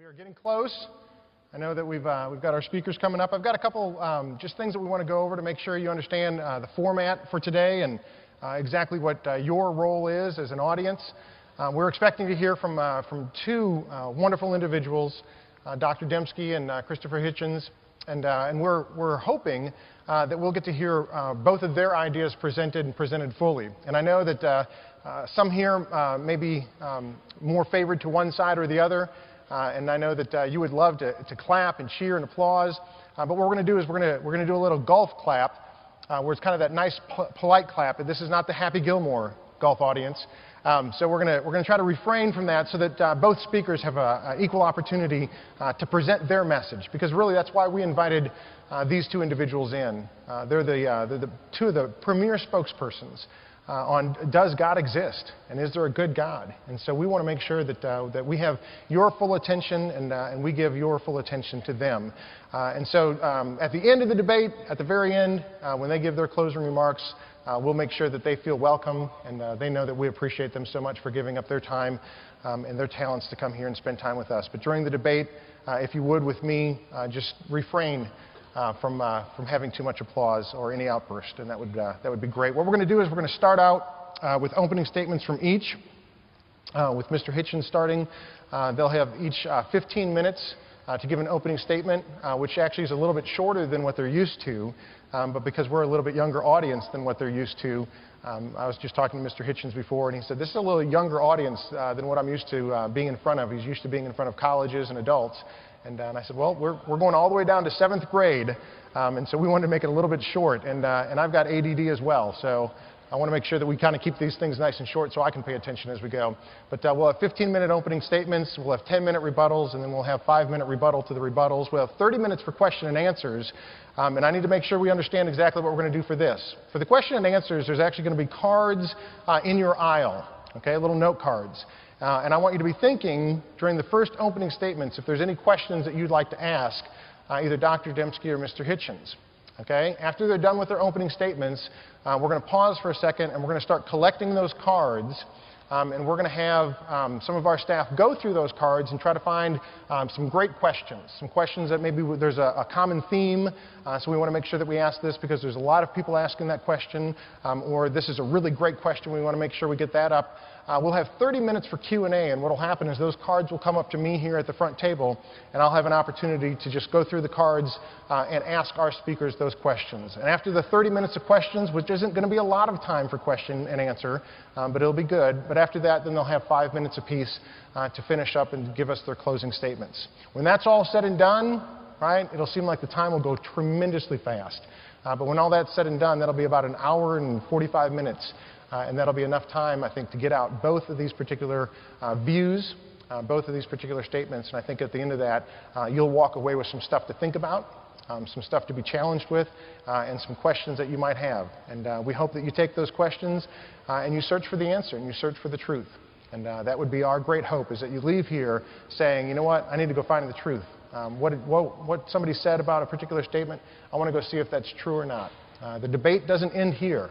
We are getting close. I know that we've, uh, we've got our speakers coming up. I've got a couple um, just things that we want to go over to make sure you understand uh, the format for today and uh, exactly what uh, your role is as an audience. Uh, we're expecting to hear from, uh, from two wonderful individuals, Dr. Dembski and Christopher Hitchens, and, and we're, we're hoping that we'll get to hear both of their ideas presented and presented fully. And I know that some here may be um, more favored to one side or the other. Uh, and I know that uh, you would love to, to clap and cheer and applause. Uh, but what we're going to do is we're going we're to do a little golf clap, uh, where it's kind of that nice, polite clap. This is not the Happy Gilmore golf audience. Um, so we're going to try to refrain from that so that uh, both speakers have an equal opportunity uh, to present their message. Because really, that's why we invited these two individuals in. they're, the, they're the two of the premier spokespersons uh, on does God exist and is there a good God? And so we want to make sure that, uh, that we have your full attention and, uh, and we give your full attention to them. Uh, and so um, at the end of the debate, at the very end, uh, when they give their closing remarks, uh, we'll make sure that they feel welcome and they know that we appreciate them so much for giving up their time um, and their talents to come here and spend time with us. But during the debate, if you would with me, just refrain uh, from, uh, from having too much applause or any outburst, and that would, uh, that would be great. What we're going to do is we're going to start out uh, with opening statements from each, uh, with Mr. Hitchens starting. Uh, they'll have each 15 minutes to give an opening statement, which actually is a little bit shorter than what they're used to, um, but because we're a little bit younger audience than what they're used to, um, I was just talking to Mr. Hitchens before, and he said, This is a little younger audience than what I'm used to being in front of. He's used to being in front of colleges and adults. And, uh, and I said, well, we're, we're going all the way down to seventh grade, um, and so we wanted to make it a little bit short. And, uh, and I've got ADD as well, so I want to make sure that we kind of keep these things nice and short so I can pay attention as we go. But uh, we'll have 15-minute opening statements, we'll have 10-minute rebuttals, and then we'll have 5-minute rebuttal to the rebuttals. We'll have 30 minutes for question and answers, um, and I need to make sure we understand exactly what we're going to do for this. For the question and answers, there's actually going to be cards uh, in your aisle, okay, little note cards. Uh, and I want you to be thinking during the first opening statements if there's any questions that you'd like to ask uh, either Dr. Dembski or Mr. Hitchens. Okay? After they're done with their opening statements, uh, we're going to pause for a second and we're going to start collecting those cards um, and we're going to have um, some of our staff go through those cards and try to find um, some great questions. Some questions that maybe there's a, a common theme. Uh, so we want to make sure that we ask this because there's a lot of people asking that question. Um, or this is a really great question. We want to make sure we get that up. Uh, we'll have 30 minutes for Q&A, and what will happen is those cards will come up to me here at the front table, and I'll have an opportunity to just go through the cards uh, and ask our speakers those questions. And after the 30 minutes of questions, which isn't going to be a lot of time for question and answer, um, but it'll be good, but after that, then they'll have five minutes apiece uh, to finish up and give us their closing statements. When that's all said and done, right, it'll seem like the time will go tremendously fast. Uh, but when all that's said and done, that'll be about an hour and 45 minutes and that'll be enough time, I think, to get out both of these particular uh, views, uh, both of these particular statements. And I think at the end of that, uh, you'll walk away with some stuff to think about, um, some stuff to be challenged with, uh, and some questions that you might have. And uh, we hope that you take those questions and you search for the answer and you search for the truth. And that would be our great hope, is that you leave here saying, you know what, I need to go find the truth. Um, what, what, what, somebody said about a particular statement, I want to go see if that's true or not. the debate doesn't end here.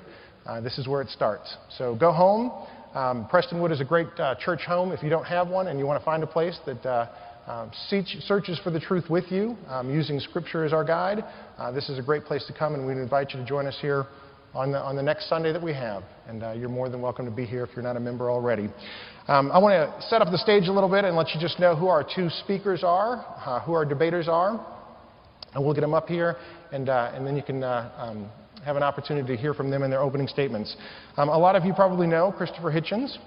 Uh, this is where it starts. So go home. Um, Prestonwood is a great uh, church home. If you don't have one and you want to find a place that uh, um, searches for the truth with you, um, using Scripture as our guide, uh, this is a great place to come, and we'd invite you to join us here on the, on the next Sunday that we have. And uh, you're more than welcome to be here if you're not a member already. Um, I want to set up the stage a little bit and let you just know who our two speakers are, uh, who our debaters are. And we'll get them up here, and, and then you can um, have an opportunity to hear from them in their opening statements. Um, a lot of you probably know Christopher Hitchens.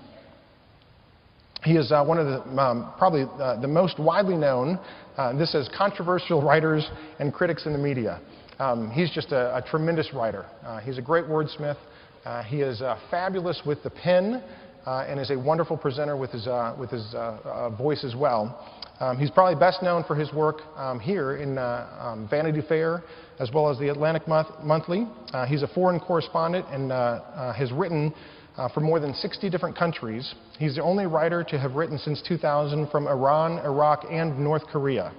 He is uh, one of the, um, probably uh, the most widely known, uh, this is controversial writers and critics in the media. Um, he's just a, a, tremendous writer. Uh, he's a great wordsmith. Uh, he is uh, fabulous with the pen and is a wonderful presenter with his, with his voice as well. Um, he's probably best known for his work um, here in uh, um, Vanity Fair as well as the Atlantic Monthly. Uh, he's a foreign correspondent and uh, uh, has written uh, for more than 60 different countries. He's the only writer to have written since 2000 from Iran, Iraq, and North Korea.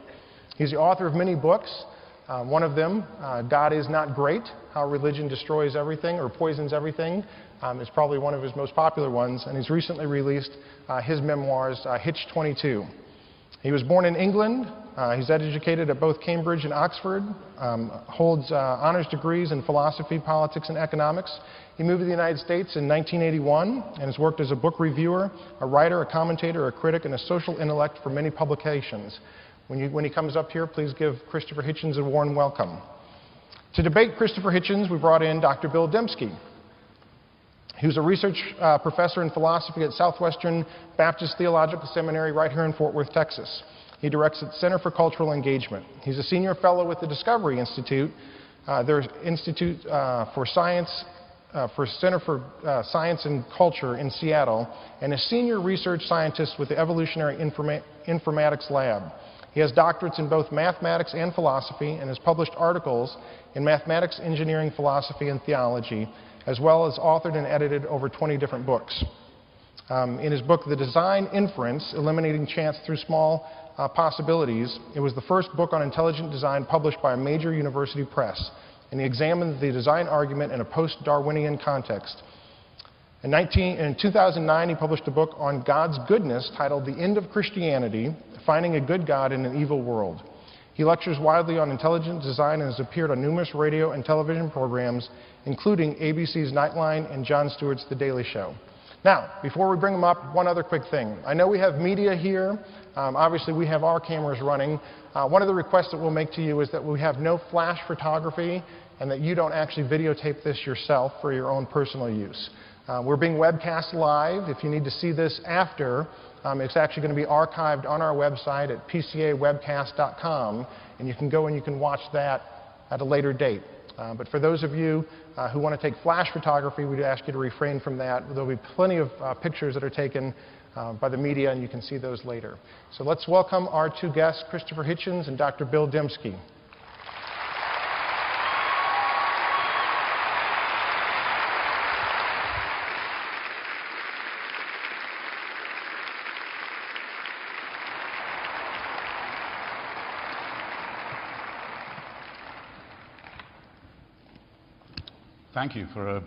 He's the author of many books. Uh, one of them, God is Not Great How Religion Destroys Everything or Poisons Everything, um, is probably one of his most popular ones. And he's recently released his memoirs, Hitch 22. He was born in England. Uh, he's educated at both Cambridge and Oxford, um, holds uh, honors degrees in philosophy, politics, and economics. He moved to the United States in 1981 and has worked as a book reviewer, a writer, a commentator, a critic, and a social intellect for many publications. When, you, when he comes up here, please give Christopher Hitchens a warm welcome. To debate Christopher Hitchens, we brought in Dr. Bill Dembski. He was a research uh, professor in philosophy at Southwestern Baptist Theological Seminary right here in Fort Worth, Texas. He directs the Center for Cultural Engagement. He's a senior fellow with the Discovery Institute, uh, their Institute uh, for Science, uh, for Center for uh, Science and Culture in Seattle, and a senior research scientist with the Evolutionary Informa Informatics Lab. He has doctorates in both mathematics and philosophy and has published articles in mathematics, engineering, philosophy, and theology, as well as authored and edited over 20 different books. Um, in his book, The Design Inference Eliminating Chance Through Small uh, possibilities. It was the first book on intelligent design published by a major university press, and he examined the design argument in a post-Darwinian context. In, 19, in 2009, he published a book on God's goodness titled The End of Christianity, Finding a Good God in an Evil World. He lectures widely on intelligent design and has appeared on numerous radio and television programs, including ABC's Nightline and Jon Stewart's The Daily Show. Now, before we bring him up, one other quick thing. I know we have media here. Um, obviously, we have our cameras running. Uh, one of the requests that we'll make to you is that we have no flash photography and that you don't actually videotape this yourself for your own personal use. Uh, we're being webcast live. If you need to see this after, um, it's actually going to be archived on our website at pcawebcast.com, and you can go and you can watch that at a later date. Uh, but for those of you uh, who want to take flash photography, we'd ask you to refrain from that. There'll be plenty of uh, pictures that are taken uh, by the media, and you can see those later. So let's welcome our two guests, Christopher Hitchens and Dr. Bill Dembski. Thank you for an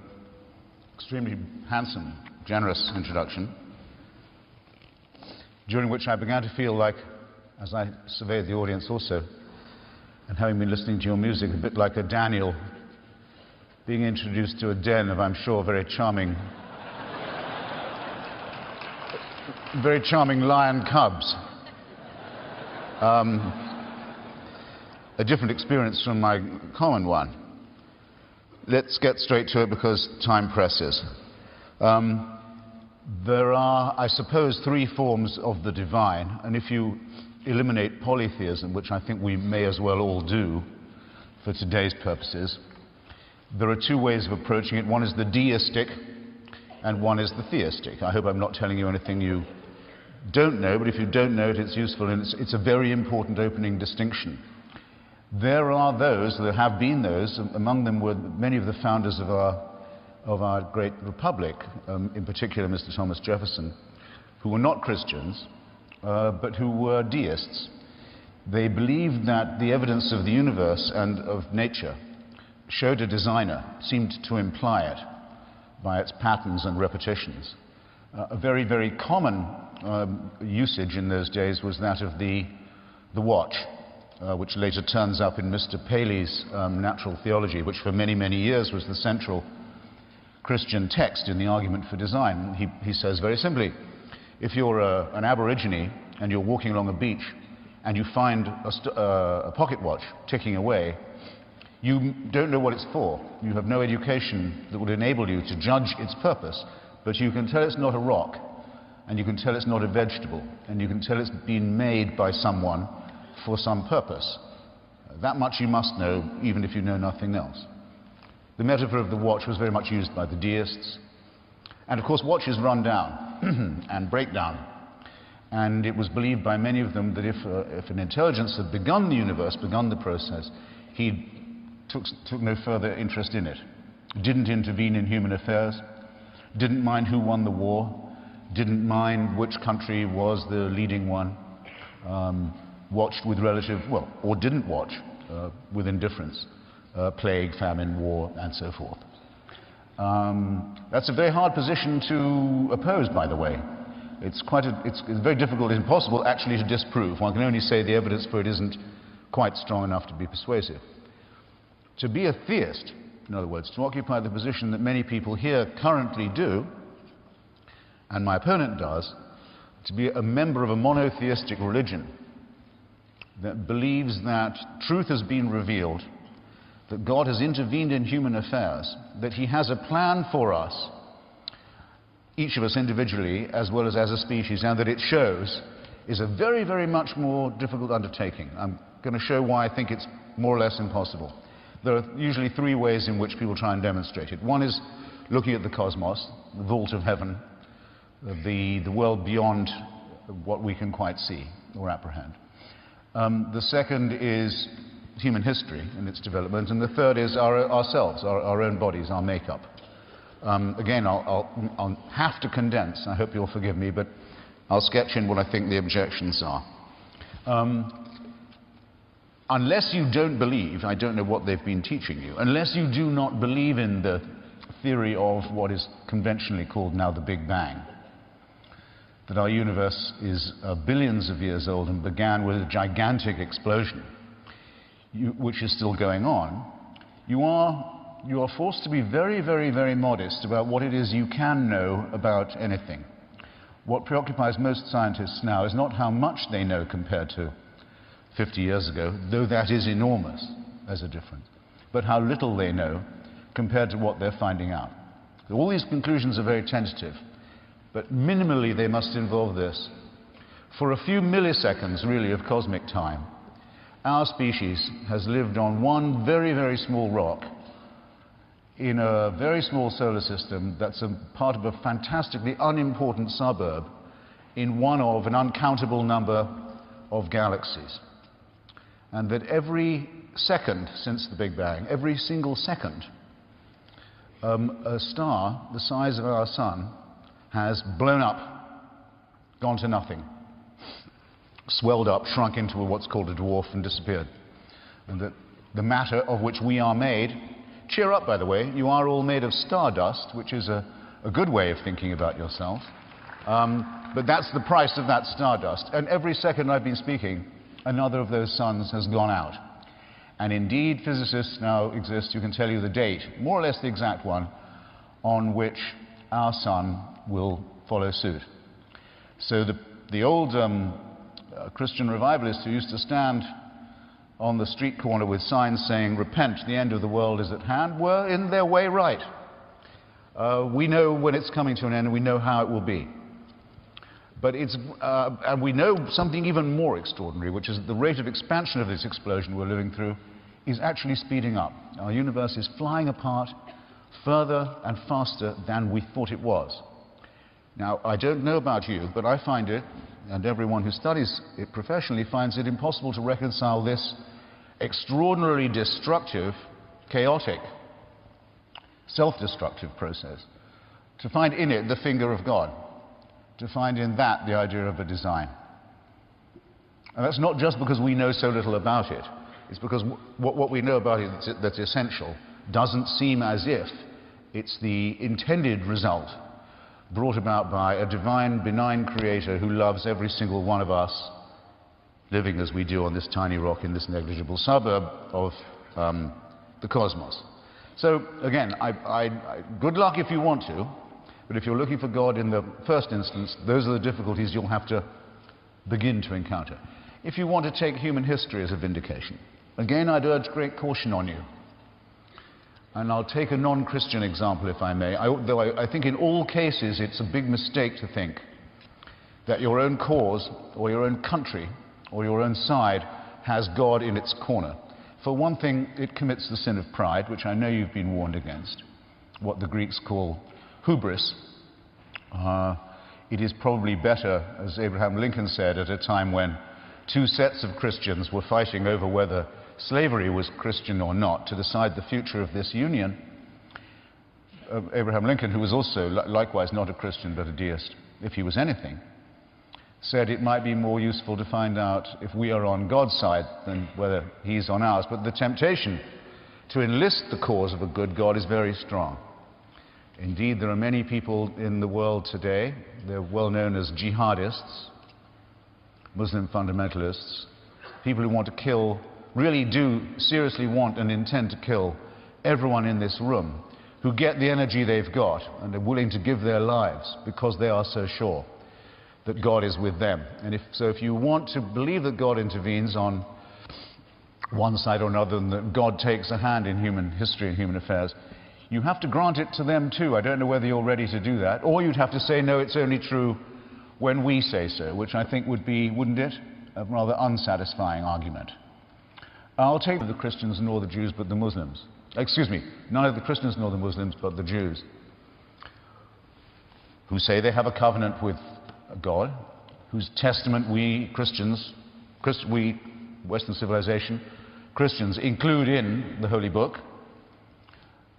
extremely handsome, generous introduction, during which I began to feel like, as I surveyed the audience also, and having been listening to your music, a bit like a Daniel being introduced to a den of, I'm sure, very charming, very charming lion cubs. Um, a different experience from my common one let's get straight to it because time presses. Um, there are, I suppose, three forms of the divine, and if you eliminate polytheism, which I think we may as well all do for today's purposes, there are two ways of approaching it. One is the deistic, and one is the theistic. I hope I'm not telling you anything you don't know, but if you don't know it, it's useful, and it's, it's a very important opening distinction. There are those, there have been those, among them were many of the founders of our, of our great republic, um, in particular Mr. Thomas Jefferson, who were not Christians, uh, but who were deists. They believed that the evidence of the universe and of nature showed a designer, seemed to imply it by its patterns and repetitions. Uh, a very, very common um, usage in those days was that of the, the watch uh, which later turns up in Mr. Paley's um, Natural Theology, which for many, many years was the central Christian text in the argument for design. He, he says very simply, if you're a, an Aborigine and you're walking along a beach and you find a, uh, a pocket watch ticking away, you don't know what it's for. You have no education that would enable you to judge its purpose, but you can tell it's not a rock, and you can tell it's not a vegetable, and you can tell it's been made by someone for some purpose. That much you must know, even if you know nothing else. The metaphor of the watch was very much used by the deists. And of course, watches run down and break down. And it was believed by many of them that if, uh, if an intelligence had begun the universe, begun the process, he took, took no further interest in it. Didn't intervene in human affairs, didn't mind who won the war, didn't mind which country was the leading one. Um, watched with relative, well, or didn't watch uh, with indifference, uh, plague, famine, war, and so forth. Um, that's a very hard position to oppose, by the way. It's, quite a, it's, it's very difficult, it's impossible actually to disprove. One can only say the evidence for it isn't quite strong enough to be persuasive. To be a theist, in other words, to occupy the position that many people here currently do, and my opponent does, to be a member of a monotheistic religion that believes that truth has been revealed, that God has intervened in human affairs, that He has a plan for us, each of us individually as well as as a species, and that it shows, is a very, very much more difficult undertaking. I'm going to show why I think it's more or less impossible. There are usually three ways in which people try and demonstrate it. One is looking at the cosmos, the vault of heaven, the, the world beyond what we can quite see or apprehend. Um, the second is human history and its development, and the third is our, ourselves, our, our, own bodies, our makeup. Um, again, I'll, I'll, I'll, have to condense. I hope you'll forgive me, but I'll sketch in what I think the objections are. Um, unless you don't believe, I don't know what they've been teaching you, unless you do not believe in the theory of what is conventionally called now the Big Bang, that our universe is uh, billions of years old and began with a gigantic explosion, you, which is still going on, you are, you are forced to be very, very, very modest about what it is you can know about anything. What preoccupies most scientists now is not how much they know compared to 50 years ago, though that is enormous as a difference, but how little they know compared to what they're finding out. All these conclusions are very tentative. But minimally, they must involve this. For a few milliseconds, really, of cosmic time, our species has lived on one very, very small rock in a very small solar system that's a part of a fantastically unimportant suburb in one of an uncountable number of galaxies. And that every second since the Big Bang, every single second, um, a star the size of our sun has blown up, gone to nothing, swelled up, shrunk into what's called a dwarf, and disappeared. And that the matter of which we are made, cheer up, by the way, you are all made of stardust, which is a, a good way of thinking about yourself. Um, but that's the price of that stardust. And every second I've been speaking, another of those suns has gone out. And indeed, physicists now exist who can tell you the date, more or less the exact one, on which our sun will follow suit. So the, the old um, uh, Christian revivalists who used to stand on the street corner with signs saying, Repent, the end of the world is at hand, were in their way right. Uh, we know when it's coming to an end and we know how it will be. But it's, uh, and we know something even more extraordinary, which is that the rate of expansion of this explosion we're living through is actually speeding up. Our universe is flying apart further and faster than we thought it was. Now, I don't know about you, but I find it, and everyone who studies it professionally finds it impossible to reconcile this extraordinarily destructive, chaotic, self destructive process, to find in it the finger of God, to find in that the idea of a design. And that's not just because we know so little about it, it's because what we know about it that's essential doesn't seem as if it's the intended result brought about by a divine, benign creator who loves every single one of us, living as we do on this tiny rock in this negligible suburb of um, the cosmos. So, again, I, I, I, good luck if you want to, but if you're looking for God in the first instance, those are the difficulties you'll have to begin to encounter. If you want to take human history as a vindication, again, I'd urge great caution on you. And I'll take a non Christian example, if I may, I, though I, I think in all cases it's a big mistake to think that your own cause or your own country or your own side has God in its corner. For one thing, it commits the sin of pride, which I know you've been warned against, what the Greeks call hubris. Uh, it is probably better, as Abraham Lincoln said at a time when two sets of Christians were fighting over whether slavery was Christian or not, to decide the future of this union, uh, Abraham Lincoln, who was also li likewise not a Christian but a deist, if he was anything, said it might be more useful to find out if we are on God's side than whether he's on ours. But the temptation to enlist the cause of a good God is very strong. Indeed, there are many people in the world today, they're well known as jihadists, Muslim fundamentalists, people who want to kill, really do seriously want and intend to kill everyone in this room, who get the energy they've got and are willing to give their lives because they are so sure that God is with them. And if, so if you want to believe that God intervenes on one side or another and that God takes a hand in human history and human affairs, you have to grant it to them too. I don't know whether you're ready to do that. Or you'd have to say, no, it's only true when we say so, which I think would be, wouldn't it, a rather unsatisfying argument. I'll take the Christians nor the Jews but the Muslims. Excuse me, neither the Christians nor the Muslims but the Jews, who say they have a covenant with God, whose testament we Christians, Christ, we Western civilization, Christians include in the Holy Book.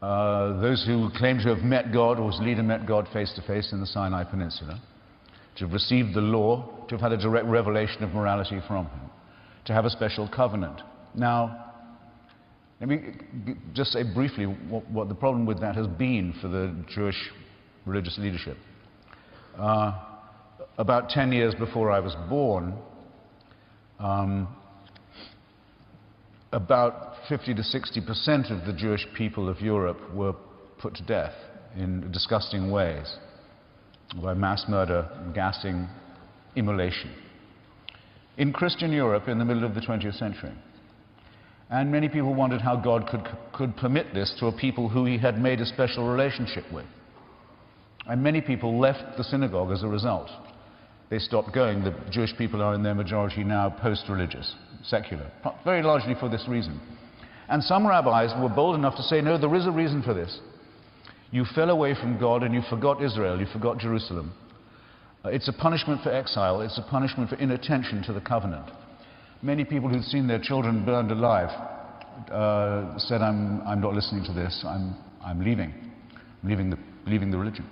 Uh, those who claim to have met God, or whose leader met God face to face in the Sinai Peninsula, to have received the law, to have had a direct revelation of morality from Him, to have a special covenant. Now, let me just say briefly what, what the problem with that has been for the Jewish religious leadership. Uh, about 10 years before I was born, um, about 50 to 60 percent of the Jewish people of Europe were put to death in disgusting ways by mass murder, gassing, immolation. In Christian Europe in the middle of the 20th century. And many people wondered how God could, could permit this to a people who he had made a special relationship with. And many people left the synagogue as a result. They stopped going. The Jewish people are in their majority now post religious secular, very largely for this reason. And some rabbis were bold enough to say, no, there is a reason for this. You fell away from God and you forgot Israel, you forgot Jerusalem. Uh, it's a punishment for exile, it's a punishment for inattention to the covenant. Many people who'd seen their children burned alive uh, said, I'm, I'm not listening to this, I'm, I'm leaving, I'm leaving the, leaving the religion.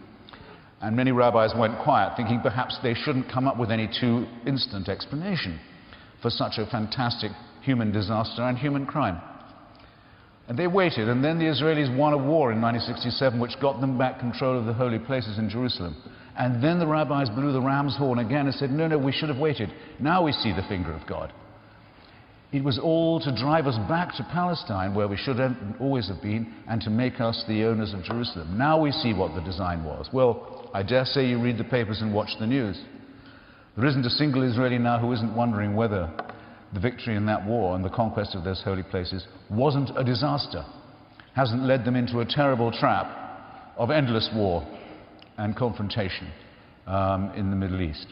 And many rabbis went quiet, thinking perhaps they shouldn't come up with any too instant explanation for such a fantastic human disaster and human crime. And they waited, and then the Israelis won a war in 1967 which got them back control of the holy places in Jerusalem. And then the rabbis blew the ram's horn again and said, No, no, we should have waited. Now we see the finger of God. It was all to drive us back to Palestine, where we should have always have been, and to make us the owners of Jerusalem. Now we see what the design was. Well, I dare say you read the papers and watch the news. There isn't a single Israeli now who isn't wondering whether the victory in that war and the conquest of those holy places wasn't a disaster, hasn't led them into a terrible trap of endless war and confrontation um, in the Middle East,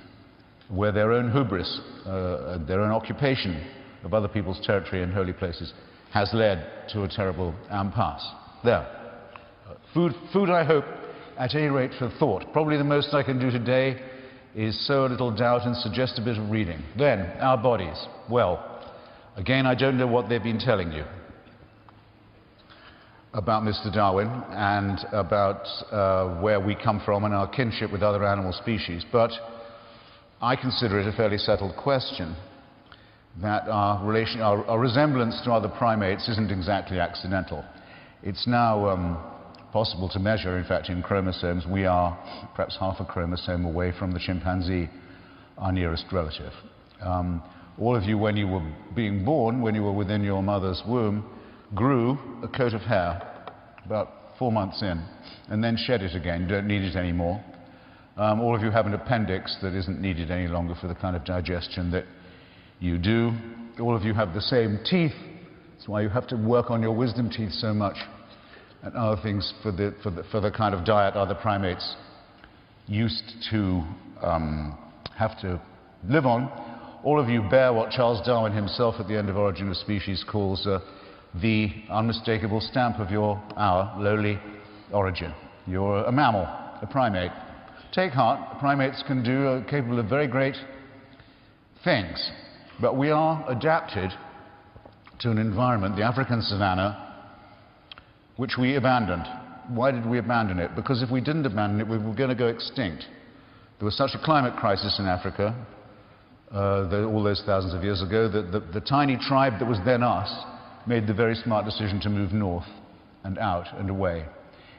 where their own hubris, uh, their own occupation of other people's territory and holy places has led to a terrible impasse. There. Food, food, I hope, at any rate for thought. Probably the most I can do today is sow a little doubt and suggest a bit of reading. Then, our bodies. Well, again, I don't know what they've been telling you about Mr. Darwin and about uh, where we come from and our kinship with other animal species, but I consider it a fairly settled question that our, relation, our, our resemblance to other primates isn't exactly accidental. It's now um, possible to measure, in fact, in chromosomes, we are perhaps half a chromosome away from the chimpanzee, our nearest relative. Um, all of you, when you were being born, when you were within your mother's womb, grew a coat of hair about four months in, and then shed it again. You don't need it anymore. Um, all of you have an appendix that isn't needed any longer for the kind of digestion that you do. All of you have the same teeth. That's why you have to work on your wisdom teeth so much and other things for the, for the, for the kind of diet other primates used to um, have to live on. All of you bear what Charles Darwin himself at the end of Origin of Species calls uh, the unmistakable stamp of your, our lowly origin. You're a mammal, a primate. Take heart, primates can do, are capable of very great things. But we are adapted to an environment, the African savannah, which we abandoned. Why did we abandon it? Because if we didn't abandon it, we were going to go extinct. There was such a climate crisis in Africa uh, the, all those thousands of years ago that the, the tiny tribe that was then us made the very smart decision to move north and out and away.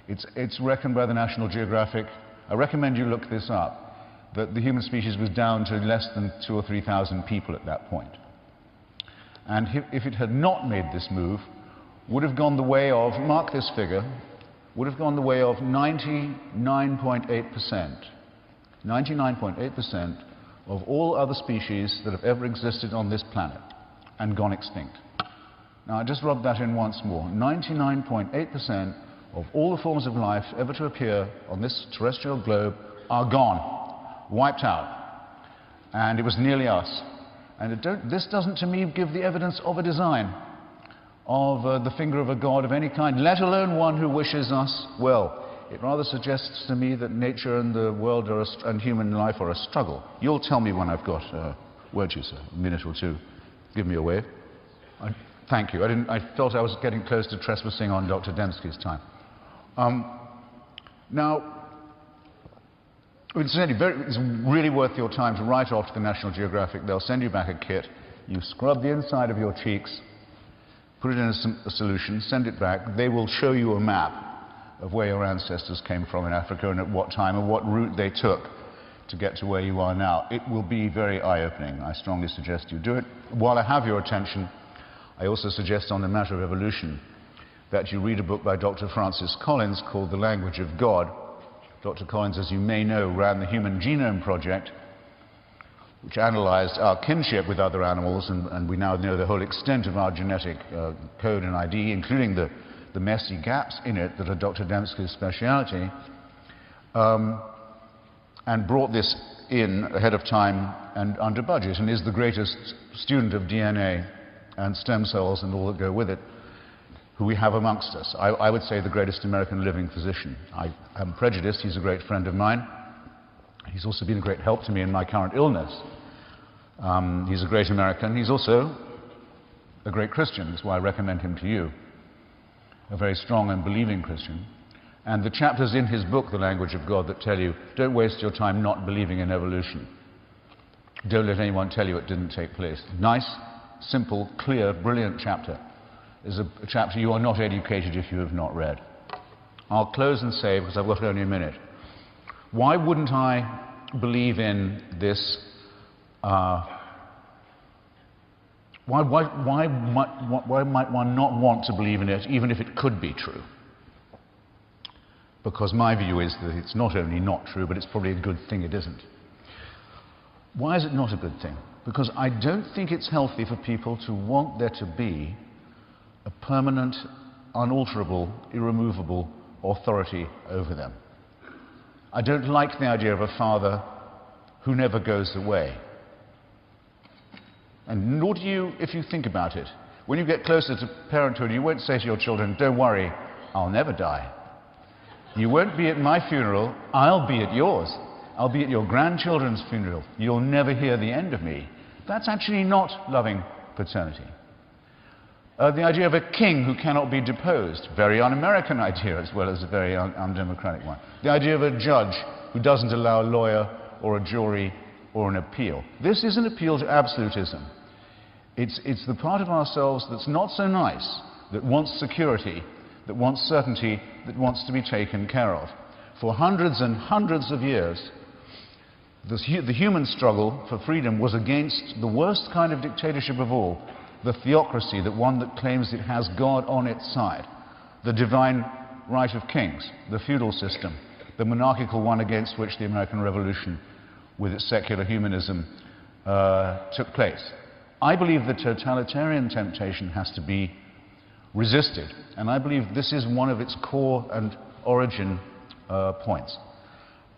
It's, it's reckoned by the National Geographic, I recommend you look this up, that the human species was down to less than two or 3,000 people at that point. And if it had not made this move, would have gone the way of, mark this figure, would have gone the way of 99.8%. 99.8% of all other species that have ever existed on this planet and gone extinct. Now, I just rub that in once more. 99.8% of all the forms of life ever to appear on this terrestrial globe are gone, wiped out. And it was nearly us. And this doesn't, to me, give the evidence of a design, of uh, the finger of a god of any kind, let alone one who wishes us well. It rather suggests to me that nature and the world a, and human life are a struggle. You'll tell me when I've got, uh, won't you, sir? A minute or two. Give me a wave. I, thank you. I, I, felt I was getting close to trespassing on Dr. Dembski's time. Um, now, incidentally, very, it's really worth your time to write off to the National Geographic. They'll send you back a kit. You scrub the inside of your cheeks, put it in a, a solution, send it back. They will show you a map of where your ancestors came from in Africa and at what time and what route they took to get to where you are now. It will be very eye-opening. I strongly suggest you do it. While I have your attention, I also suggest on the matter of evolution that you read a book by Dr. Francis Collins called The Language of God. Dr. Collins, as you may know, ran the Human Genome Project, which analyzed our kinship with other animals, and, and we now know the whole extent of our genetic uh, code and ID, including the, the messy gaps in it that are Dr. Dembski's speciality, um, and brought this in ahead of time and under budget, and is the greatest student of DNA and stem cells and all that go with it who we have amongst us. I, I, would say the greatest American living physician. I am prejudiced, he's a great friend of mine. He's also been a great help to me in my current illness. Um, he's a great American. He's also a great Christian. That's why I recommend him to you. A very strong and believing Christian. And the chapters in his book, The Language of God, that tell you don't waste your time not believing in evolution. Don't let anyone tell you it didn't take place. Nice, simple, clear, brilliant chapter is a, chapter you are not educated if you have not read. I'll close and say, because I've got only a minute, why wouldn't I believe in this? Uh, why, why, why, might, why might one not want to believe in it, even if it could be true? Because my view is that it's not only not true, but it's probably a good thing it isn't. Why is it not a good thing? Because I don't think it's healthy for people to want there to be a permanent, unalterable, irremovable authority over them. I don't like the idea of a father who never goes away. And nor do you if you think about it. When you get closer to parenthood, you won't say to your children, Don't worry, I'll never die. You won't be at my funeral, I'll be at yours. I'll be at your grandchildren's funeral. You'll never hear the end of me. That's actually not loving paternity. Uh, the idea of a king who cannot be deposed, very un-American idea as well as a very un undemocratic one. The idea of a judge who doesn't allow a lawyer or a jury or an appeal. This is an appeal to absolutism. It's, it's the part of ourselves that's not so nice, that wants security, that wants certainty, that wants to be taken care of. For hundreds and hundreds of years, the, the human struggle for freedom was against the worst kind of dictatorship of all, the theocracy, the one that claims it has God on its side, the divine right of kings, the feudal system, the monarchical one against which the American Revolution, with its secular humanism, uh, took place. I believe the totalitarian temptation has to be resisted, and I believe this is one of its core and origin uh, points.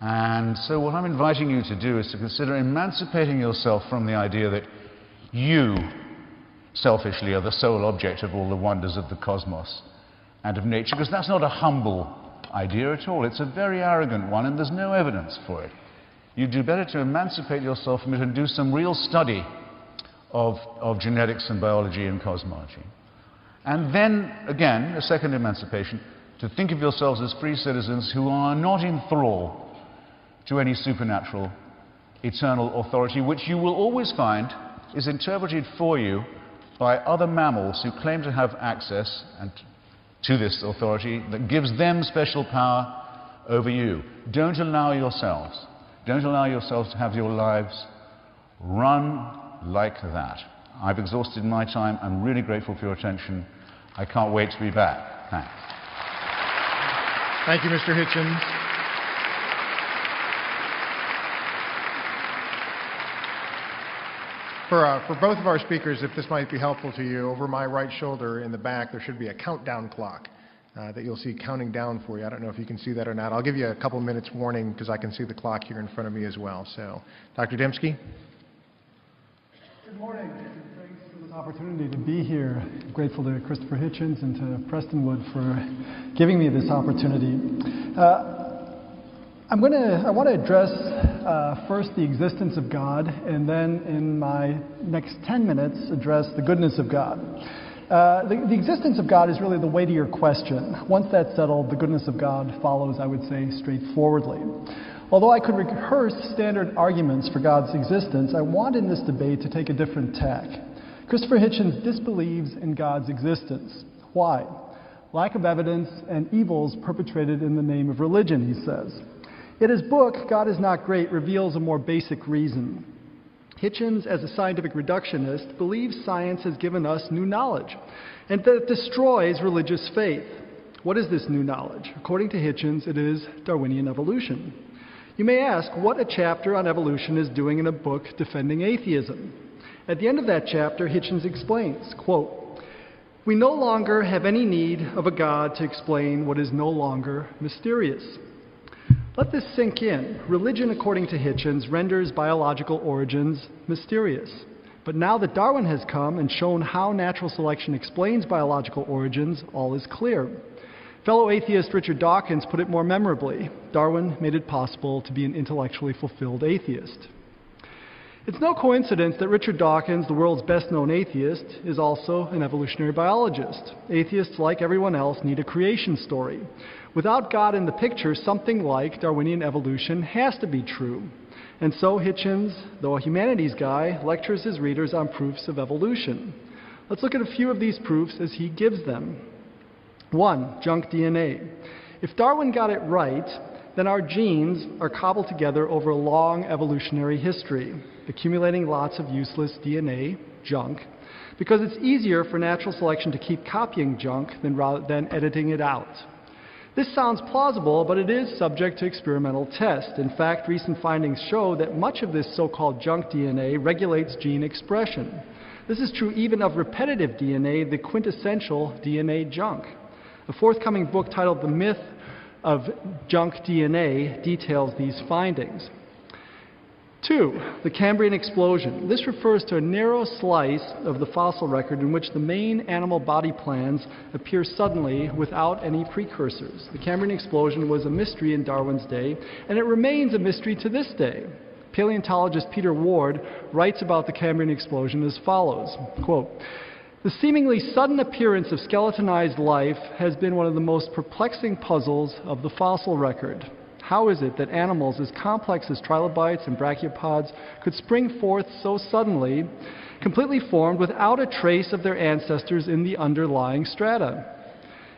And so, what I'm inviting you to do is to consider emancipating yourself from the idea that you selfishly are the sole object of all the wonders of the cosmos and of nature, because that's not a humble idea at all. It's a very arrogant one, and there's no evidence for it. You'd do better to emancipate yourself from it and do some real study of, of genetics and biology and cosmology. And then, again, a second emancipation, to think of yourselves as free citizens who are not in thrall to any supernatural, eternal authority, which you will always find is interpreted for you by other mammals who claim to have access and to this authority that gives them special power over you. Don't allow yourselves, don't allow yourselves to have your lives run like that. I've exhausted my time. I'm really grateful for your attention. I can't wait to be back. Thanks. Thank you, Mr. Hitchens. For, uh, for both of our speakers, if this might be helpful to you, over my right shoulder in the back, there should be a countdown clock uh, that you'll see counting down for you. I don't know if you can see that or not. I'll give you a couple minutes warning because I can see the clock here in front of me as well. So, Dr. Dembski? Good morning. Thanks for this opportunity to be here. I'm grateful to Christopher Hitchens and to Prestonwood for giving me this opportunity. Uh, I'm going to, I want to address uh, first the existence of God, and then in my next 10 minutes, address the goodness of God. Uh, the, the, existence of God is really the weightier question. Once that's settled, the goodness of God follows, I would say, straightforwardly. Although I could rehearse standard arguments for God's existence, I want in this debate to take a different tack. Christopher Hitchens disbelieves in God's existence. Why? Lack of evidence and evils perpetrated in the name of religion, he says. Yet his book, God is Not Great, reveals a more basic reason. Hitchens, as a scientific reductionist, believes science has given us new knowledge and that it destroys religious faith. What is this new knowledge? According to Hitchens, it is Darwinian evolution. You may ask what a chapter on evolution is doing in a book defending atheism. At the end of that chapter, Hitchens explains, quote, We no longer have any need of a God to explain what is no longer mysterious. Let this sink in. Religion, according to Hitchens, renders biological origins mysterious. But now that Darwin has come and shown how natural selection explains biological origins, all is clear. Fellow atheist Richard Dawkins put it more memorably Darwin made it possible to be an intellectually fulfilled atheist. It's no coincidence that Richard Dawkins, the world's best known atheist, is also an evolutionary biologist. Atheists, like everyone else, need a creation story. Without God in the picture, something like Darwinian evolution has to be true. And so Hitchens, though a humanities guy, lectures his readers on proofs of evolution. Let's look at a few of these proofs as he gives them. One, junk DNA. If Darwin got it right, then our genes are cobbled together over a long evolutionary history, accumulating lots of useless DNA, junk, because it's easier for natural selection to keep copying junk than, than editing it out. This sounds plausible, but it is subject to experimental test. In fact, recent findings show that much of this so called junk DNA regulates gene expression. This is true even of repetitive DNA, the quintessential DNA junk. A forthcoming book titled The Myth of Junk DNA details these findings. Two, the Cambrian explosion. This refers to a narrow slice of the fossil record in which the main animal body plans appear suddenly without any precursors. The Cambrian explosion was a mystery in Darwin's day, and it remains a mystery to this day. Paleontologist Peter Ward writes about the Cambrian explosion as follows quote, the seemingly sudden appearance of skeletonized life has been one of the most perplexing puzzles of the fossil record. How is it that animals as complex as trilobites and brachiopods could spring forth so suddenly, completely formed without a trace of their ancestors in the underlying strata?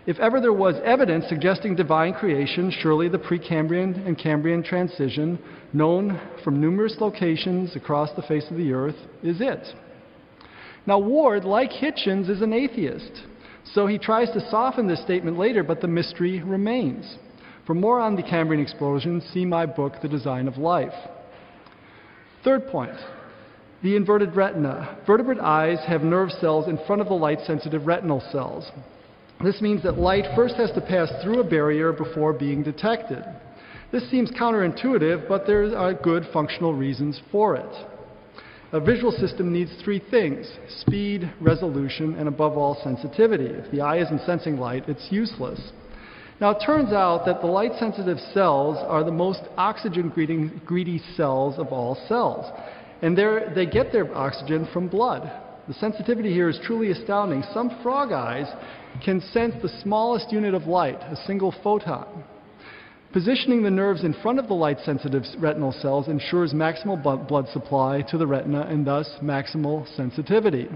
If ever there was evidence suggesting divine creation, surely the Precambrian and Cambrian transition, known from numerous locations across the face of the earth, is it. Now, Ward, like Hitchens, is an atheist, so he tries to soften this statement later, but the mystery remains. For more on the Cambrian explosion, see my book, The Design of Life. Third point the inverted retina. Vertebrate eyes have nerve cells in front of the light sensitive retinal cells. This means that light first has to pass through a barrier before being detected. This seems counterintuitive, but there are good functional reasons for it. A visual system needs three things speed, resolution, and above all, sensitivity. If the eye isn't sensing light, it's useless. Now, it turns out that the light sensitive cells are the most oxygen greedy cells of all cells. And they get their oxygen from blood. The sensitivity here is truly astounding. Some frog eyes can sense the smallest unit of light, a single photon. Positioning the nerves in front of the light sensitive retinal cells ensures maximal blood supply to the retina and thus maximal sensitivity.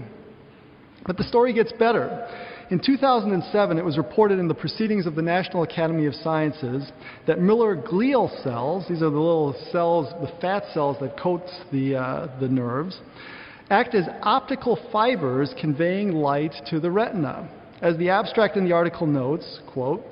But the story gets better. In 2007, it was reported in the Proceedings of the National Academy of Sciences that Müller glial cells, these are the little cells, the fat cells that coat the, uh, the nerves, act as optical fibers conveying light to the retina. As the abstract in the article notes, quote,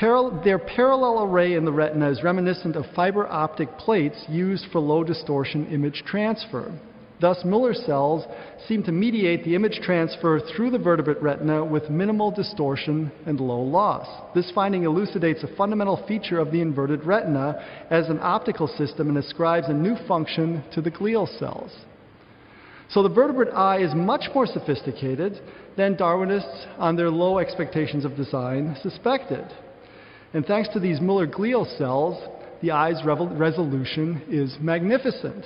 their parallel array in the retina is reminiscent of fiber optic plates used for low distortion image transfer. Thus, Müller cells seem to mediate the image transfer through the vertebrate retina with minimal distortion and low loss. This finding elucidates a fundamental feature of the inverted retina as an optical system and ascribes a new function to the glial cells. So the vertebrate eye is much more sophisticated than Darwinists, on their low expectations of design, suspected. And thanks to these Müller glial cells, the eye's resolution is magnificent.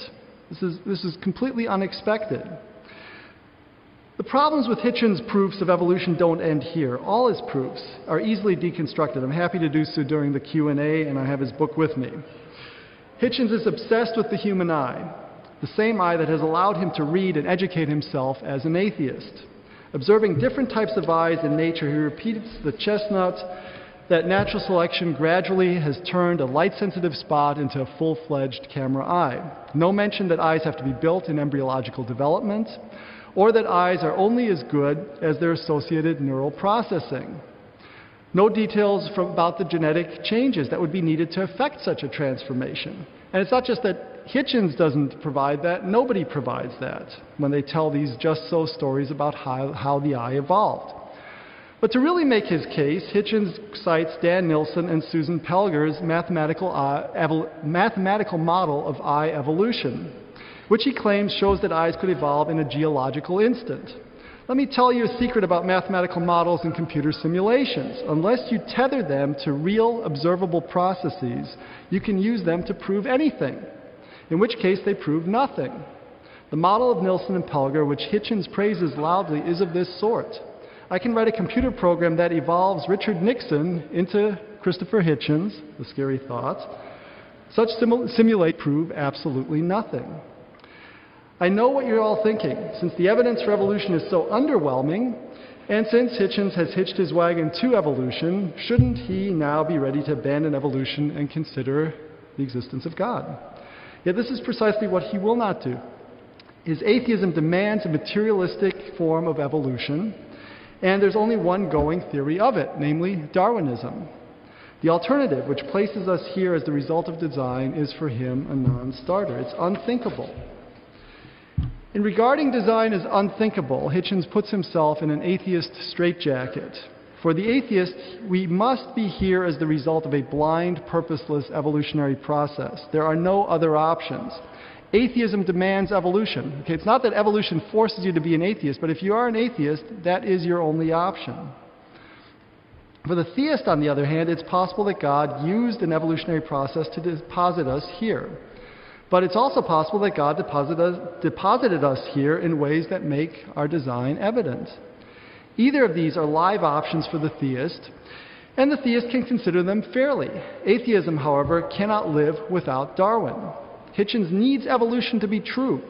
This is, this is completely unexpected. The problems with Hitchens' proofs of evolution don't end here. All his proofs are easily deconstructed. I'm happy to do so during the Q&A, and I have his book with me. Hitchens is obsessed with the human eye, the same eye that has allowed him to read and educate himself as an atheist. Observing different types of eyes in nature, he repeats the chestnut that natural selection gradually has turned a light sensitive spot into a full fledged camera eye. No mention that eyes have to be built in embryological development, or that eyes are only as good as their associated neural processing. No details from, about the genetic changes that would be needed to effect such a transformation. And it's not just that Hitchens doesn't provide that, nobody provides that when they tell these just so stories about how, how the eye evolved. But to really make his case, Hitchens cites Dan Nilsson and Susan Pelger's mathematical, uh, mathematical model of eye evolution, which he claims shows that eyes could evolve in a geological instant. Let me tell you a secret about mathematical models and computer simulations. Unless you tether them to real observable processes, you can use them to prove anything, in which case they prove nothing. The model of Nilsson and Pelger, which Hitchens praises loudly, is of this sort. I can write a computer program that evolves Richard Nixon into Christopher Hitchens, the scary thought. Such simul- simulate prove absolutely nothing. I know what you're all thinking. Since the evidence for evolution is so underwhelming, and since Hitchens has hitched his wagon to evolution, shouldn't he now be ready to abandon evolution and consider the existence of God? Yet this is precisely what he will not do. His atheism demands a materialistic form of evolution, and there's only one going theory of it, namely Darwinism. The alternative, which places us here as the result of design, is for him a non starter. It's unthinkable. In regarding design as unthinkable, Hitchens puts himself in an atheist straitjacket. For the atheist, we must be here as the result of a blind, purposeless evolutionary process. There are no other options. Atheism demands evolution. Okay, it's not that evolution forces you to be an atheist, but if you are an atheist, that is your only option. For the theist, on the other hand, it's possible that God used an evolutionary process to deposit us here. But it's also possible that God deposited us, deposited us here in ways that make our design evident. Either of these are live options for the theist, and the theist can consider them fairly. Atheism, however, cannot live without Darwin. Hitchens needs evolution to be true.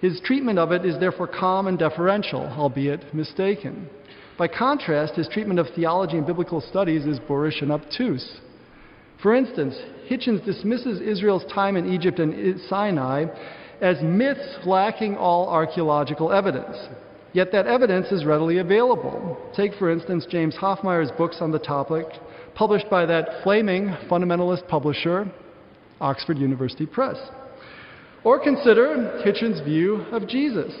His treatment of it is therefore calm and deferential, albeit mistaken. By contrast, his treatment of theology and biblical studies is boorish and obtuse. For instance, Hitchens dismisses Israel's time in Egypt and Sinai as myths lacking all archaeological evidence. Yet that evidence is readily available. Take, for instance, James Hoffmeier's books on the topic, published by that flaming fundamentalist publisher, Oxford University Press. Or consider Hitchens' view of Jesus.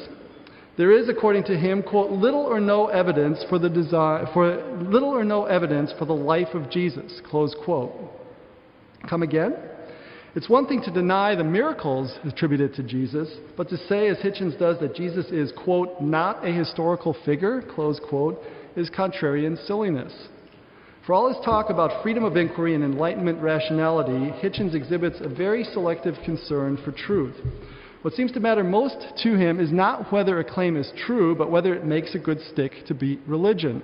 There is, according to him, quote, little or no evidence for the for little or no evidence for the life of Jesus, close quote. Come again? It's one thing to deny the miracles attributed to Jesus, but to say, as Hitchens does, that Jesus is, quote, not a historical figure, close quote, is contrarian silliness. For all his talk about freedom of inquiry and enlightenment rationality, Hitchens exhibits a very selective concern for truth. What seems to matter most to him is not whether a claim is true, but whether it makes a good stick to beat religion.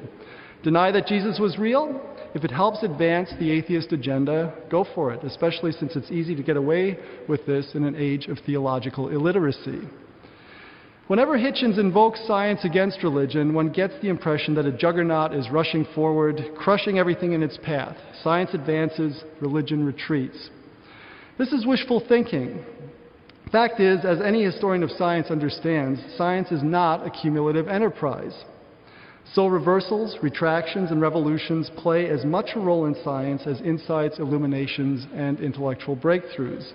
Deny that Jesus was real? If it helps advance the atheist agenda, go for it, especially since it's easy to get away with this in an age of theological illiteracy. Whenever Hitchens invokes science against religion, one gets the impression that a juggernaut is rushing forward, crushing everything in its path. Science advances, religion retreats. This is wishful thinking. Fact is, as any historian of science understands, science is not a cumulative enterprise. So reversals, retractions, and revolutions play as much a role in science as insights, illuminations, and intellectual breakthroughs.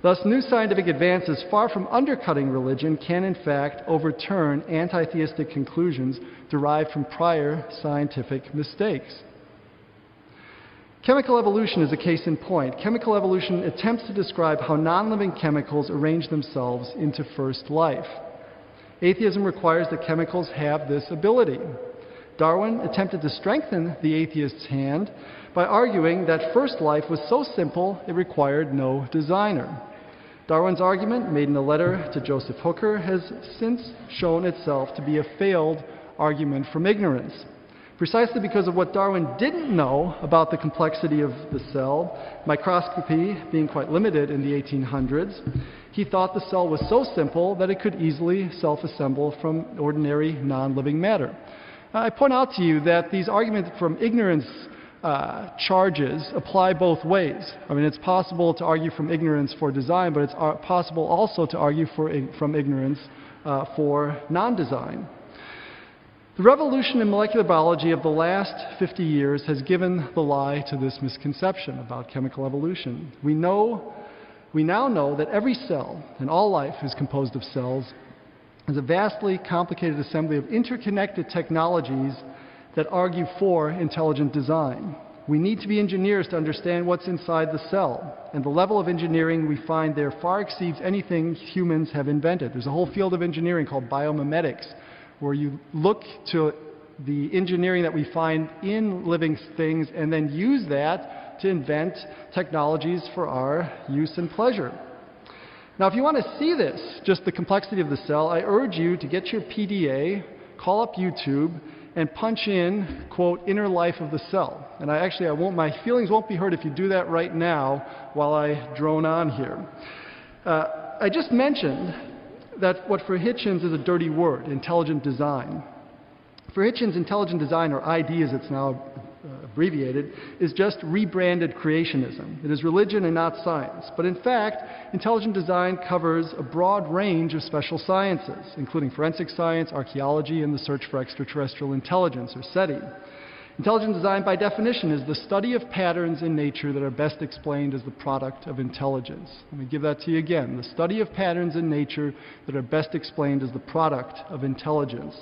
Thus, new scientific advances, far from undercutting religion, can in fact overturn anti theistic conclusions derived from prior scientific mistakes. Chemical evolution is a case in point. Chemical evolution attempts to describe how non living chemicals arrange themselves into first life. Atheism requires that chemicals have this ability. Darwin attempted to strengthen the atheist's hand by arguing that first life was so simple it required no designer. Darwin's argument, made in a letter to Joseph Hooker, has since shown itself to be a failed argument from ignorance. Precisely because of what Darwin didn't know about the complexity of the cell, microscopy being quite limited in the 1800s, he thought the cell was so simple that it could easily self assemble from ordinary non living matter. I point out to you that these arguments from ignorance uh, charges apply both ways. I mean, it's possible to argue from ignorance for design, but it's uh, possible also to argue for, from ignorance uh, for non design. The revolution in molecular biology of the last 50 years has given the lie to this misconception about chemical evolution. We know we now know that every cell and all life is composed of cells is a vastly complicated assembly of interconnected technologies that argue for intelligent design. We need to be engineers to understand what's inside the cell, and the level of engineering we find there far exceeds anything humans have invented. There's a whole field of engineering called biomimetics, where you look to the engineering that we find in living things and then use that to invent technologies for our use and pleasure. Now, if you want to see this, just the complexity of the cell, I urge you to get your PDA, call up YouTube, and punch in, quote, inner life of the cell. And I actually, I won't, my feelings won't be hurt if you do that right now while I drone on here. Uh, I just mentioned that what for Hitchens is a dirty word, intelligent design. For Hitchens, intelligent design, or ID as it's now abbreviated, is just rebranded creationism. It is religion and not science. But in fact, intelligent design covers a broad range of special sciences, including forensic science, archaeology, and the search for extraterrestrial intelligence, or SETI. Intelligent design, by definition, is the study of patterns in nature that are best explained as the product of intelligence. Let me give that to you again. The study of patterns in nature that are best explained as the product of intelligence.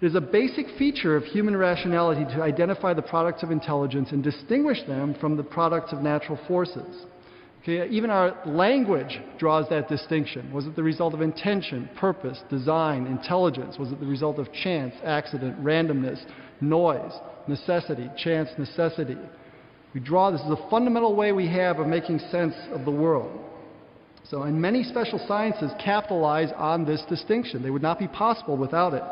It is a basic feature of human rationality to identify the products of intelligence and distinguish them from the products of natural forces. Okay, even our language draws that distinction. Was it the result of intention, purpose, design, intelligence? Was it the result of chance, accident, randomness, noise, necessity, chance, necessity? We draw this is a fundamental way we have of making sense of the world. So, and many special sciences capitalize on this distinction. They would not be possible without it.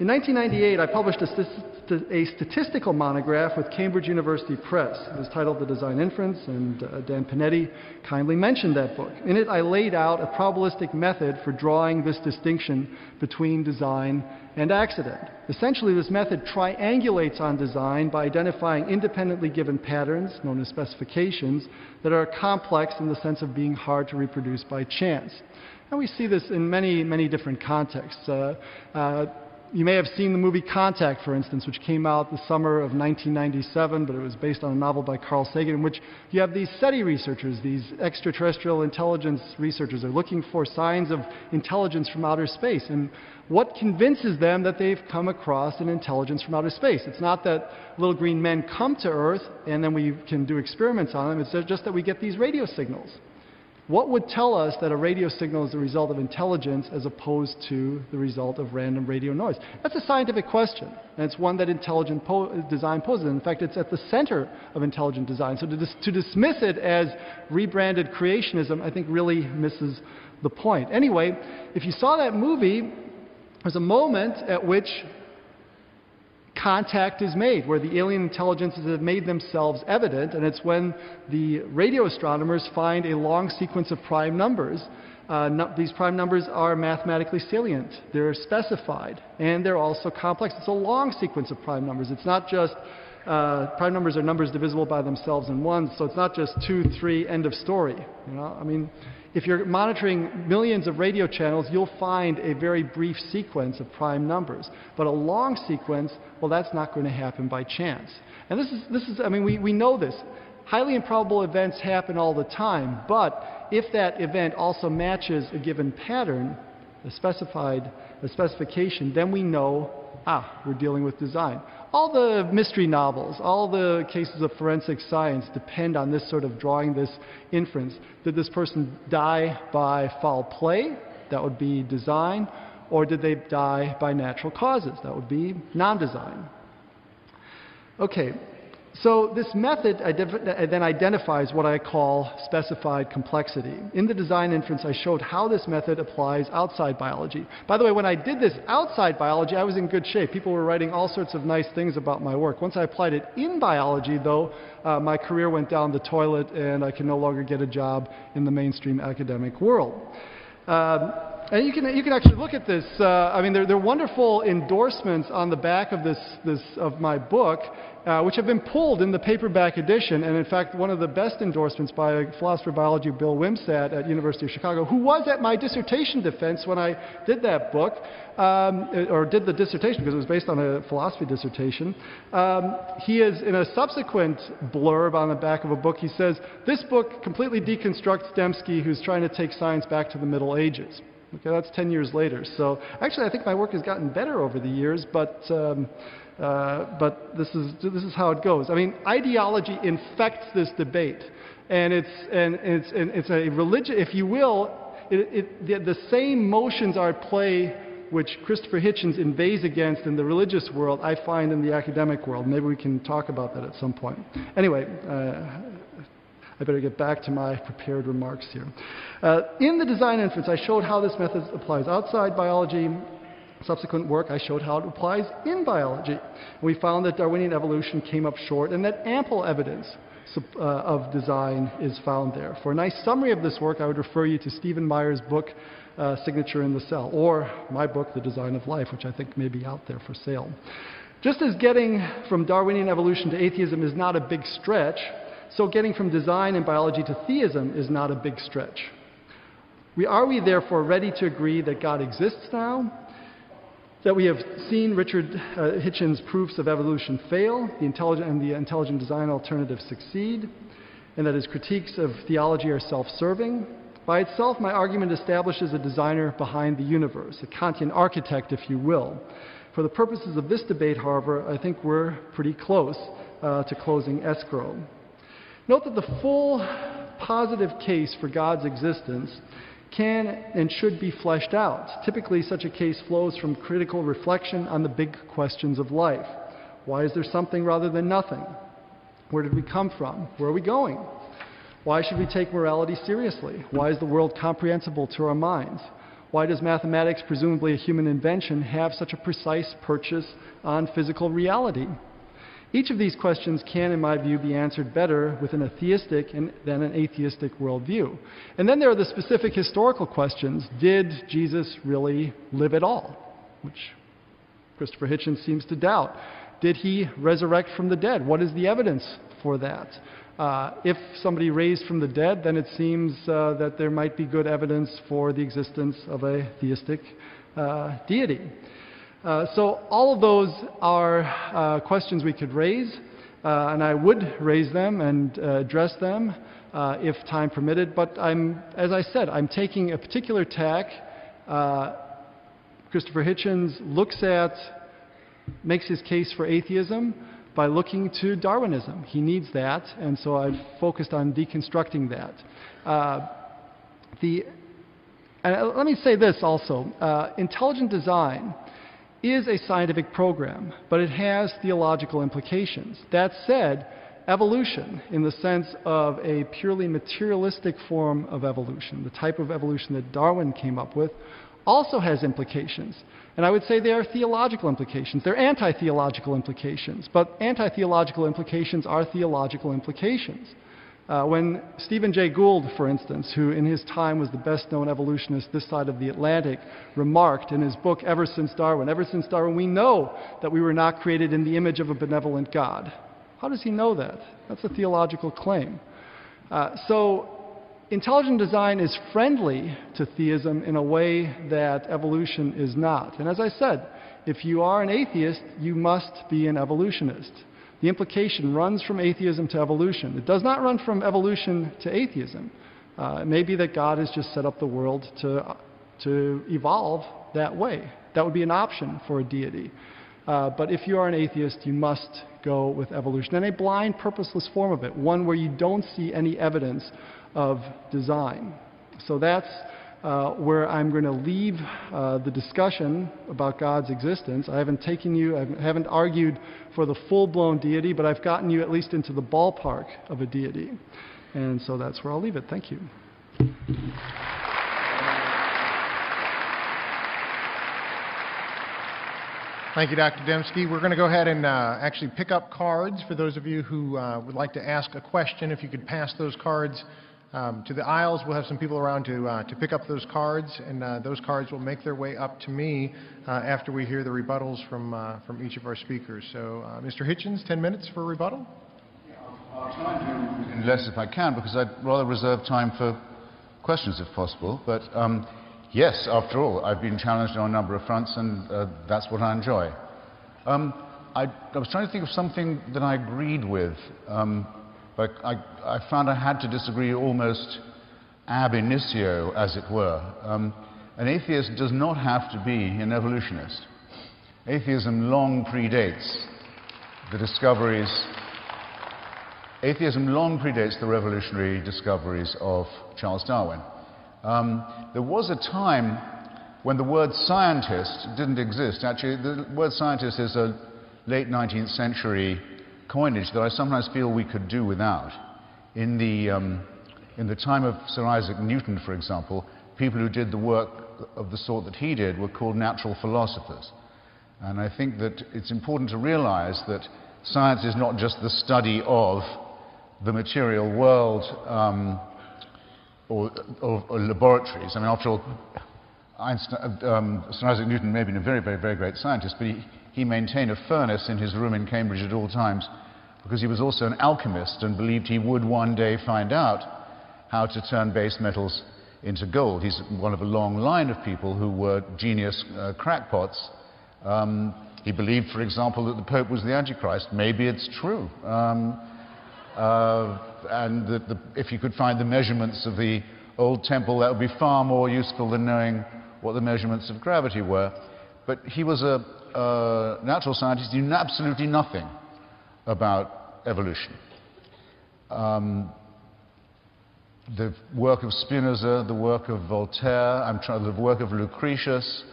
In 1998, I published a, a, statistical monograph with Cambridge University Press. It was titled The Design Inference, and uh, Dan Panetti kindly mentioned that book. In it, I laid out a probabilistic method for drawing this distinction between design and accident. Essentially, this method triangulates on design by identifying independently given patterns, known as specifications, that are complex in the sense of being hard to reproduce by chance. And we see this in many, many different contexts. Uh, uh, you may have seen the movie Contact, for instance, which came out the summer of 1997, but it was based on a novel by Carl Sagan, in which you have these SETI researchers, these extraterrestrial intelligence researchers. They're looking for signs of intelligence from outer space. And what convinces them that they've come across an intelligence from outer space? It's not that little green men come to Earth and then we can do experiments on them, it's just that we get these radio signals. What would tell us that a radio signal is the result of intelligence as opposed to the result of random radio noise? That's a scientific question, and it's one that intelligent po- design poses. In fact, it's at the center of intelligent design. So to, dis- to dismiss it as rebranded creationism, I think really misses the point. Anyway, if you saw that movie, there's a moment at which contact is made, where the alien intelligences have made themselves evident, and it's when the radio astronomers find a long sequence of prime numbers Uh, no, these prime numbers are mathematically salient. They're specified, and they're also complex. It's a long sequence of prime numbers. It's not just uh, prime numbers are numbers divisible by themselves in ones, so it's not just two, three, end of story. You know, I mean, if you're monitoring millions of radio channels, you'll find a very brief sequence of prime numbers. But a long sequence, well, that's not going to happen by chance. And this is, this is I mean, we, we know this. Highly improbable events happen all the time, but if that event also matches a given pattern, a specified a specification, then we know, ah, we're dealing with design. All the mystery novels, all the cases of forensic science depend on this sort of drawing this inference. Did this person die by foul play? That would be design. Or did they die by natural causes? That would be non design. Okay, so this method then identifies what I call specified complexity. In the design inference, I showed how this method applies outside biology. By the way, when I did this outside biology, I was in good shape. People were writing all sorts of nice things about my work. Once I applied it in biology, though, uh, my career went down the toilet and I can no longer get a job in the mainstream academic world. Um, and you can, you can actually look at this. Uh, I mean, there, there, are wonderful endorsements on the back of, this, this, of my book, uh, which have been pulled in the paperback edition. And in fact, one of the best endorsements by a philosopher of biology, Bill Wimsatt at University of Chicago, who was at my dissertation defense when I did that book, um, or did the dissertation because it was based on a philosophy dissertation. Um, he is, in a subsequent blurb on the back of a book, he says, This book completely deconstructs Dembski, who's trying to take science back to the Middle Ages. Okay, that's 10 years later. So actually, I think my work has gotten better over the years, but, um, uh, but this, is, this is how it goes. I mean, ideology infects this debate. And it's, and it's, and it's a religion, if you will, it, it, the, the same motions are at play which Christopher Hitchens inveighs against in the religious world, I find in the academic world. Maybe we can talk about that at some point. Anyway, uh, I better get back to my prepared remarks here. Uh, in the design inference, I showed how this method applies outside biology. Subsequent work, I showed how it applies in biology. we found that Darwinian evolution came up short and that ample evidence uh, of design is found there. For a nice summary of this work, I would refer you to Stephen Meyer's book, uh, Signature in the Cell, or my book, The Design of Life, which I think may be out there for sale. Just as getting from Darwinian evolution to atheism is not a big stretch, so getting from design and biology to theism is not a big stretch. We, are we therefore ready to agree that God exists now? That we have seen Richard uh, Hitchens' proofs of evolution fail, the intelligent and the intelligent design alternative succeed, and that his critiques of theology are self serving? By itself, my argument establishes a designer behind the universe, a Kantian architect, if you will. For the purposes of this debate, however, I think we're pretty close uh, to closing escrow. Note that the full positive case for God's existence can and should be fleshed out. Typically, such a case flows from critical reflection on the big questions of life. Why is there something rather than nothing? Where did we come from? Where are we going? Why should we take morality seriously? Why is the world comprehensible to our minds? Why does mathematics, presumably a human invention, have such a precise purchase on physical reality? Each of these questions can, in my view, be answered better within a theistic and, than an atheistic worldview. And then there are the specific historical questions. Did Jesus really live at all? Which Christopher Hitchens seems to doubt. Did he resurrect from the dead? What is the evidence for that? Uh, if somebody raised from the dead, then it seems uh, that there might be good evidence for the existence of a theistic uh, deity. Uh, so all of those are uh, questions we could raise, uh, and I would raise them and uh, address them uh, if time permitted. But I'm, as I said, I'm taking a particular tack. Christopher Hitchens looks at, makes his case for atheism by looking to Darwinism. He needs that, and so I've focused on deconstructing that. the, and let me say this also intelligent design is a scientific program, but it has theological implications. That said, evolution, in the sense of a purely materialistic form of evolution, the type of evolution that Darwin came up with, also has implications. And I would say they are theological implications. They're anti theological implications, but anti theological implications are theological implications. Uh, when Stephen Jay Gould, for instance, who in his time was the best known evolutionist this side of the Atlantic, remarked in his book, Ever Since Darwin, Ever Since Darwin, we know that we were not created in the image of a benevolent God. How does he know that? That's a theological claim. Uh, so, intelligent design is friendly to theism in a way that evolution is not. And as I said, if you are an atheist, you must be an evolutionist. The implication runs from atheism to evolution. It does not run from evolution to atheism. Uh, it may be that God has just set up the world to, to evolve that way. That would be an option for a deity. Uh, but if you are an atheist, you must go with evolution, and a blind, purposeless form of it, one where you don't see any evidence of design. So that's uh, where I'm going to leave uh, the discussion about God's existence. I haven't taken you, I haven't argued for the full blown deity, but I've gotten you at least into the ballpark of a deity. And so that's where I'll leave it. Thank you. Thank you, Dr. Dembski. We're going to go ahead and uh, actually pick up cards for those of you who uh, would like to ask a question. If you could pass those cards um, to the aisles. We'll have some people around to, uh, to pick up those cards, and uh, those cards will make their way up to me uh, after we hear the rebuttals from, uh, from each of our speakers. So, uh, Mr. Hitchens, 10 minutes for rebuttal? I'll try and do less if I can, because I'd rather reserve time for questions if possible. But um, yes, after all, I've been challenged on a number of fronts, and uh, that's what I enjoy. Um, I, I, was trying to think of something that I agreed with. Um, but I, I, found I had to disagree almost ab initio, as it were. Um, an atheist does not have to be an evolutionist. Atheism long predates the discoveries. Atheism long predates the revolutionary discoveries of Charles Darwin. Um, there was a time when the word scientist didn't exist. Actually, the word scientist is a late 19th century coinage that I sometimes feel we could do without. In the, um, in the time of Sir Isaac Newton, for example, people who did the work of the sort that he did were called natural philosophers. And I think that it's important to realize that science is not just the study of the material world um, or, or, or, laboratories. I mean, after all, Einstein, um, Sir Isaac Newton may have been a very, very, very great scientist, but he, he maintained a furnace in his room in Cambridge at all times because he was also an alchemist and believed he would one day find out how to turn base metals into gold. He's one of a long line of people who were genius uh, crackpots. Um, he believed, for example, that the Pope was the Antichrist. Maybe it's true. Um, uh, and that the, if you could find the measurements of the old temple, that would be far more useful than knowing what the measurements of gravity were. But he was a, uh, natural scientists knew absolutely nothing about evolution. Um, the work of Spinoza, the work of Voltaire, I'm trying, the work of Lucretius.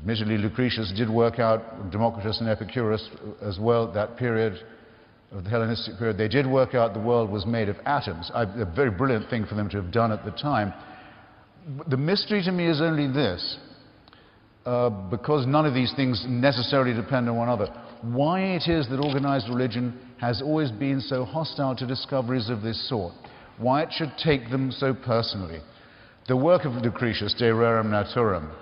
Admittedly, Lucretius did work out Democritus and Epicurus as well at that period of the Hellenistic period. They did work out the world was made of atoms. I, a very brilliant thing for them to have done at the time. The mystery to me is only this uh, because none of these things necessarily depend on one another, why it is that organized religion has always been so hostile to discoveries of this sort, why it should take them so personally. The work of Lucretius, De Rerum Naturam,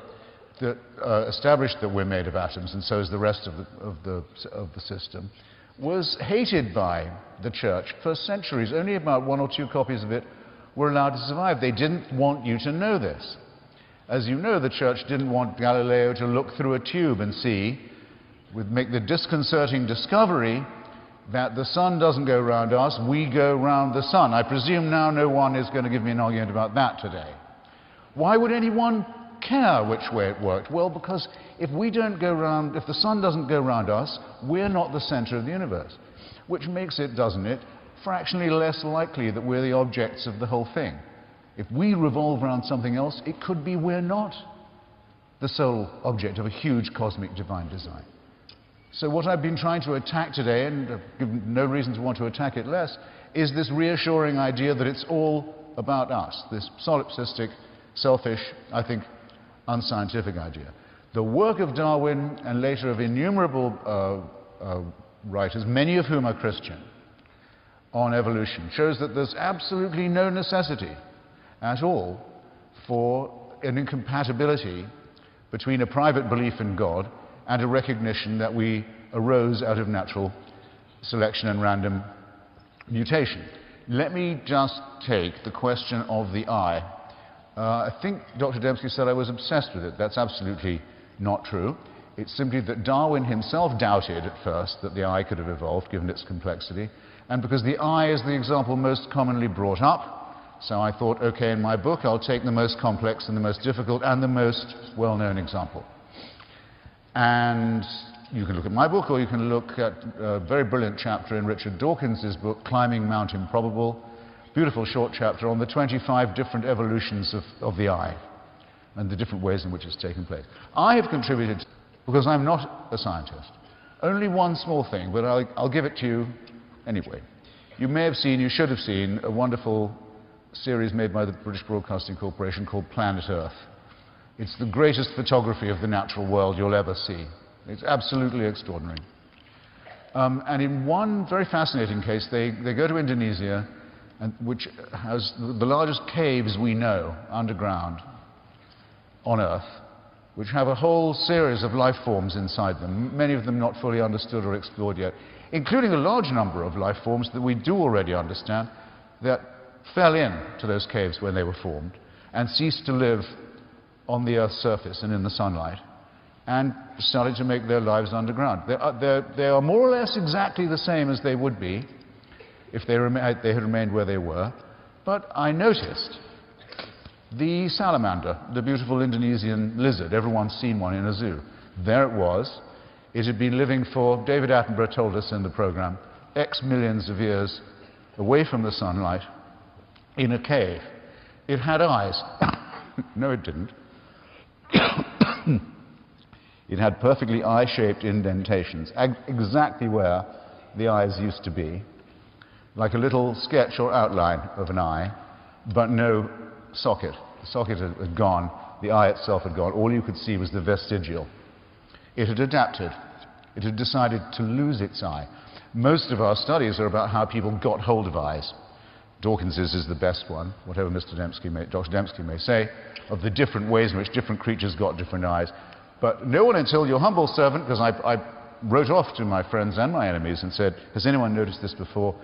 that uh, established that we're made of atoms, and so is the rest of the, of, the, of the system, was hated by the church for centuries. Only about one or two copies of it were allowed to survive. They didn't want you to know this. As you know, the church didn't want Galileo to look through a tube and see, would make the disconcerting discovery that the sun doesn't go round us, we go round the sun. I presume now no one is going to give me an argument about that today. Why would anyone care which way it worked? Well, because if we don't go round, if the sun doesn't go round us, we're not the center of the universe. Which makes it, doesn't it, fractionally less likely that we're the objects of the whole thing. If we revolve around something else, it could be we're not the sole object of a huge cosmic divine design. So, what I've been trying to attack today, and I've given no reason to want to attack it less, is this reassuring idea that it's all about us, this solipsistic, selfish, I think, unscientific idea. The work of Darwin and later of innumerable uh, uh, writers, many of whom are Christian, on evolution shows that there's absolutely no necessity at all for an incompatibility between a private belief in God and a recognition that we arose out of natural selection and random mutation. Let me just take the question of the eye. Uh, I think Dr. Dembski said I was obsessed with it. That's absolutely not true. It's simply that Darwin himself doubted at first that the eye could have evolved given its complexity, and because the eye is the example most commonly brought up, so I thought, okay, in my book I'll take the most complex and the most difficult and the most well-known example. And you can look at my book, or you can look at a very brilliant chapter in Richard Dawkins' book, Climbing Mount Improbable. Beautiful short chapter on the 25 different evolutions of, of the eye and the different ways in which it's taken place. I have contributed, because I'm not a scientist, only one small thing, but I'll, I'll give it to you anyway. You may have seen, you should have seen, a wonderful series made by the British Broadcasting Corporation called Planet Earth. It's the greatest photography of the natural world you'll ever see. It's absolutely extraordinary. Um, and in one very fascinating case, they, they go to Indonesia, and, which has the largest caves we know underground on Earth, which have a whole series of life forms inside them, many of them not fully understood or explored yet, including a large number of life forms that we do already understand that fell into those caves when they were formed and ceased to live on the Earth's surface and in the sunlight and started to make their lives underground. They are, uh, they are more or less exactly the same as they would be if they, they had remained where they were. But I noticed the salamander, the beautiful Indonesian lizard. Everyone's seen one in a zoo. There it was. It had been living for, David Attenborough told us in the program, X millions of years away from the sunlight in a cave. It had eyes. no, it didn't. It had perfectly eye-shaped indentations, exactly where the eyes used to be, like a little sketch or outline of an eye, but no socket. The socket had gone, the eye itself had gone. All you could see was the vestigial. It had adapted. It had decided to lose its eye. Most of our studies are about how people got hold of eyes. Dawkins's is the best one, whatever Mr. Dembski may, Dr. Dembski may say, of the different ways in which different creatures got different eyes. But no one until your humble servant, because I, I wrote off to my friends and my enemies and said, Has anyone noticed this before?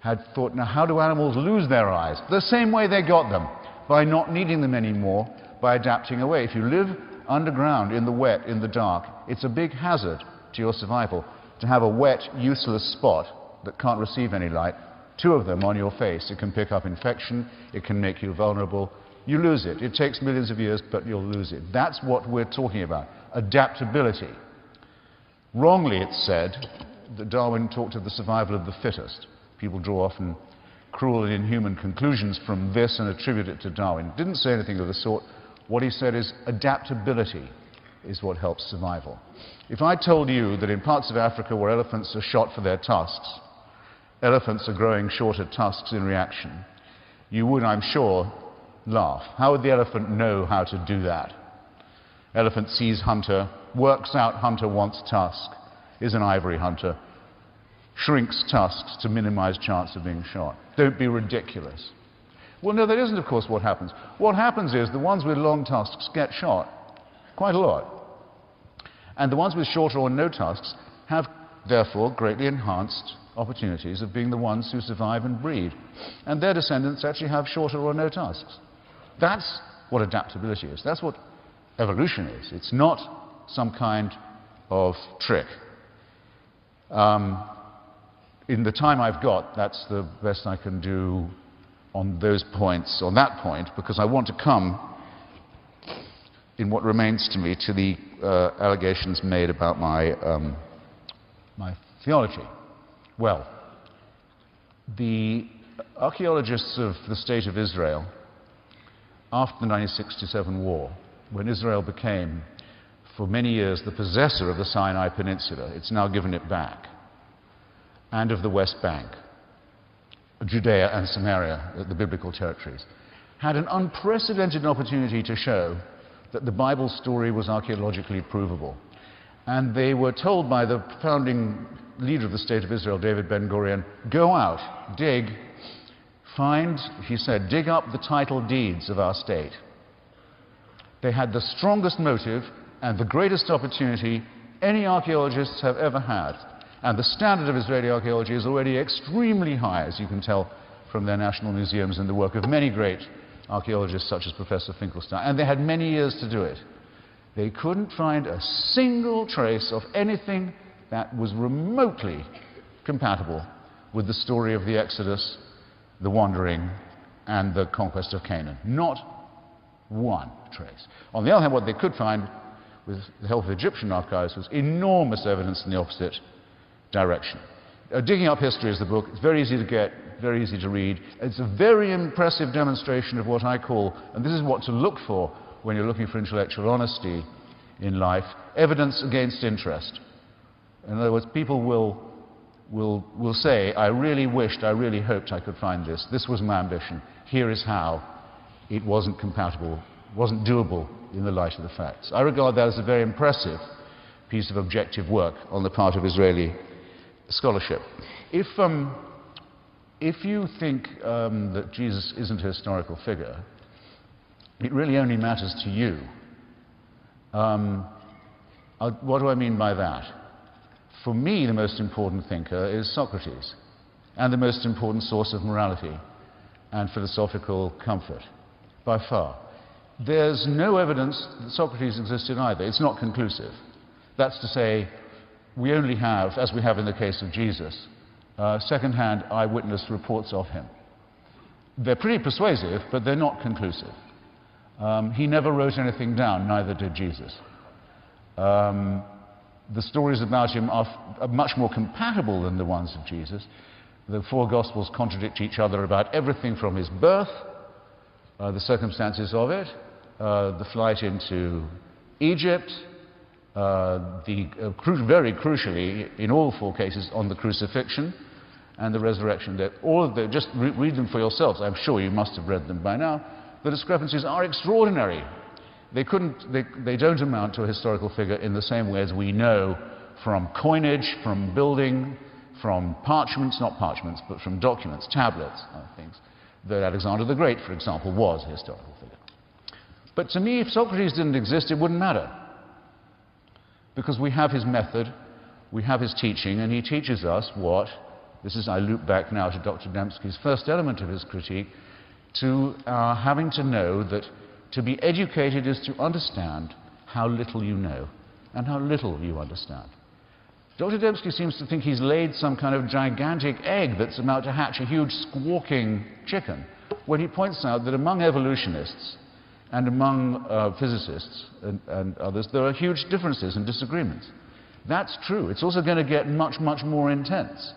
had thought, now how do animals lose their eyes? The same way they got them, by not needing them anymore, by adapting away. If you live underground in the wet, in the dark, it's a big hazard to your survival to have a wet, useless spot that can't receive any light, two of them on your face. It can pick up infection, it can make you vulnerable. You lose it. It takes millions of years, but you'll lose it. That's what we're talking about adaptability. Wrongly, it's said that Darwin talked of the survival of the fittest. People draw often cruel and inhuman conclusions from this and attribute it to Darwin. Didn't say anything of the sort. What he said is adaptability is what helps survival. If I told you that in parts of Africa where elephants are shot for their tusks, elephants are growing shorter tusks in reaction, you would, I'm sure, laugh. How would the elephant know how to do that? Elephant sees hunter, works out hunter wants tusk, is an ivory hunter, shrinks tusks to minimize chance of being shot. Don't be ridiculous. Well, no, that isn't, of course, what happens. What happens is the ones with long tusks get shot quite a lot. And the ones with shorter or no tusks have, therefore, greatly enhanced opportunities of being the ones who survive and breed. And their descendants actually have shorter or no tusks. That's what adaptability is. That's what evolution is. It's not some kind of trick. Um, in the time I've got, that's the best I can do on those points, on that point, because I want to come, in what remains to me, to the uh, allegations made about my, um, my theology. Well, the archaeologists of the State of Israel, after the 1967 war, when Israel became, for many years, the possessor of the Sinai Peninsula, it's now given it back, and of the West Bank, Judea and Samaria, the biblical territories, had an unprecedented opportunity to show that the Bible story was archaeologically provable. And they were told by the founding leader of the State of Israel, David Ben Gurion, go out, dig, find, he said, dig up the title deeds of our state. They had the strongest motive and the greatest opportunity any archaeologists have ever had. And the standard of Israeli archaeology is already extremely high, as you can tell from their national museums and the work of many great archaeologists such as Professor Finkelstein. And they had many years to do it. They couldn't find a single trace of anything that was remotely compatible with the story of the Exodus, the wandering, and the conquest of Canaan. Not one trace. On the other hand, what they could find with the help of Egyptian archives was enormous evidence in the opposite direction. Uh, Digging Up History is the book. It's very easy to get, very easy to read. It's a very impressive demonstration of what I call, and this is what to look for when you're looking for intellectual honesty in life, evidence against interest. In other words, people will, will, will say, I really wished, I really hoped I could find this. This was my ambition. Here is how. It wasn't compatible, wasn't doable in the light of the facts. I regard that as a very impressive piece of objective work on the part of Israeli scholarship. If, um, if you think um, that Jesus isn't a historical figure, it really only matters to you. Um, uh, what do I mean by that? For me, the most important thinker is Socrates, and the most important source of morality and philosophical comfort, by far. There's no evidence that Socrates existed either. It's not conclusive. That's to say, we only have, as we have in the case of Jesus, uh, second-hand eyewitness reports of him. They're pretty persuasive, but they're not conclusive. Um, he never wrote anything down, neither did Jesus. Um, the stories about him are, much more compatible than the ones of Jesus. The four Gospels contradict each other about everything from his birth, uh, the circumstances of it, uh, the flight into Egypt, uh, the, uh, very crucially, in all four cases, on the crucifixion and the resurrection. That all of the, just re read them for yourselves. I'm sure you must have read them by now. The discrepancies are extraordinary. They, couldn't, they, they don't amount to a historical figure in the same way as we know from coinage, from building, from parchments, not parchments, but from documents, tablets, other things, that Alexander the Great, for example, was a historical figure. But to me, if Socrates didn't exist, it wouldn't matter. Because we have his method, we have his teaching, and he teaches us what, this is, I loop back now to Dr. Dembski's first element of his critique, to uh, having to know that to be educated is to understand how little you know and how little you understand. Dr. Dembski seems to think he's laid some kind of gigantic egg that's about to hatch a huge squawking chicken, when he points out that among evolutionists and among uh, physicists and, and others, there are huge differences and disagreements. That's true. It's also going to get much, much more intense.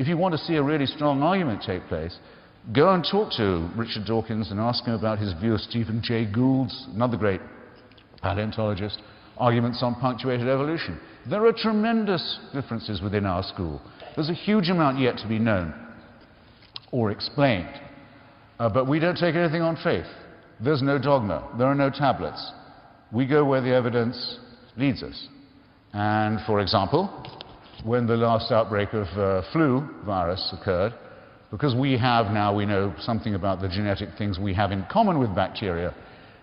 If you want to see a really strong argument take place, Go and talk to Richard Dawkins and ask him about his view of Stephen Jay Gould's, another great paleontologist, arguments on punctuated evolution. There are tremendous differences within our school. There's a huge amount yet to be known or explained. Uh, but we don't take anything on faith. There's no dogma. There are no tablets. We go where the evidence leads us. And for example, when the last outbreak of uh, flu virus occurred, because we have now, we know something about the genetic things we have in common with bacteria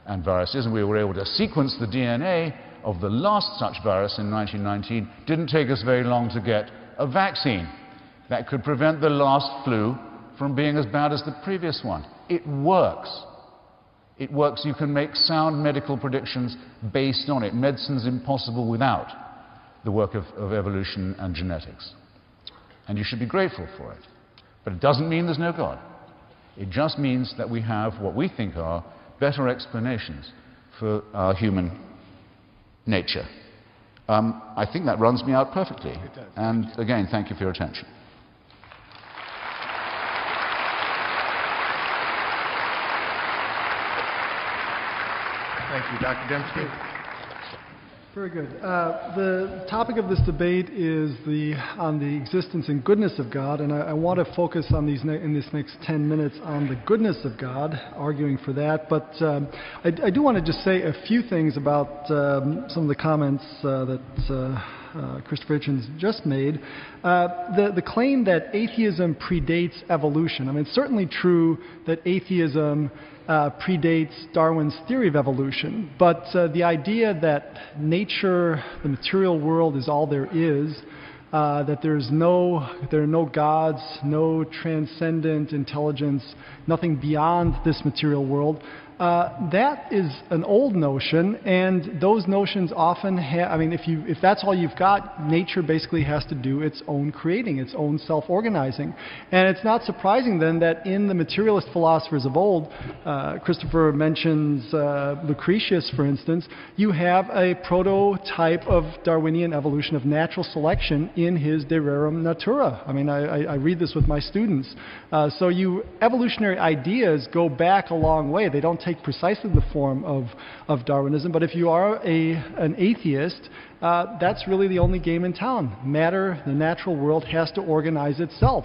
and viruses, and we were able to sequence the DNA of the last such virus in 1919. Didn't take us very long to get a vaccine that could prevent the last flu from being as bad as the previous one. It works. It works. You can make sound medical predictions based on it. Medicine's impossible without the work of, of evolution and genetics. And you should be grateful for it. But it doesn't mean there's no God. It just means that we have what we think are better explanations for our human nature. Um, I think that runs me out perfectly. And again, thank you for your attention. Thank you, Dr. Dembski. Very good. Uh, the topic of this debate is the on the existence and goodness of God, and I, I want to focus on these ne- in this next 10 minutes on the goodness of God, arguing for that. But um, I, I, do want to just say a few things about um, some of the comments uh, that. Uh, uh, Christopher Hitchens just made, uh, the, the claim that atheism predates evolution. I mean, it's certainly true that atheism uh, predates Darwin's theory of evolution, but uh, the idea that nature, the material world, is all there is, uh, that there's no, there are no gods, no transcendent intelligence, nothing beyond this material world. Uh, that is an old notion, and those notions often have, I mean, if, you, if that's all you've got, nature basically has to do its own creating, its own self organizing. And it's not surprising then that in the materialist philosophers of old, uh, Christopher mentions uh, Lucretius, for instance, you have a prototype of Darwinian evolution of natural selection in his De Rerum Natura. I mean, I, I read this with my students. Uh, so you evolutionary ideas go back a long way. They don't take precisely the form of, of Darwinism, but if you are a, an atheist, uh, that's really the only game in town. Matter, the natural world, has to organize itself.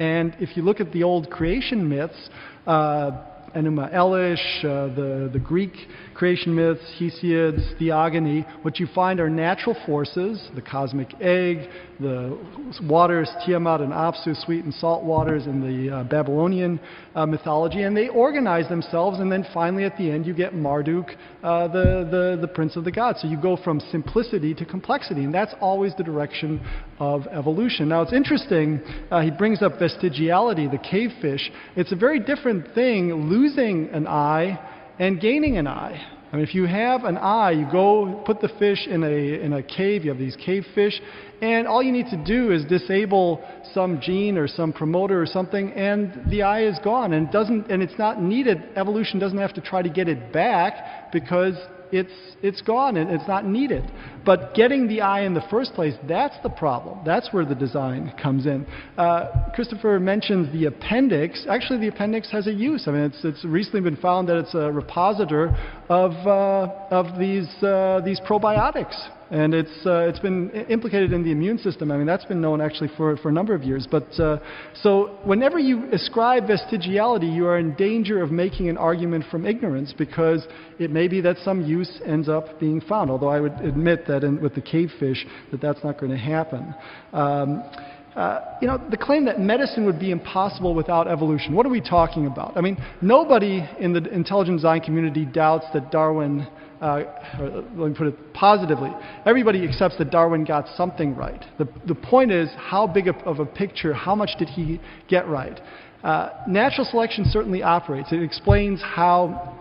And if you look at the old creation myths, uh, Enuma Elish, uh, the, the Greek creation myths, Hesiod's, Theogony, what you find are natural forces, the cosmic egg, the waters, Tiamat and Apsu, sweet and salt waters in the uh, Babylonian uh, mythology, and they organize themselves, and then finally at the end you get Marduk, uh, the, the, the prince of the gods. So you go from simplicity to complexity, and that's always the direction of evolution. Now it's interesting, uh, he brings up vestigiality, the cave fish. It's a very different thing losing an eye and gaining an eye. I mean, if you have an eye, you go put the fish in a, in a cave, you have these cave fish, and all you need to do is disable some gene or some promoter or something, and the eye is gone. And, doesn't, and it's not needed. Evolution doesn't have to try to get it back because it's, it's gone and it's not needed. But getting the eye in the first place, that's the problem. That's where the design comes in. Uh, Christopher mentions the appendix. Actually, the appendix has a use. I mean, it's, it's recently been found that it's a repositor of, uh, of these, uh, these probiotics and it's, uh, it's been implicated in the immune system. I mean, that's been known actually for, for a number of years. But uh, so whenever you ascribe vestigiality, you are in danger of making an argument from ignorance because it may be that some use ends up being found. Although I would admit that in, with the cave fish, that that's not going to happen. Um, uh, you know, the claim that medicine would be impossible without evolution, what are we talking about? I mean, nobody in the intelligent design community doubts that Darwin uh, let me put it positively, everybody accepts that Darwin got something right. The, the point is, how big of a picture, how much did he get right? Uh, natural selection certainly operates. It explains how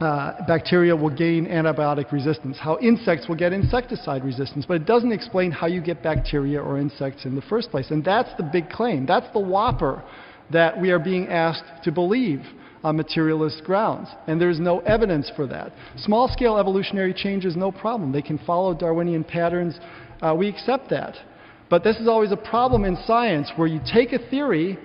uh, bacteria will gain antibiotic resistance, how insects will get insecticide resistance, but it doesn't explain how you get bacteria or insects in the first place. And that's the big claim. That's the whopper that we are being asked to believe on materialist grounds. And there's no evidence for that. Small scale evolutionary change is no problem. They can follow Darwinian patterns. Uh, we accept that. But this is always a problem in science where you take a theory,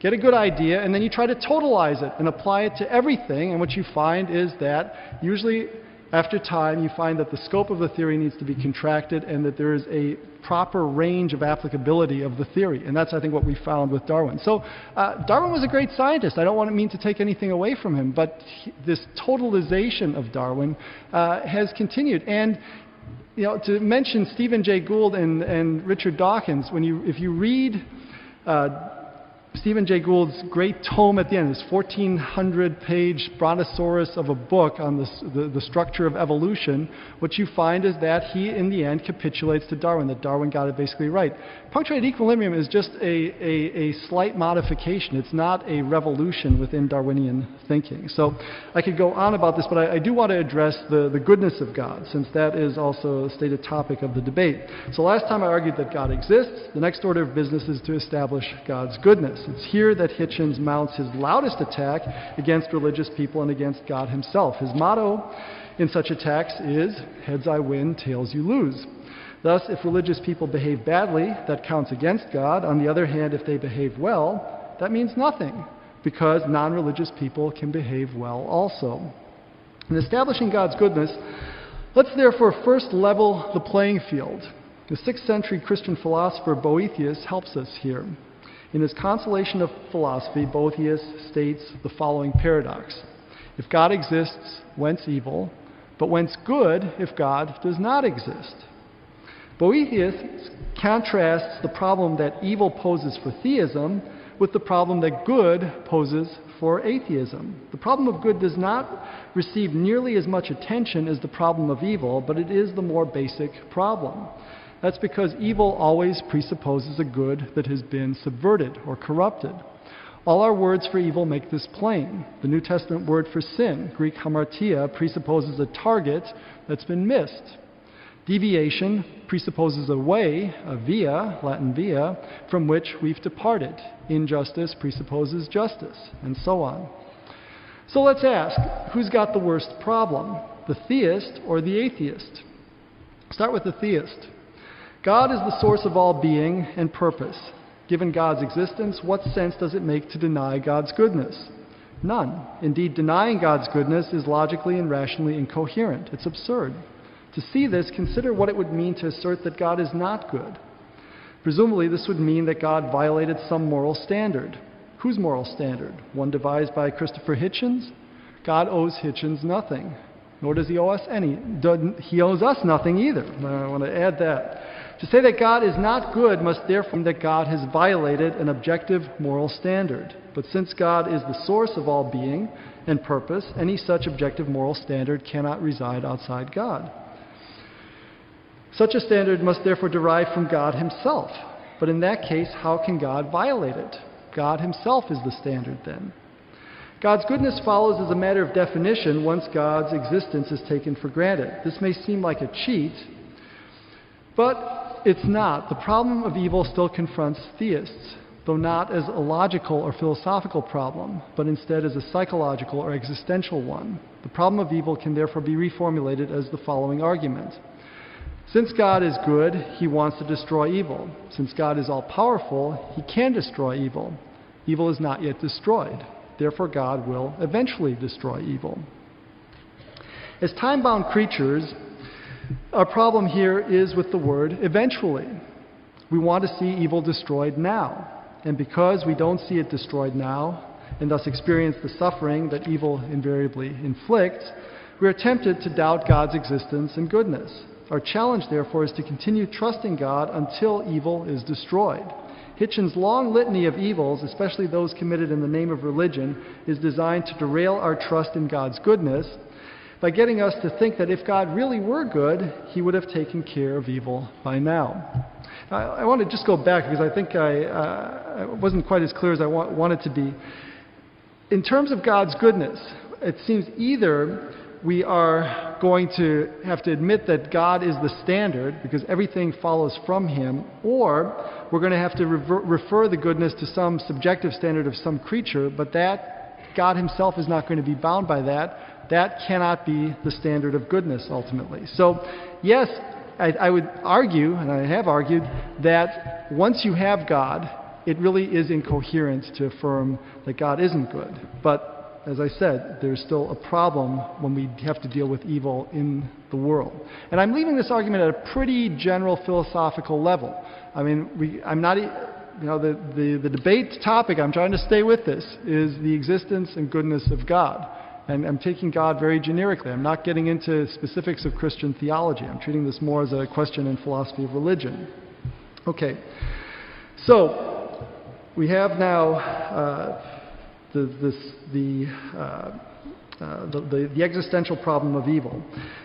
get a good idea, and then you try to totalize it and apply it to everything. And what you find is that usually after time, you find that the scope of the theory needs to be contracted and that there is a proper range of applicability of the theory. And that's, I think, what we found with Darwin. So uh, Darwin was a great scientist. I don't want to mean to take anything away from him, but he, this totalization of Darwin uh, has continued. And you know, to mention Stephen Jay Gould and, and Richard Dawkins, when you, if you read uh, Stephen Jay Gould's great tome at the end, this 1,400 page brontosaurus of a book on the, the, the, structure of evolution, what you find is that he, in the end, capitulates to Darwin, that Darwin got it basically right. Punctuated equilibrium is just a, a, a slight modification. It's not a revolution within Darwinian thinking. So I could go on about this, but I, I do want to address the, the goodness of God, since that is also a stated topic of the debate. So last time I argued that God exists. The next order of business is to establish God's goodness. It's here that Hitchens mounts his loudest attack against religious people and against God himself. His motto in such attacks is heads I win, tails you lose. Thus, if religious people behave badly, that counts against God. On the other hand, if they behave well, that means nothing, because non religious people can behave well also. In establishing God's goodness, Let's therefore first level the playing field. The 6th century Christian philosopher Boethius helps us here. In his Consolation of Philosophy, Boethius states the following paradox If God exists, whence evil? But whence good if God does not exist? Boethius contrasts the problem that evil poses for theism with the problem that good poses for atheism. The problem of good does not receive nearly as much attention as the problem of evil, but it is the more basic problem. That's because evil always presupposes a good that has been subverted or corrupted. All our words for evil make this plain. The New Testament word for sin, Greek hamartia, presupposes a target that's been missed. Deviation presupposes a way, a via, Latin via, from which we've departed. Injustice presupposes justice, and so on. So let's ask who's got the worst problem, the theist or the atheist? Start with the theist. God is the source of all being and purpose. Given God's existence, what sense does it make to deny God's goodness? None. Indeed, denying God's goodness is logically and rationally incoherent. It's absurd. To see this, consider what it would mean to assert that God is not good. Presumably, this would mean that God violated some moral standard. Whose moral standard? One devised by Christopher Hitchens? God owes Hitchens nothing, nor does he owe us any. He owes us nothing either. I want to add that. To say that God is not good must therefore mean that God has violated an objective moral standard. But since God is the source of all being and purpose, any such objective moral standard cannot reside outside God. Such a standard must therefore derive from God Himself. But in that case, how can God violate it? God Himself is the standard then. God's goodness follows as a matter of definition once God's existence is taken for granted. This may seem like a cheat, but it's not. The problem of evil still confronts theists, though not as a logical or philosophical problem, but instead as a psychological or existential one. The problem of evil can therefore be reformulated as the following argument. Since God is good, he wants to destroy evil. Since God is all powerful, he can destroy evil. Evil is not yet destroyed. Therefore, God will eventually destroy evil. As time bound creatures, our problem here is with the word eventually. We want to see evil destroyed now. And because we don't see it destroyed now, and thus experience the suffering that evil invariably inflicts, we are tempted to doubt God's existence and goodness. Our challenge, therefore, is to continue trusting God until evil is destroyed. Hitchens' long litany of evils, especially those committed in the name of religion, is designed to derail our trust in God's goodness by getting us to think that if God really were good, he would have taken care of evil by now. I, I want to just go back because I think I uh, wasn't quite as clear as I want, wanted to be. In terms of God's goodness, it seems either we are going to have to admit that God is the standard because everything follows from Him, or we're going to have to rever- refer the goodness to some subjective standard of some creature, but that God Himself is not going to be bound by that. That cannot be the standard of goodness ultimately. So, yes, I, I would argue, and I have argued, that once you have God, it really is incoherent to affirm that God isn't good. But as I said, there's still a problem when we have to deal with evil in the world. And I'm leaving this argument at a pretty general philosophical level. I mean, we, I'm not, you know, the, the, the debate topic, I'm trying to stay with this, is the existence and goodness of God. And I'm taking God very generically. I'm not getting into specifics of Christian theology. I'm treating this more as a question in philosophy of religion. Okay. So, we have now. Uh, the, this, the, uh, uh, the, the, the, existential problem of evil.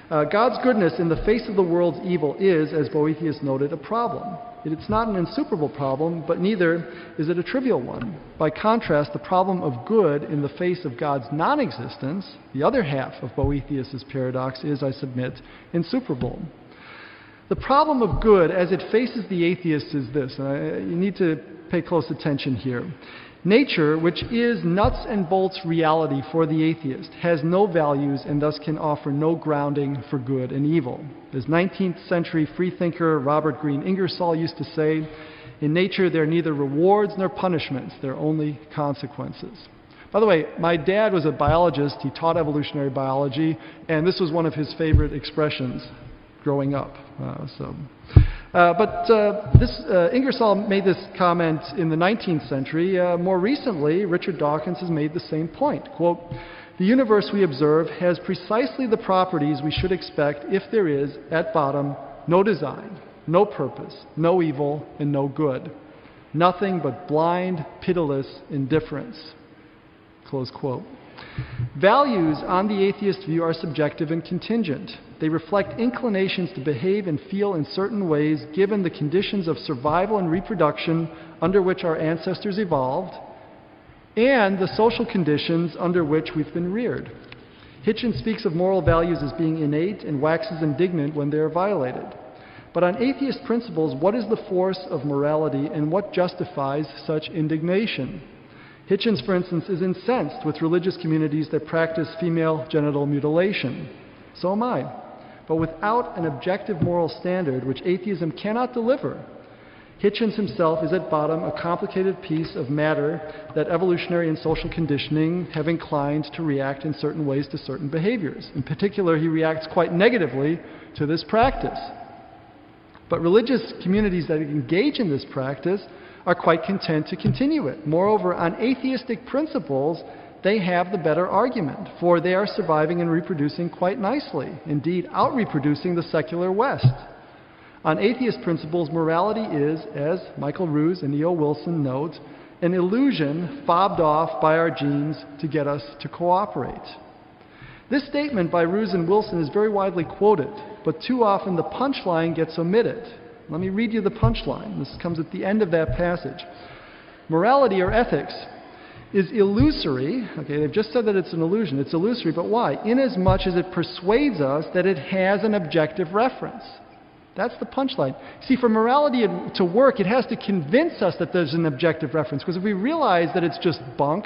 Uh, God's goodness in the face of the world's evil is, as Boethius noted, a problem. It's not an insuperable problem, but neither is it a trivial one. By contrast, the problem of good in the face of God's non existence, the other half of Boethius' paradox, is, I submit, insuperable. The problem of good as it faces the atheist is this, and I, you need to pay close attention here. Nature, which is nuts and bolts reality for the atheist, has no values and thus can offer no grounding for good and evil. As 19th century freethinker Robert Green Ingersoll used to say, in nature there are neither rewards nor punishments, there are only consequences. By the way, my dad was a biologist. He taught evolutionary biology, and this was one of his favorite expressions growing up. Uh, so, uh, but uh, this, uh, Ingersoll made this comment in the 19th century. Uh, more recently, Richard Dawkins has made the same point. Quote, the universe we observe has precisely the properties we should expect if there is, at bottom, no design, no purpose, no evil, and no good. Nothing but blind, pitiless indifference. Close quote. Values on the atheist view are subjective and contingent. They reflect inclinations to behave and feel in certain ways given the conditions of survival and reproduction under which our ancestors evolved and the social conditions under which we've been reared. Hitchens speaks of moral values as being innate and waxes indignant when they are violated. But on atheist principles, what is the force of morality and what justifies such indignation? Hitchens, for instance, is incensed with religious communities that practice female genital mutilation. So am I. But without an objective moral standard, which atheism cannot deliver, Hitchens himself is at bottom a complicated piece of matter that evolutionary and social conditioning have inclined to react in certain ways to certain behaviors. In particular, he reacts quite negatively to this practice. But religious communities that engage in this practice are quite content to continue it. Moreover, on atheistic principles, they have the better argument, for they are surviving and reproducing quite nicely, indeed, out reproducing the secular West. On atheist principles, morality is, as Michael Ruse and E.O. Wilson note, an illusion fobbed off by our genes to get us to cooperate. This statement by Ruse and Wilson is very widely quoted, but too often the punchline gets omitted. Let me read you the punchline. This comes at the end of that passage. Morality or ethics is illusory. Okay, they've just said that it's an illusion. It's illusory, but why? Inasmuch as it persuades us that it has an objective reference. That's the punchline. See, for morality to work, it has to convince us that there's an objective reference. Because if we realize that it's just bunk,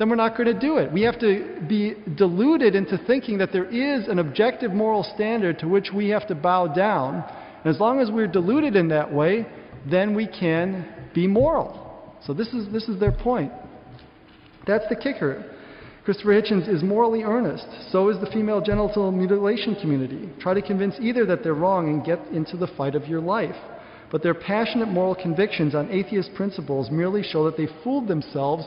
then we're not going to do it. We have to be deluded into thinking that there is an objective moral standard to which we have to bow down. And as long as we're deluded in that way, then we can be moral. So this is, this is their point. That's the kicker. Christopher Hitchens is morally earnest. So is the female genital mutilation community. Try to convince either that they're wrong and get into the fight of your life. But their passionate moral convictions on atheist principles merely show that they fooled themselves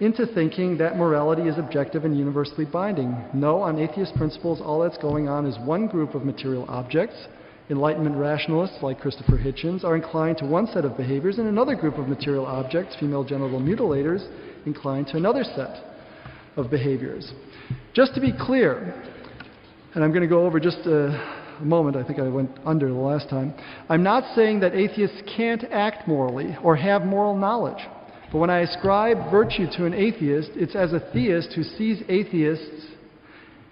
into thinking that morality is objective and universally binding. No, on atheist principles, all that's going on is one group of material objects. Enlightenment rationalists, like Christopher Hitchens, are inclined to one set of behaviors, and another group of material objects, female genital mutilators, inclined to another set of behaviors. Just to be clear, and I'm going to go over just a, a moment, I think I went under the last time. I'm not saying that atheists can't act morally or have moral knowledge. But when I ascribe virtue to an atheist, it's as a theist who sees atheists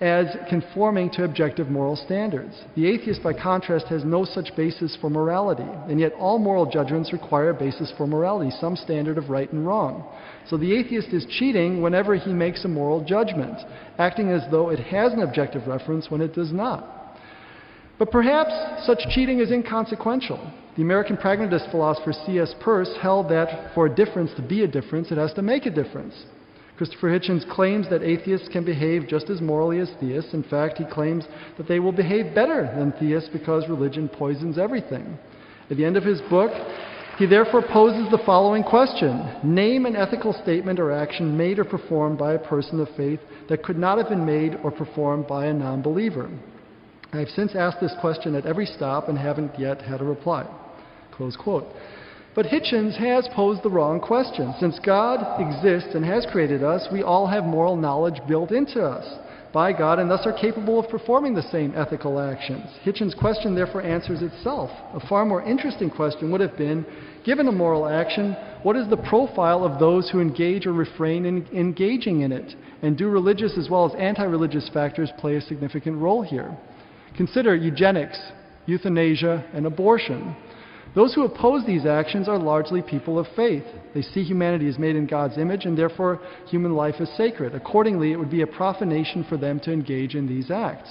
as conforming to objective moral standards. The atheist, by contrast, has no such basis for morality, and yet all moral judgments require a basis for morality, some standard of right and wrong. So the atheist is cheating whenever he makes a moral judgment, acting as though it has an objective reference when it does not. But perhaps such cheating is inconsequential. The American pragmatist philosopher C.S. Peirce held that for a difference to be a difference, it has to make a difference. Christopher Hitchens claims that atheists can behave just as morally as theists. In fact, he claims that they will behave better than theists because religion poisons everything. At the end of his book, he therefore poses the following question Name an ethical statement or action made or performed by a person of faith that could not have been made or performed by a non believer. I have since asked this question at every stop and haven't yet had a reply. Close quote. But Hitchens has posed the wrong question. Since God exists and has created us, we all have moral knowledge built into us by God and thus are capable of performing the same ethical actions. Hitchens' question therefore answers itself. A far more interesting question would have been given a moral action, what is the profile of those who engage or refrain in engaging in it? And do religious as well as anti religious factors play a significant role here? Consider eugenics, euthanasia, and abortion. Those who oppose these actions are largely people of faith. They see humanity as made in God's image, and therefore human life is sacred. Accordingly, it would be a profanation for them to engage in these acts.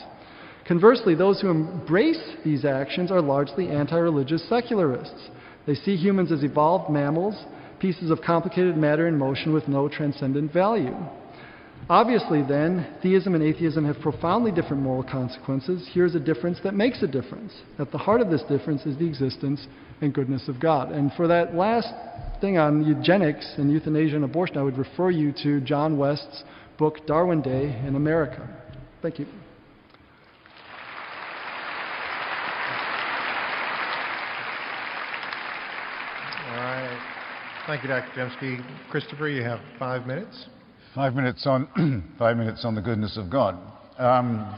Conversely, those who embrace these actions are largely anti religious secularists. They see humans as evolved mammals, pieces of complicated matter in motion with no transcendent value. Obviously, then, theism and atheism have profoundly different moral consequences. Here's a difference that makes a difference. At the heart of this difference is the existence and goodness of God. And for that last thing on eugenics and euthanasia and abortion, I would refer you to John West's book, Darwin Day in America. Thank you. All right. Thank you, Dr. Dembski. Christopher, you have five minutes. Five minutes on five minutes on the goodness of God. Um,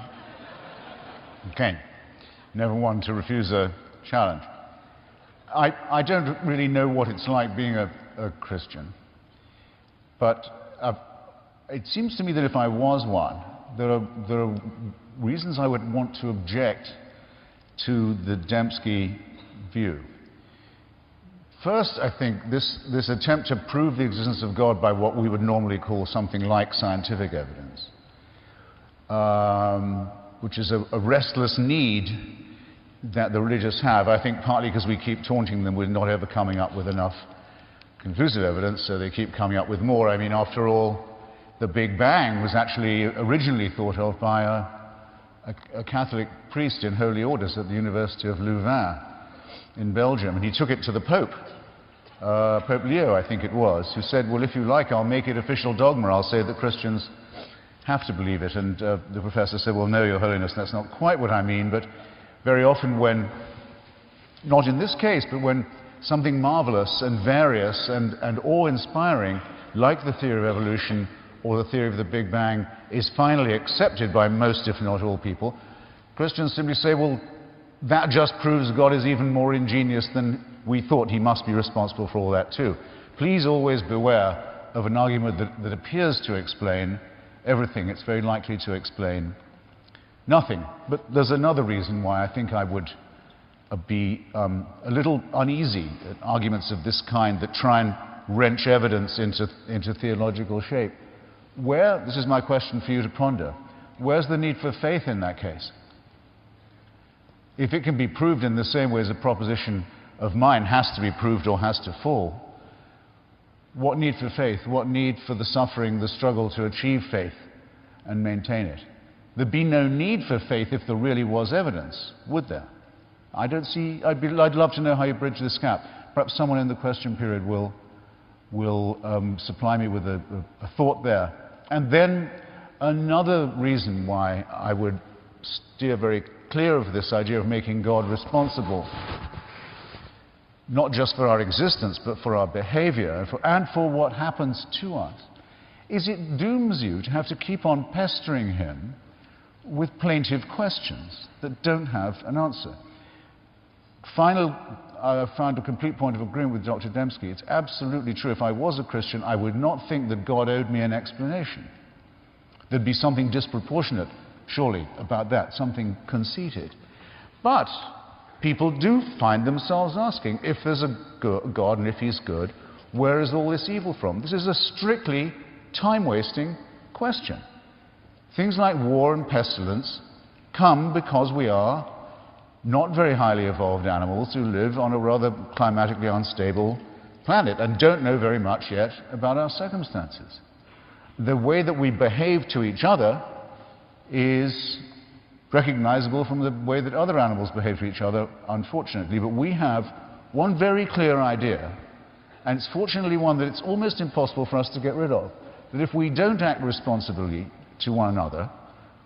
okay, never one to refuse a challenge. I, I don't really know what it's like being a, a Christian, but uh, it seems to me that if I was one, there are, there are reasons I would want to object to the Dembski view. First, I think this, this attempt to prove the existence of God by what we would normally call something like scientific evidence, um, which is a, a, restless need that the religious have, I think partly because we keep taunting them with not ever coming up with enough conclusive evidence, so they keep coming up with more. I mean, after all, the Big Bang was actually originally thought of by a, a, a Catholic priest in holy orders at the University of Louvain in Belgium, and he took it to the Pope, uh, Pope Leo, I think it was, who said, Well, if you like, I'll make it official dogma. I'll say that Christians have to believe it. And uh, the professor said, Well, no, Your Holiness, that's not quite what I mean. But very often, when, not in this case, but when something marvelous and various and, and awe inspiring, like the theory of evolution or the theory of the Big Bang, is finally accepted by most, if not all people, Christians simply say, Well, that just proves God is even more ingenious than we thought he must be responsible for all that too. Please always beware of an argument that, that appears to explain everything. It's very likely to explain nothing. But there's another reason why I think I would uh, be um, a little uneasy at arguments of this kind that try and wrench evidence into, into theological shape. Where, this is my question for you to ponder, where's the need for faith in that case? if it can be proved in the same way as a proposition of mine has to be proved or has to fall, what need for faith? What need for the suffering, the struggle to achieve faith and maintain it? There'd be no need for faith if there really was evidence, would there? I don't see, I'd, be, I'd love to know how you bridge this gap. Perhaps someone in the question period will, will um, supply me with a, a, a thought there. And then another reason why I would steer very clear of this idea of making God responsible, not just for our existence, but for our behavior and for, and for what happens to us, is it dooms you to have to keep on pestering Him with plaintive questions that don't have an answer. Final, I found a complete point of agreement with Dr. Dembski. It's absolutely true. If I was a Christian, I would not think that God owed me an explanation. There'd be something disproportionate surely, about that, something conceited. But people do find themselves asking if there's a God and if He's good, where is all this evil from? This is a strictly time wasting question. Things like war and pestilence come because we are not very highly evolved animals who live on a rather climatically unstable planet and don't know very much yet about our circumstances. The way that we behave to each other is recognizable from the way that other animals behave to each other, unfortunately. But we have one very clear idea, and it's fortunately one that it's almost impossible for us to get rid of, that if we don't act responsibly to one another,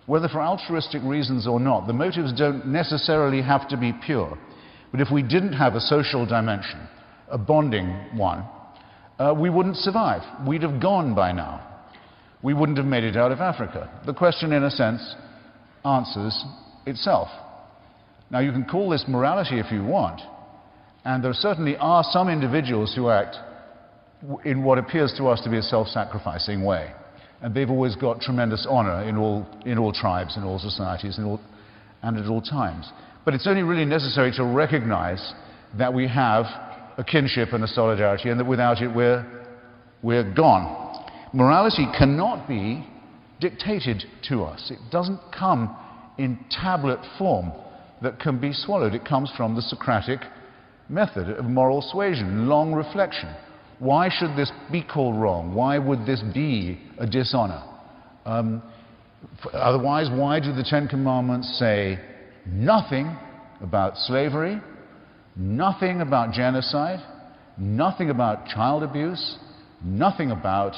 whether for altruistic reasons or not, the motives don't necessarily have to be pure. But if we didn't have a social dimension, a bonding one, uh, we wouldn't survive. We'd have gone by now we wouldn't have made it out of Africa. The question, in a sense, answers itself. Now, you can call this morality if you want, and there certainly are some individuals who act in what appears to us to be a self sacrificing way. And they've always got tremendous honor in all, in all tribes, in all societies, in all, and at all times. But it's only really necessary to recognize that we have a kinship and a solidarity, and that without it we're, we're gone morality cannot be dictated to us. It doesn't come in tablet form that can be swallowed. It comes from the Socratic method of moral suasion, long reflection. Why should this be called wrong? Why would this be a dishonor? Um, otherwise, why do the Ten Commandments say nothing about slavery, nothing about genocide, nothing about child abuse, nothing about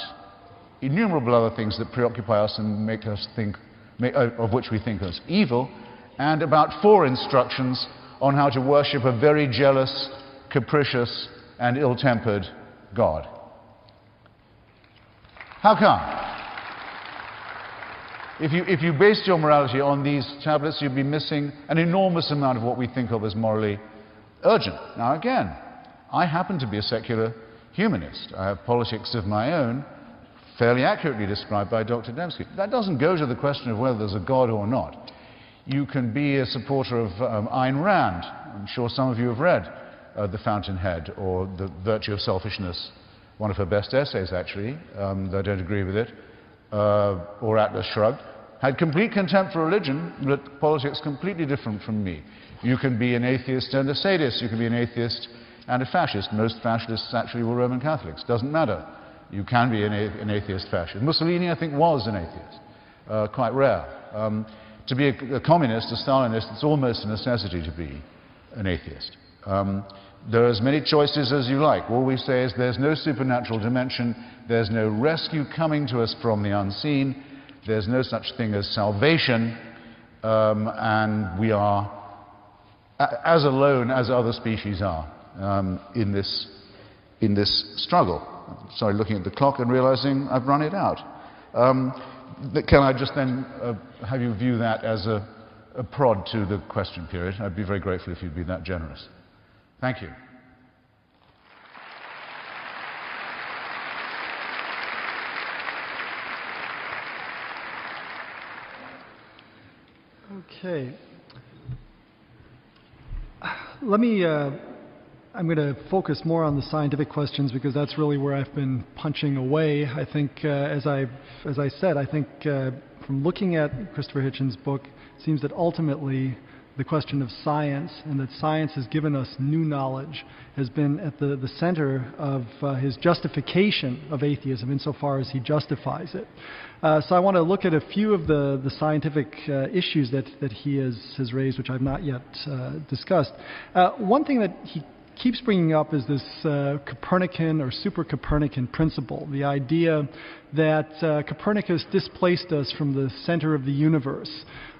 innumerable other things that preoccupy us and make us think, uh, of which we think as evil, and about four instructions on how to worship a very jealous, capricious, and ill tempered God. How come? If you, if you based your morality on these tablets, you'd be missing an enormous amount of what we think of as morally urgent. Now, again, I happen to be a secular humanist. I have politics of my own, fairly accurately described by Dr. Dembski. That doesn't go to the question of whether there's a God or not. You can be a supporter of um, Ayn Rand. I'm sure some of you have read uh, The Fountainhead or The Virtue of Selfishness, one of her best essays, actually, um, though I don't agree with it, uh, or Atlas Shrugged. Had complete contempt for religion, but politics completely different from me. You can be an atheist and a sadist. You can be an atheist and a fascist. Most fascists actually were Roman Catholics. Doesn't matter. You can be an, an atheist fascist. Mussolini, I think, was an atheist. Uh, quite rare. Um, to be a, a, communist, a Stalinist, it's almost a necessity to be an atheist. Um, there are as many choices as you like. All we say is there's no supernatural dimension, there's no rescue coming to us from the unseen, there's no such thing as salvation, um, and we are as alone as other species are um, in, this, in this struggle. Sorry, looking at the clock and realizing I've run it out. Um, can I just then uh, have you view that as a, a prod to the question period? I'd be very grateful if you'd be that generous. Thank you. Okay. Let me, uh, I'm going to focus more on the scientific questions because that's really where I've been punching away. I think, uh, as, I, as I said, I think uh, from looking at Christopher Hitchens' book, it seems that ultimately the question of science and that science has given us new knowledge has been at the, the center of uh, his justification of atheism insofar as he justifies it. Uh, so I want to look at a few of the, the scientific uh, issues that, that he has, has raised, which I've not yet uh, discussed. Uh, one thing that he keeps bringing up is this uh, Copernican or super Copernican principle, the idea that uh, Copernicus displaced us from the center of the universe.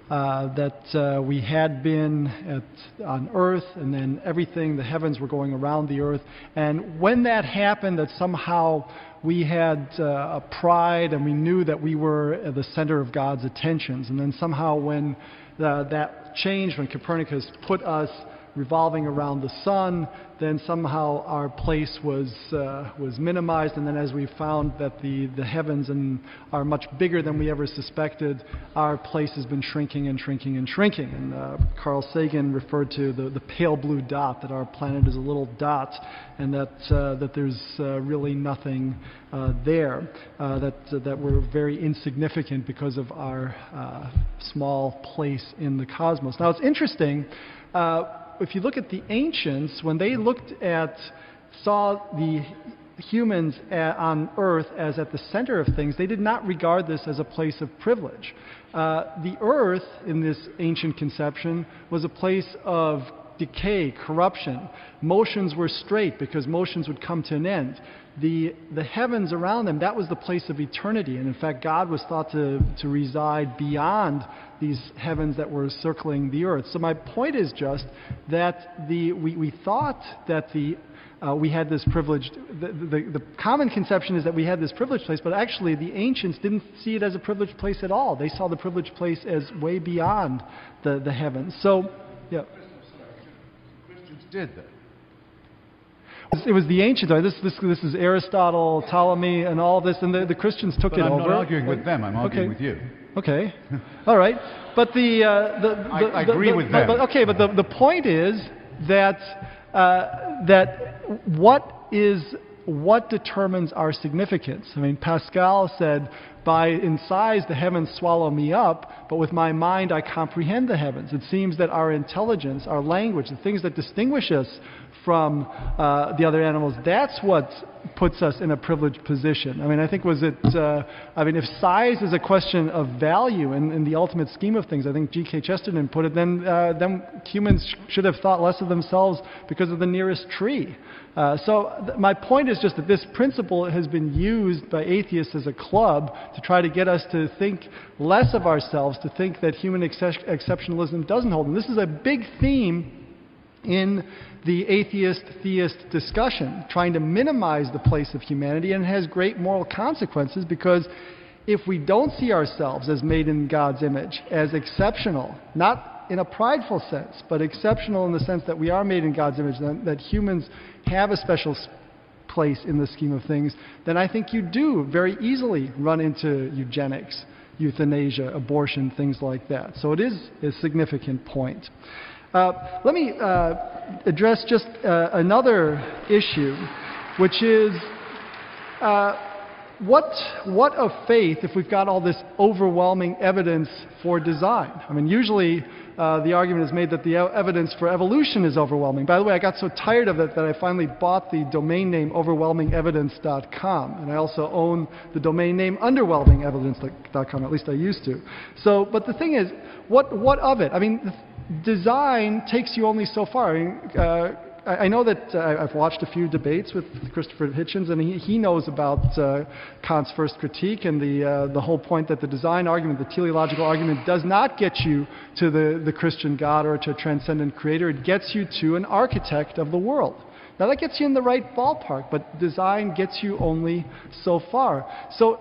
Uh, that uh, we had been at, on Earth, and then everything, the heavens were going around the Earth. And when that happened, that somehow we had uh, a pride and we knew that we were the center of God's attentions. And then somehow, when uh, that changed, when Copernicus put us revolving around the sun, then somehow our place was, uh, was minimized. And then as we found that the, the heavens and are much bigger than we ever suspected, our place has been shrinking and shrinking and shrinking. And uh, Carl Sagan referred to the, the pale blue dot, that our planet is a little dot, and that, uh, that there's uh, really nothing uh, there, uh, that, that we're very insignificant because of our small place in the cosmos. Now it's interesting. Uh, if you look at the ancients, when they looked at, saw the humans at, on earth as at the center of things, they did not regard this as a place of privilege. Uh, the earth, in this ancient conception, was a place of decay, corruption. Motions were straight because motions would come to an end. The, the heavens around them, that was the place of eternity. And in fact, God was thought to, to reside beyond these heavens that were circling the earth. So my point is just that the, we, we thought that the uh, we had this privileged, the, the, the, common conception is that we had this privileged place, but actually the ancients didn't see it as a privileged place at all. They saw the privileged place as way beyond the, the heavens. So, yeah. Christians did that. It was the ancients. This, this, this is Aristotle, Ptolemy, and all this, and the, the Christians took but it I'm over. I'm not arguing with them. I'm arguing okay. with you. Okay. All right. But the, uh, the, the, I, I agree the, with them. But, okay, but the, the point is that uh, that what is what determines our significance? I mean, Pascal said by in size the heavens swallow me up, but with my mind I comprehend the heavens. It seems that our intelligence, our language, the things that distinguish us from uh, the other animals, that's what puts us in a privileged position. I mean, I think was it, uh, I mean, if size is a question of value in, in the ultimate scheme of things, I think G.K. Chesterton put it, then, uh, then humans sh- should have thought less of themselves because of the nearest tree. Uh, so th- my point is just that this principle has been used by atheists as a club to try to get us to think less of ourselves, to think that human ex- exceptionalism doesn't hold. And this is a big theme in the atheist theist discussion, trying to minimize the place of humanity, and it has great moral consequences because if we don't see ourselves as made in God's image, as exceptional, not in a prideful sense, but exceptional in the sense that we are made in God's image, that, that humans have a special place in the scheme of things, then I think you do very easily run into eugenics, euthanasia, abortion, things like that. So it is a significant point. Uh, let me uh, address just uh, another issue, which is uh, what, what of faith if we've got all this overwhelming evidence for design? I mean, usually uh, the argument is made that the evidence for evolution is overwhelming. By the way, I got so tired of it that I finally bought the domain name overwhelmingevidence.com, and I also own the domain name underwhelmingevidence.com. At least I used to. So, but the thing is, what what of it? I mean, design takes you only so far. I, uh, I know that uh, I've watched a few debates with Christopher Hitchens, and he, he knows about uh, Kant's first critique and the, uh, the whole point that the design argument, the teleological argument, does not get you to the, the Christian God or to a transcendent creator. It gets you to an architect of the world. Now, that gets you in the right ballpark, but design gets you only so far. So,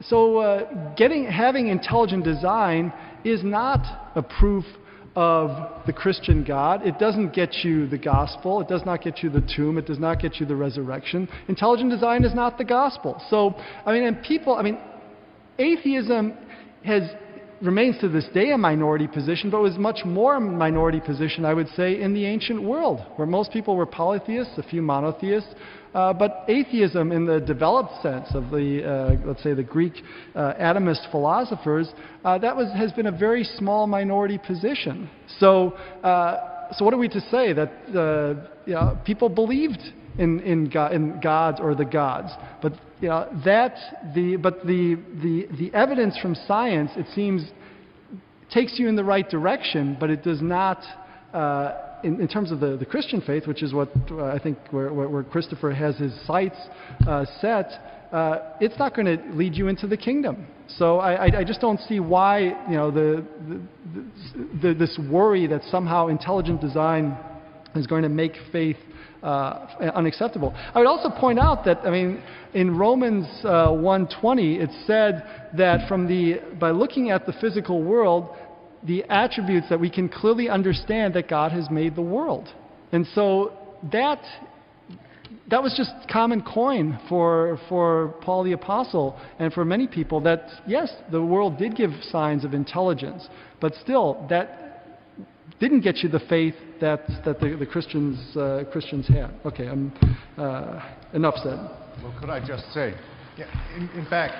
so uh, getting, having intelligent design is not a proof of the Christian God. It doesn't get you the gospel. It does not get you the tomb. It does not get you the resurrection. Intelligent design is not the gospel. So, I mean, and people, I mean, atheism has remains to this day a minority position, but was much more a minority position, I would say, in the ancient world, where most people were polytheists, a few monotheists. Uh, but atheism, in the developed sense of the, uh, let's say, the Greek uh, atomist philosophers, uh, that was, has been a very small minority position. So, uh, so what are we to say that uh, you know, people believed in, in, God, in gods or the gods, but you know, that the, but the, the, the evidence from science, it seems, takes you in the right direction, but it does not in, in, terms of the, the, Christian faith, which is what uh, I think where, where, Christopher has his sights uh, set, uh, it's not going to lead you into the kingdom. So I, I, I just don't see why you know the, the, this worry that somehow intelligent design is going to make faith uh, unacceptable. I would also point out that I mean in Romans uh, 1:20 it said that from the by looking at the physical world the attributes that we can clearly understand that God has made the world. And so that that was just common coin for, for Paul the Apostle and for many people that, yes, the world did give signs of intelligence, but still, that didn't get you the faith that, that the, the Christians, uh, Christians had. Okay, um, uh, enough said. Well, could I just say? Yeah, in, in fact,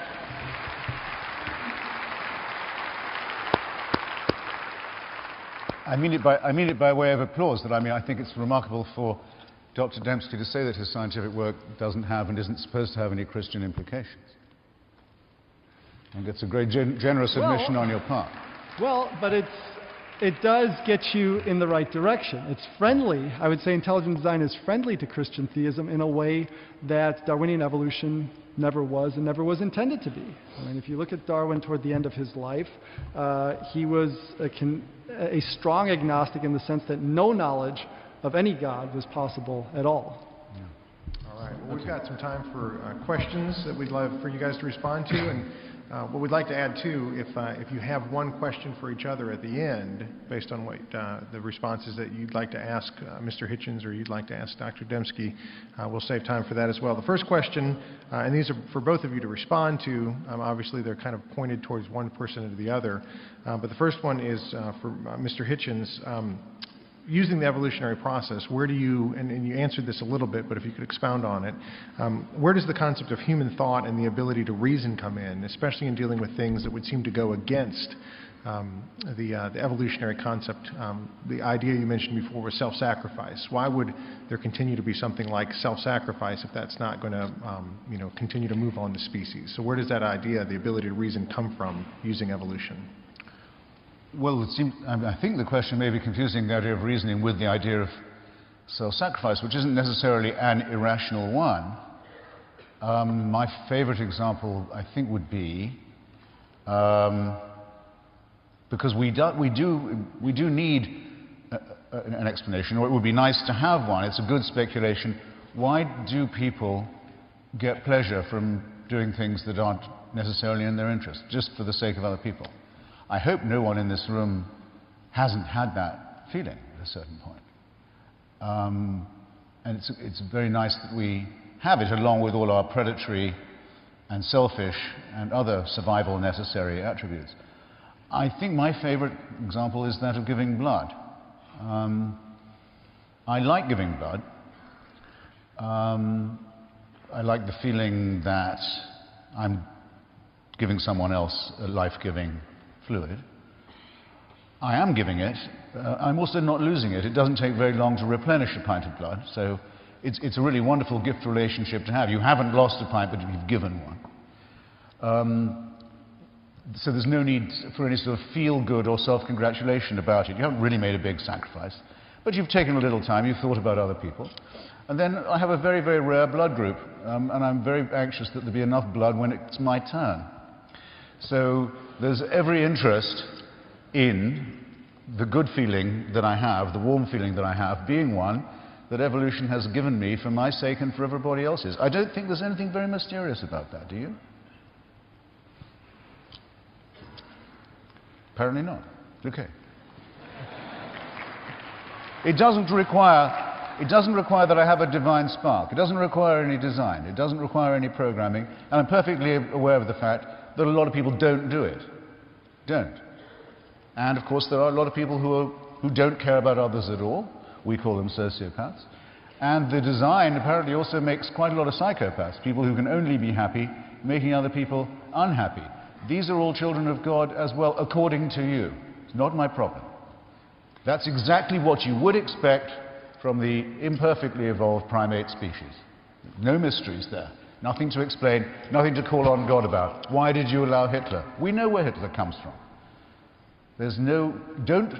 I mean it by, I mean it by way of applause, that I mean I think it's remarkable for Dr. Dembski to say that his scientific work doesn't have and isn't supposed to have any Christian implications. I think it's a great gen- generous admission well, on your part. Well, but it's, it does get you in the right direction. It's friendly. I would say intelligent design is friendly to Christian theism in a way that Darwinian evolution never was and never was intended to be. I mean, if you look at Darwin toward the end of his life, uh, he was a, con- a strong agnostic in the sense that no knowledge of any God was possible at all. All right. Well, we've got some time for uh, questions that we'd love for you guys to respond to. And uh, what we'd like to add, too, if, uh, if you have one question for each other at the end, based on what uh, the responses that you'd like to ask uh, Mr. Hitchens or you'd like to ask Dr. Dembski, uh, we'll save time for that as well. The first question, uh, and these are for both of you to respond to, um, obviously they're kind of pointed towards one person or the other, but the first one is for Mr. Hitchens. Um, using the evolutionary process, where do you, and, and, you answered this a little bit, but if you could expound on it, um, where does the concept of human thought and the ability to reason come in, especially in dealing with things that would seem to go against um, the, uh, the, evolutionary concept, um, the idea you mentioned before was self-sacrifice. Why would there continue to be something like self-sacrifice if that's not going to, um, you know, continue to move on the species? So where does that idea, the ability to reason, come from using evolution? Well, seems, I think the question may be confusing the idea of reasoning with the idea of self-sacrifice, which isn't necessarily an irrational one. Um, my favorite example, I think, would be um, because we do, we do, we do need a, a, an explanation, or it would be nice to have one. It's a good speculation. Why do people get pleasure from doing things that aren't necessarily in their interest, just for the sake of other people? I hope no one in this room hasn't had that feeling at a certain point. Um, and it's, it's very nice that we have it, along with all our predatory and selfish and other survival necessary attributes. I think my favorite example is that of giving blood. Um, I like giving blood. Um, I like the feeling that I'm giving someone else a life giving fluid. I am giving it. Uh, I'm also not losing it. It doesn't take very long to replenish a pint of blood, so it's, it's a really wonderful gift relationship to have. You haven't lost a pint, but you've given one. Um, so there's no need for any sort of feel good or self congratulation about it. You haven't really made a big sacrifice, but you've taken a little time, you've thought about other people. And then I have a very, very rare blood group, um, and I'm very anxious that there be enough blood when it's my turn. So there's every interest in the good feeling that I have, the warm feeling that I have, being one that evolution has given me for my sake and for everybody else's. I don't think there's anything very mysterious about that, do you? Apparently not. Okay. It doesn't require it doesn't require that I have a divine spark. It doesn't require any design. It doesn't require any programming. And I'm perfectly aware of the fact that a lot of people don't do it. Don't. And of course, there are a lot of people who, are, who don't care about others at all. We call them sociopaths. And the design apparently also makes quite a lot of psychopaths, people who can only be happy, making other people unhappy. These are all children of God as well, according to you. It's not my problem. That's exactly what you would expect from the imperfectly evolved primate species. No mysteries there. Nothing to explain, nothing to call on God about. Why did you allow Hitler? We know where Hitler comes from. There's no, don't,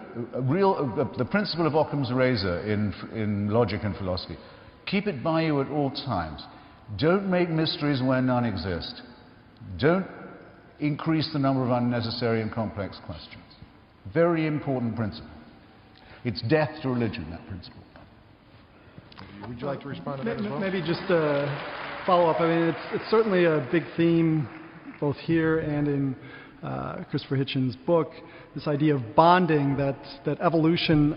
real, uh, the principle of Occam's razor in, in logic and philosophy. Keep it by you at all times. Don't make mysteries where none exist. Don't increase the number of unnecessary and complex questions. Very important principle. It's death to religion, that principle. Would you like to respond to that as well? Maybe just a follow up. I mean, it's, it's certainly a big theme both here and in uh, Christopher Hitchens' book, this idea of bonding, that, that evolution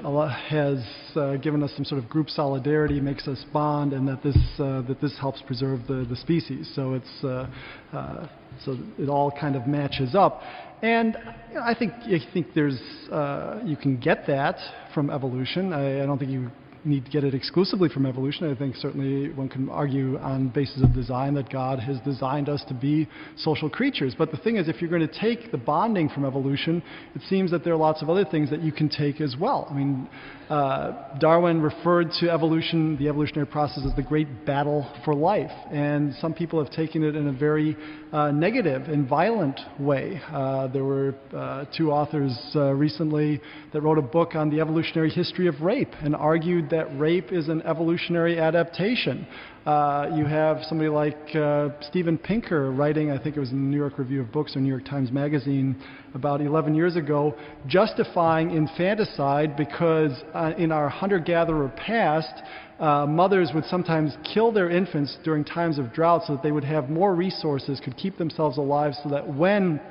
has uh, given us some sort of group solidarity, makes us bond, and that this, uh, that this helps preserve the, the species. So, it's, uh, uh, so it all kind of matches up. And I think, I think there's, uh, you can get that from evolution. I, I don't think you need to get it exclusively from evolution. I think certainly one can argue on basis of design that God has designed us to be social creatures. But the thing is, if you're going to take the bonding from evolution, it seems that there are lots of other things that you can take as well. I mean, uh, Darwin referred to evolution, the evolutionary process, as the great battle for life. And some people have taken it in a very uh, negative and violent way. Uh, there were uh, two authors uh, recently that wrote a book on the evolutionary history of rape and argued that rape is an evolutionary adaptation. Uh, you have somebody like uh, Steven Pinker writing, I think it was in the New York Review of Books or New York Times Magazine about 11 years ago, justifying infanticide because uh, in our hunter gatherer past, uh, mothers would sometimes kill their infants during times of drought so that they would have more resources, could keep themselves alive, so that when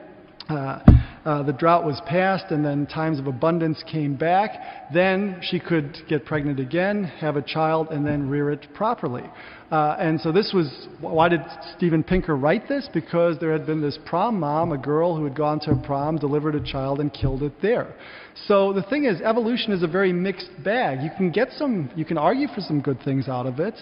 the drought was passed and then times of abundance came back, then she could get pregnant again, have a child, and then rear it properly. Uh, and so this was why did Steven Pinker write this? Because there had been this prom mom, a girl who had gone to a prom, delivered a child, and killed it there. So the thing is, evolution is a very mixed bag. You can get some, you can argue for some good things out of it,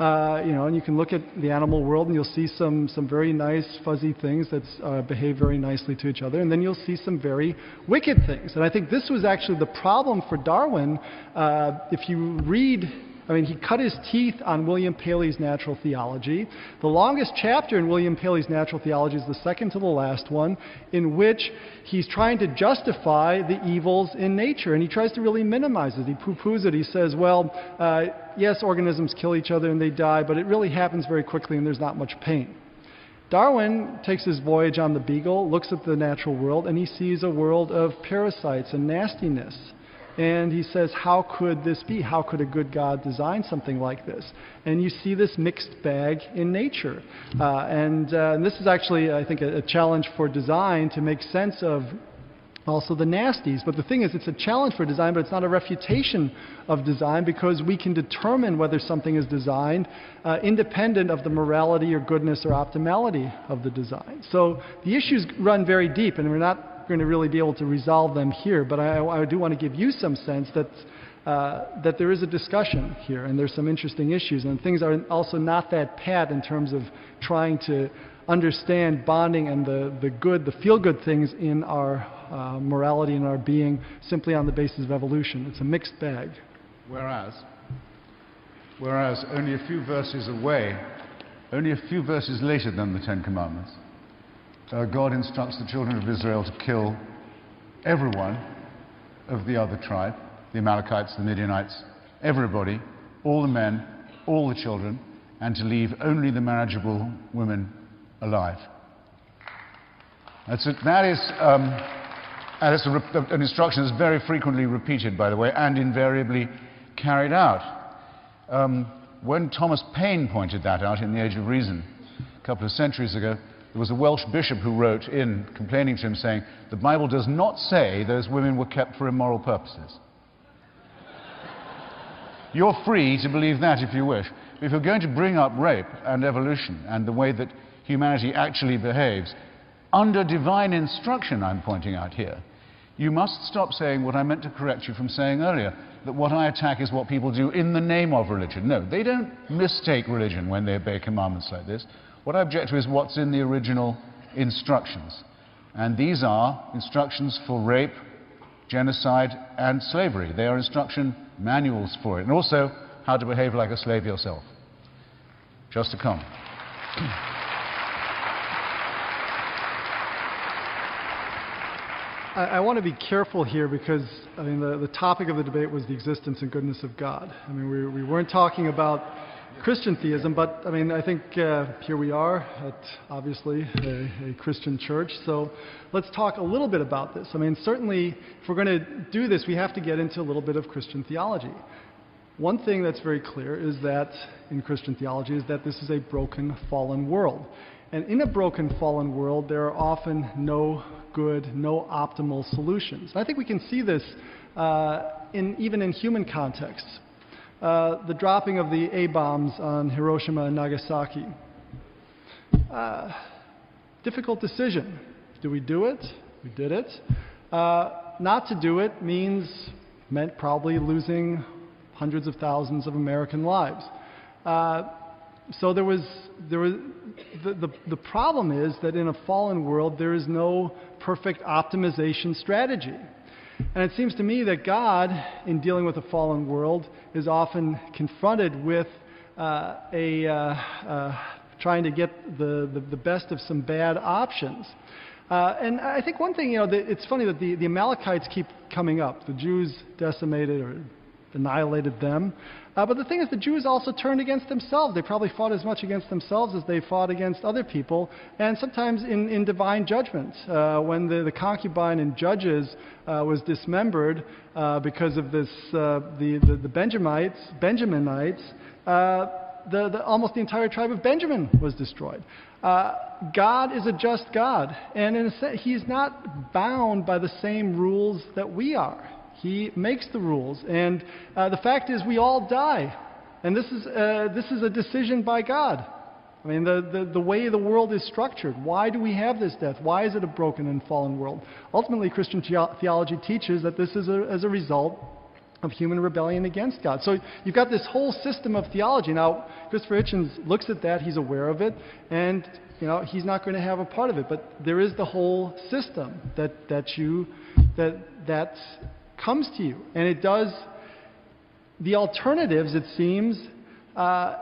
uh, you know, and you can look at the animal world and you'll see some some very nice fuzzy things that uh, behave very nicely to each other, and then you'll see some very wicked things. And I think this was actually the problem for Darwin. Uh, if you read I mean, he cut his teeth on William Paley's natural theology. The longest chapter in William Paley's natural theology is the second to the last one, in which he's trying to justify the evils in nature, and he tries to really minimize it. He poo poos it. He says, well, uh, yes, organisms kill each other and they die, but it really happens very quickly and there's not much pain. Darwin takes his voyage on the Beagle, looks at the natural world, and he sees a world of parasites and nastiness. And he says, How could this be? How could a good God design something like this? And you see this mixed bag in nature. Uh, and, uh, and, this is actually, I think, a, a challenge for design to make sense of also the nasties. But the thing is, it's a challenge for design, but it's not a refutation of design because we can determine whether something is designed uh, independent of the morality or goodness or optimality of the design. So the issues run very deep, and we're not going to really be able to resolve them here, but I, I do want to give you some sense that, uh, that there is a discussion here and there's some interesting issues, and things are also not that pat in terms of trying to understand bonding and the, the good, the feel good things in our uh, morality and our being simply on the basis of evolution. It's a mixed bag. Whereas, whereas only a few verses away, only a few verses later than the Ten Commandments, uh, God instructs the children of Israel to kill everyone of the other tribe, the Amalekites, the Midianites, everybody, all the men, all the children, and to leave only the marriageable women alive. That's a, that is, um, a, an instruction that's very frequently repeated, by the way, and invariably carried out. Um, when Thomas Paine pointed that out in The Age of Reason a couple of centuries ago, there was a Welsh bishop who wrote in complaining to him saying, The Bible does not say those women were kept for immoral purposes. You're free to believe that if you wish. If you're going to bring up rape and evolution and the way that humanity actually behaves, under divine instruction, I'm pointing out here, you must stop saying what I meant to correct you from saying earlier that what I attack is what people do in the name of religion. No, they don't mistake religion when they obey commandments like this. What I object to is what's in the original instructions. And these are instructions for rape, genocide, and slavery. They are instruction manuals for it. And also how to behave like a slave yourself. Just to come. I, I want to be careful here because I mean the, the topic of the debate was the existence and goodness of God. I mean we, we weren't talking about Christian theism, but I mean, I think uh, here we are at obviously a, a, Christian church. So let's talk a little bit about this. I mean, certainly, if we're going to do this, we have to get into a little bit of Christian theology. One thing that's very clear is that in Christian theology is that this is a broken, fallen world. And in a broken, fallen world, there are often no good, no optimal solutions. I think we can see this uh, in, even in human contexts. Uh, the dropping of the A bombs on Hiroshima and Nagasaki. Uh, difficult decision. Do we do it? We did it. Uh, not to do it means meant probably losing hundreds of thousands of American lives. Uh, so there was, there was the, the, the problem is that in a fallen world there is no perfect optimization strategy. And it seems to me that God, in dealing with a fallen world, is often confronted with uh, a, uh, uh, trying to get the, the, the, best of some bad options. Uh, and I think one thing, you know, the, it's funny that the, the Amalekites keep coming up. The Jews decimated or annihilated them. Uh, but the thing is, the Jews also turned against themselves. They probably fought as much against themselves as they fought against other people, and sometimes in, in divine judgment. Uh, when the, the concubine in Judges uh, was dismembered uh, because of this, uh, the, the, the Benjamites, Benjaminites, the, the, almost the entire tribe of Benjamin was destroyed. Uh, God is a just God, and in a sense, He's not bound by the same rules that we are. He makes the rules, and uh, the fact is, we all die, and this is uh, this is a decision by God. I mean, the, the, the way the world is structured. Why do we have this death? Why is it a broken and fallen world? Ultimately, Christian theology teaches that this is a, as a result of human rebellion against God. So you've got this whole system of theology. Now, Christopher Hitchens looks at that, he's aware of it, and you know, he's not going to have a part of it. But there is the whole system that, that you that that comes to you. And it does the alternatives, it seems, uh,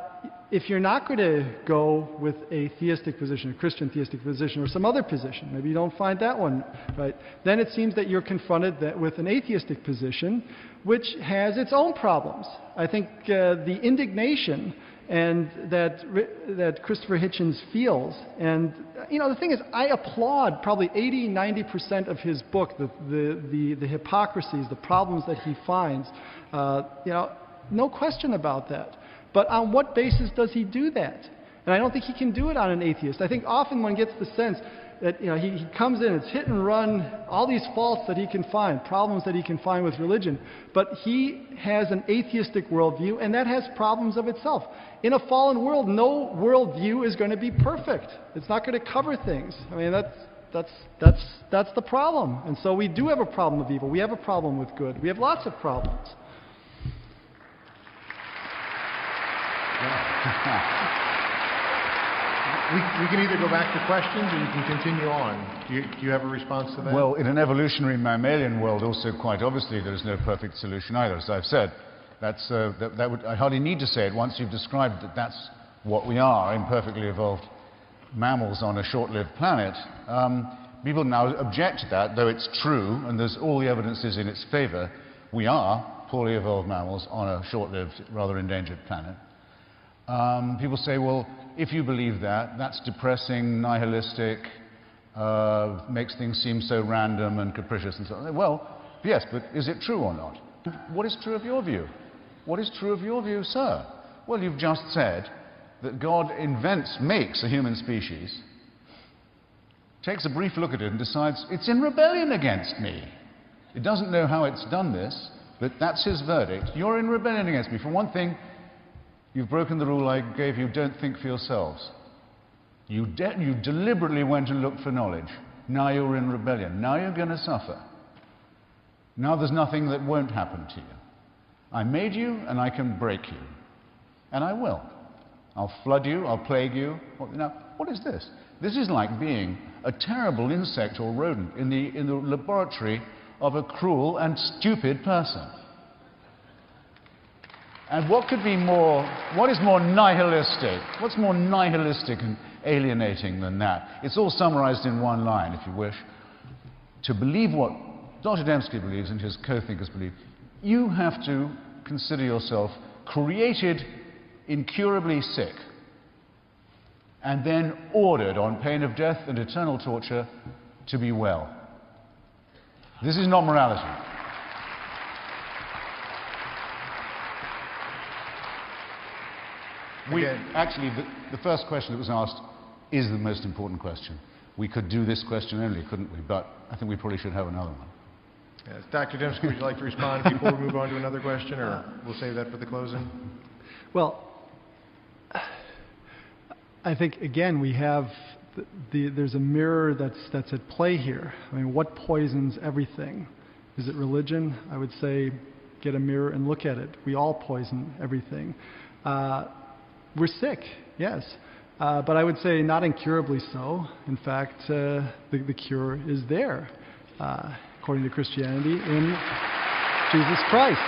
if you're not going to go with a theistic position, a Christian theistic position, or some other position, maybe you don't find that one right, then it seems that you're confronted that with an atheistic position, which has its own problems. I think uh, the indignation and that that Christopher Hitchens feels, and you know the thing is, I applaud probably 80, 90 percent of his book, the the the, the hypocrisies, the problems that he finds. Uh, you know, no question about that. But on what basis does he do that? And I don't think he can do it on an atheist. I think often one gets the sense that you know, he, he comes in, it's hit and run, all these faults that he can find, problems that he can find with religion. But he has an atheistic worldview, and that has problems of itself. In a fallen world, no worldview is going to be perfect. It's not going to cover things. I mean, that's, that's, that's, that's the problem. And so we do have a problem with evil. We have a problem with good. We have lots of problems. we, we can either go back to questions or you can continue on. Do you, do you have a response to that? Well, in an evolutionary mammalian world, also quite obviously, there is no perfect solution either, as I've said. That's, uh, that, that would, I hardly need to say it once you've described that that's what we are, imperfectly evolved mammals on a short-lived planet. Um, people now object to that, though it's true, and there's all the evidence is in its favor. We are poorly evolved mammals on a short-lived, rather endangered planet. Um, people say, well, if you believe that, that's depressing, nihilistic, uh, makes things seem so random and capricious and so on. Well, yes, but is it true or not? What is true of your view? What is true of your view, sir? Well, you've just said that God invents, makes a human species, takes a brief look at it and decides it's in rebellion against me. It doesn't know how it's done this, but that's his verdict. You're in rebellion against me. For one thing, You've broken the rule I gave you don't think for yourselves. You, de- you deliberately went and looked for knowledge. Now you're in rebellion. Now you're going to suffer. Now there's nothing that won't happen to you. I made you and I can break you. And I will. I'll flood you, I'll plague you. Now, what is this? This is like being a terrible insect or rodent in the, in the laboratory of a cruel and stupid person. And what could be more, what is more nihilistic? What's more nihilistic and alienating than that? It's all summarized in one line, if you wish. To believe what Dr. Dembski believes and his co thinkers believe, you have to consider yourself created incurably sick and then ordered on pain of death and eternal torture to be well. This is not morality. We, actually, the, the, first question that was asked is the most important question. We could do this question only, couldn't we? But I think we probably should have another one. Yes. Dr. Dembski, would you like to respond before we move on to another question, or we'll save that for the closing? Well, I think, again, we have the, the, there's a mirror that's, that's at play here. I mean, what poisons everything? Is it religion? I would say get a mirror and look at it. We all poison everything. Uh, we're sick, yes. Uh, but I would say not incurably so. In fact, uh, the, the, cure is there, uh, according to Christianity, in Jesus Christ.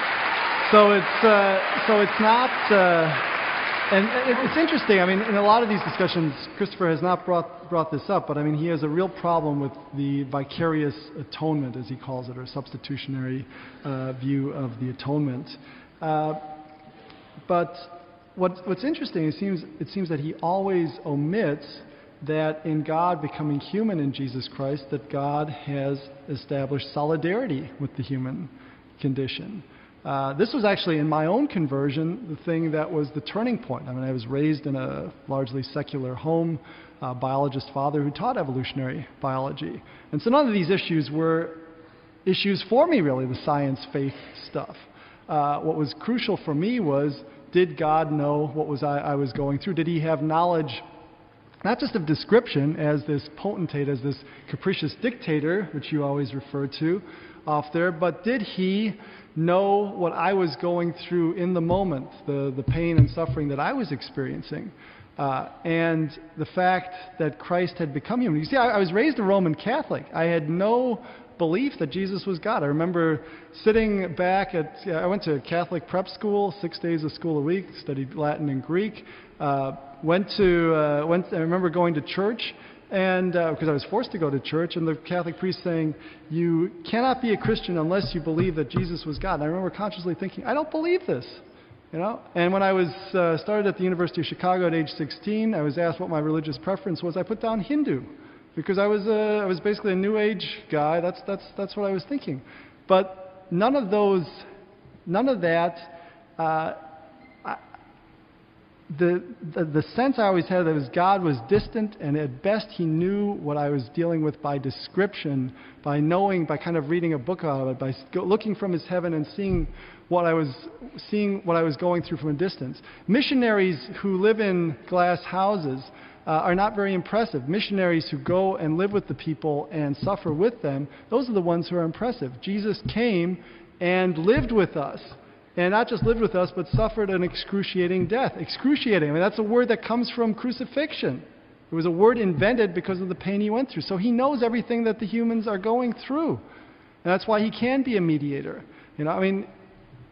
So it's, uh, so it's not, uh, and it's interesting. I mean, in a lot of these discussions, Christopher has not brought, brought this up, but I mean, he has a real problem with the vicarious atonement, as he calls it, or substitutionary uh, view of the atonement. but what, what's interesting, it seems, it seems that he always omits that in God becoming human in Jesus Christ, that God has established solidarity with the human condition. Uh, this was actually in my own conversion the thing that was the turning point. I mean, I was raised in a largely secular home, uh, biologist father who taught evolutionary biology. And so none of these issues were issues for me, really, the science faith stuff. Uh, what was crucial for me was did God know what was I, I was going through? Did He have knowledge, not just of description as this potentate, as this capricious dictator, which you always refer to off there, but did He know what I was going through in the moment, the, the pain and suffering that I was experiencing? Uh, and the fact that Christ had become human. You see, I, I was raised a Roman Catholic. I had no belief that Jesus was God. I remember sitting back at, I went to Catholic prep school, six days of school a week, studied Latin and Greek. Uh, went to, uh, went, I remember going to church, and because uh, I was forced to go to church, and the Catholic priest saying, You cannot be a Christian unless you believe that Jesus was God. And I remember consciously thinking, I don't believe this. You know? And when I was uh, started at the University of Chicago at age 16, I was asked what my religious preference was. I put down Hindu because I was, a, I was basically a New Age guy. That's, that's, that's what I was thinking. But none of those, none of that, uh, I, the, the, the sense I always had that was God was distant, and at best he knew what I was dealing with by description, by knowing, by kind of reading a book out of it, by looking from his heaven and seeing what I was seeing what I was going through from a distance. Missionaries who live in glass houses uh, are not very impressive. Missionaries who go and live with the people and suffer with them, those are the ones who are impressive. Jesus came and lived with us. And not just lived with us, but suffered an excruciating death. Excruciating, I mean, that's a word that comes from crucifixion. It was a word invented because of the pain he went through. So he knows everything that the humans are going through. And that's why he can be a mediator. You know, I mean,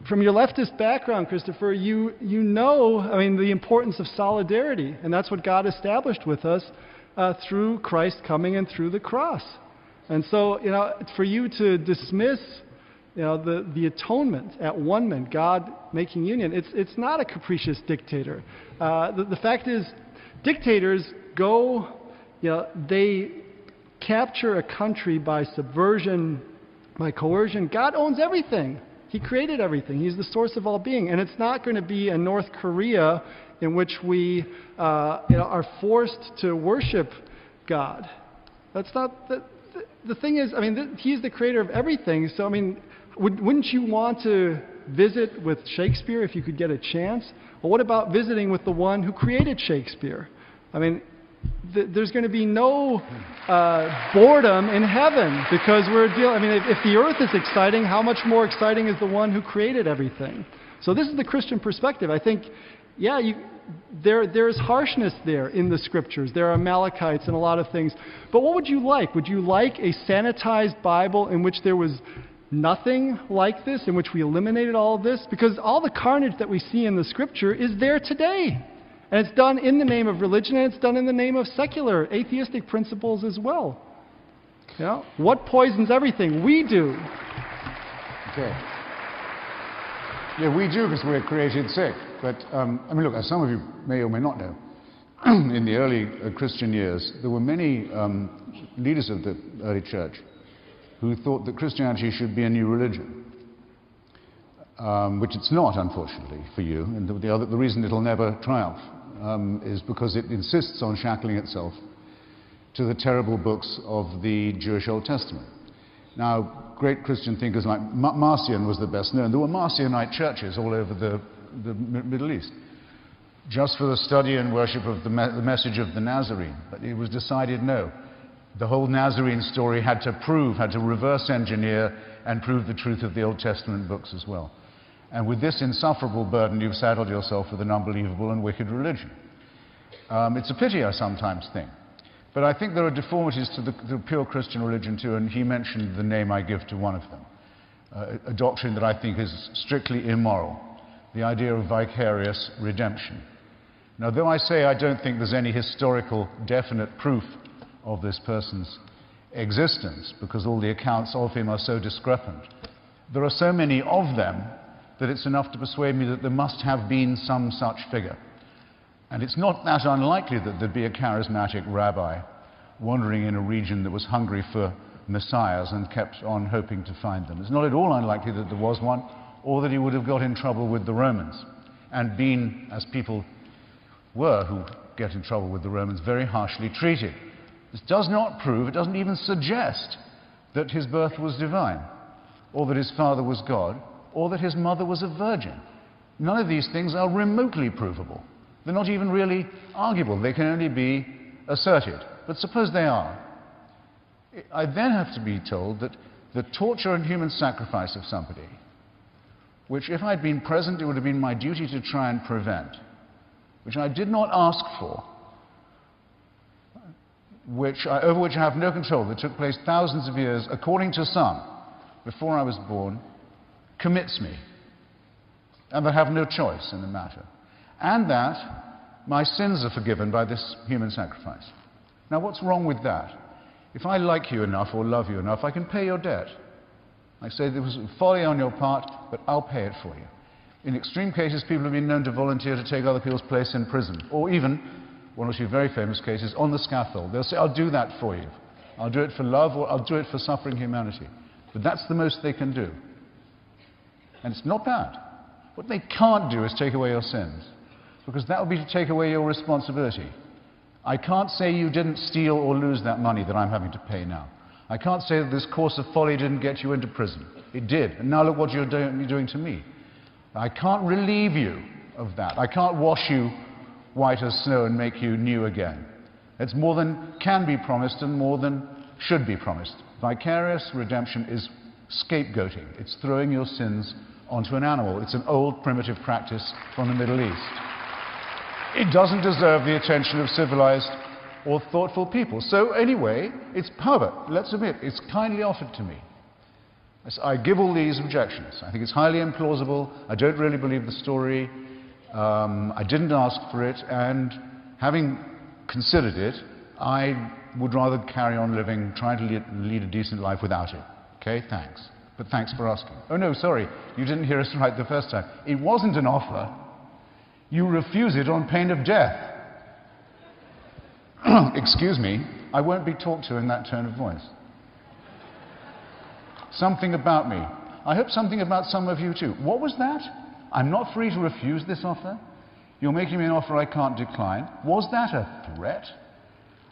from your leftist background, Christopher, you, you know, I mean, the importance of solidarity, and that's what God established with us uh, through Christ coming and through the cross. And so, you know, for you to dismiss, you know, the, the atonement at one man, God making union, it's, it's not a capricious dictator. Uh, the, the fact is, dictators go, you know, they capture a country by subversion, by coercion. God owns everything. He created everything. He's the source of all being. And it's not going to be a North Korea in which we uh, you know, are forced to worship God. That's not the, the, thing is, I mean, the, He's the creator of everything. So, I mean, would, wouldn't you want to visit with Shakespeare if you could get a chance? Well, what about visiting with the one who created Shakespeare? I mean, th- there's going to be no uh, boredom in heaven because we're dealing. I mean, if, if the earth is exciting, how much more exciting is the one who created everything? So this is the Christian perspective. I think, yeah, you, there, there's harshness there in the scriptures. There are Amalekites and a lot of things. But what would you like? Would you like a sanitized Bible in which there was nothing like this, in which we eliminated all of this? Because all the carnage that we see in the scripture is there today. And it's done in the name of religion, and it's done in the name of secular, atheistic principles as well. Know? What poisons everything? We do. Okay. Yeah, we do because we're created sick. But, um, I mean, look, as some of you may or may not know, in the early uh, Christian years, there were many um, leaders of the early church who thought that Christianity should be a new religion um, which it's not, unfortunately, for you. And the, the, other, the reason it'll never triumph um, is because it insists on shackling itself to the terrible books of the Jewish Old Testament. Now, great Christian thinkers like Marcion was the best known. There were Marcionite churches all over the, the Middle East, just for the study and worship of the, me the message of the Nazarene. But it was decided no. The whole Nazarene story had to prove, had to reverse engineer and prove the truth of the Old Testament books as well. And with this insufferable burden, you've saddled yourself with an unbelievable and wicked religion. Um, it's a pity, I sometimes think. But I think there are deformities to the, the, pure Christian religion too, and he mentioned the name I give to one of them. Uh, a doctrine that I think is strictly immoral the idea of vicarious redemption. Now, though I say I don't think there's any historical definite proof of this person's existence, because all the accounts of him are so discrepant, there are so many of them that it's enough to persuade me that there must have been some such figure. And it's not that unlikely that there'd be a charismatic rabbi wandering in a region that was hungry for messiahs and kept on hoping to find them. It's not at all unlikely that there was one, or that he would have got in trouble with the Romans and been, as people were who get in trouble with the Romans, very harshly treated. This does not prove, it doesn't even suggest that his birth was divine, or that his father was God, or that his mother was a virgin. None of these things are remotely provable. They're not even really arguable. They can only be asserted. But suppose they are. I then have to be told that the torture and human sacrifice of somebody, which if I'd been present, it would have been my duty to try and prevent, which I did not ask for, which I, over which I have no control, that took place thousands of years, according to some, before I was born, commits me, and that I have no choice in the matter, and that my sins are forgiven by this human sacrifice. Now, what's wrong with that? If I like you enough or love you enough, I can pay your debt. I say there was folly on your part, but I'll pay it for you. In extreme cases, people have been known to volunteer to take other people's place in prison, or even, one or two very famous cases, on the scaffold. They'll say, I'll do that for you. I'll do it for love, or I'll do it for suffering humanity. But that's the most they can do. And it's not bad. What they can't do is take away your sins, because that would be to take away your responsibility. I can't say you didn't steal or lose that money that I'm having to pay now. I can't say that this course of folly didn't get you into prison. It did. And now look what you're doing, doing to me. I can't relieve you of that. I can't wash you white as snow and make you new again. It's more than can be promised and more than should be promised. Vicarious redemption is scapegoating. It's throwing your sins onto an animal. It's an old primitive practice from the Middle East. It doesn't deserve the attention of civilized or thoughtful people. So, anyway, it's power. Let's admit, it's kindly offered to me. I give all these objections. I think it's highly implausible. I don't really believe the story. Um, I didn't ask for it. And having considered it, I would rather carry on living, trying to lead a decent life without it. Okay, thanks. But thanks for asking. Oh, no, sorry. You didn't hear us right the first time. It wasn't an offer. You refuse it on pain of death. Excuse me, I won't be talked to in that tone of voice. Something about me. I hope something about some of you too. What was that? I'm not free to refuse this offer. You're making me an offer I can't decline. Was that a threat?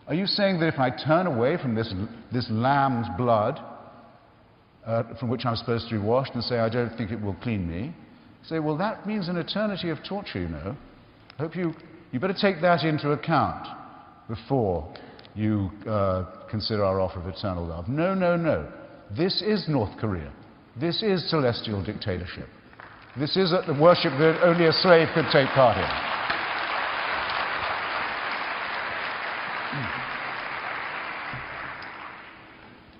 Are you saying that if I turn away from this, this lamb's blood, uh, from which I'm supposed to be washed, and say, I don't think it will clean me, say, well, that means an eternity of torture, you know. I hope you, you better take that into account before you uh, consider our offer of eternal love. No, no, no. This is North Korea. This is celestial dictatorship. This is a worship that only a slave could take part in.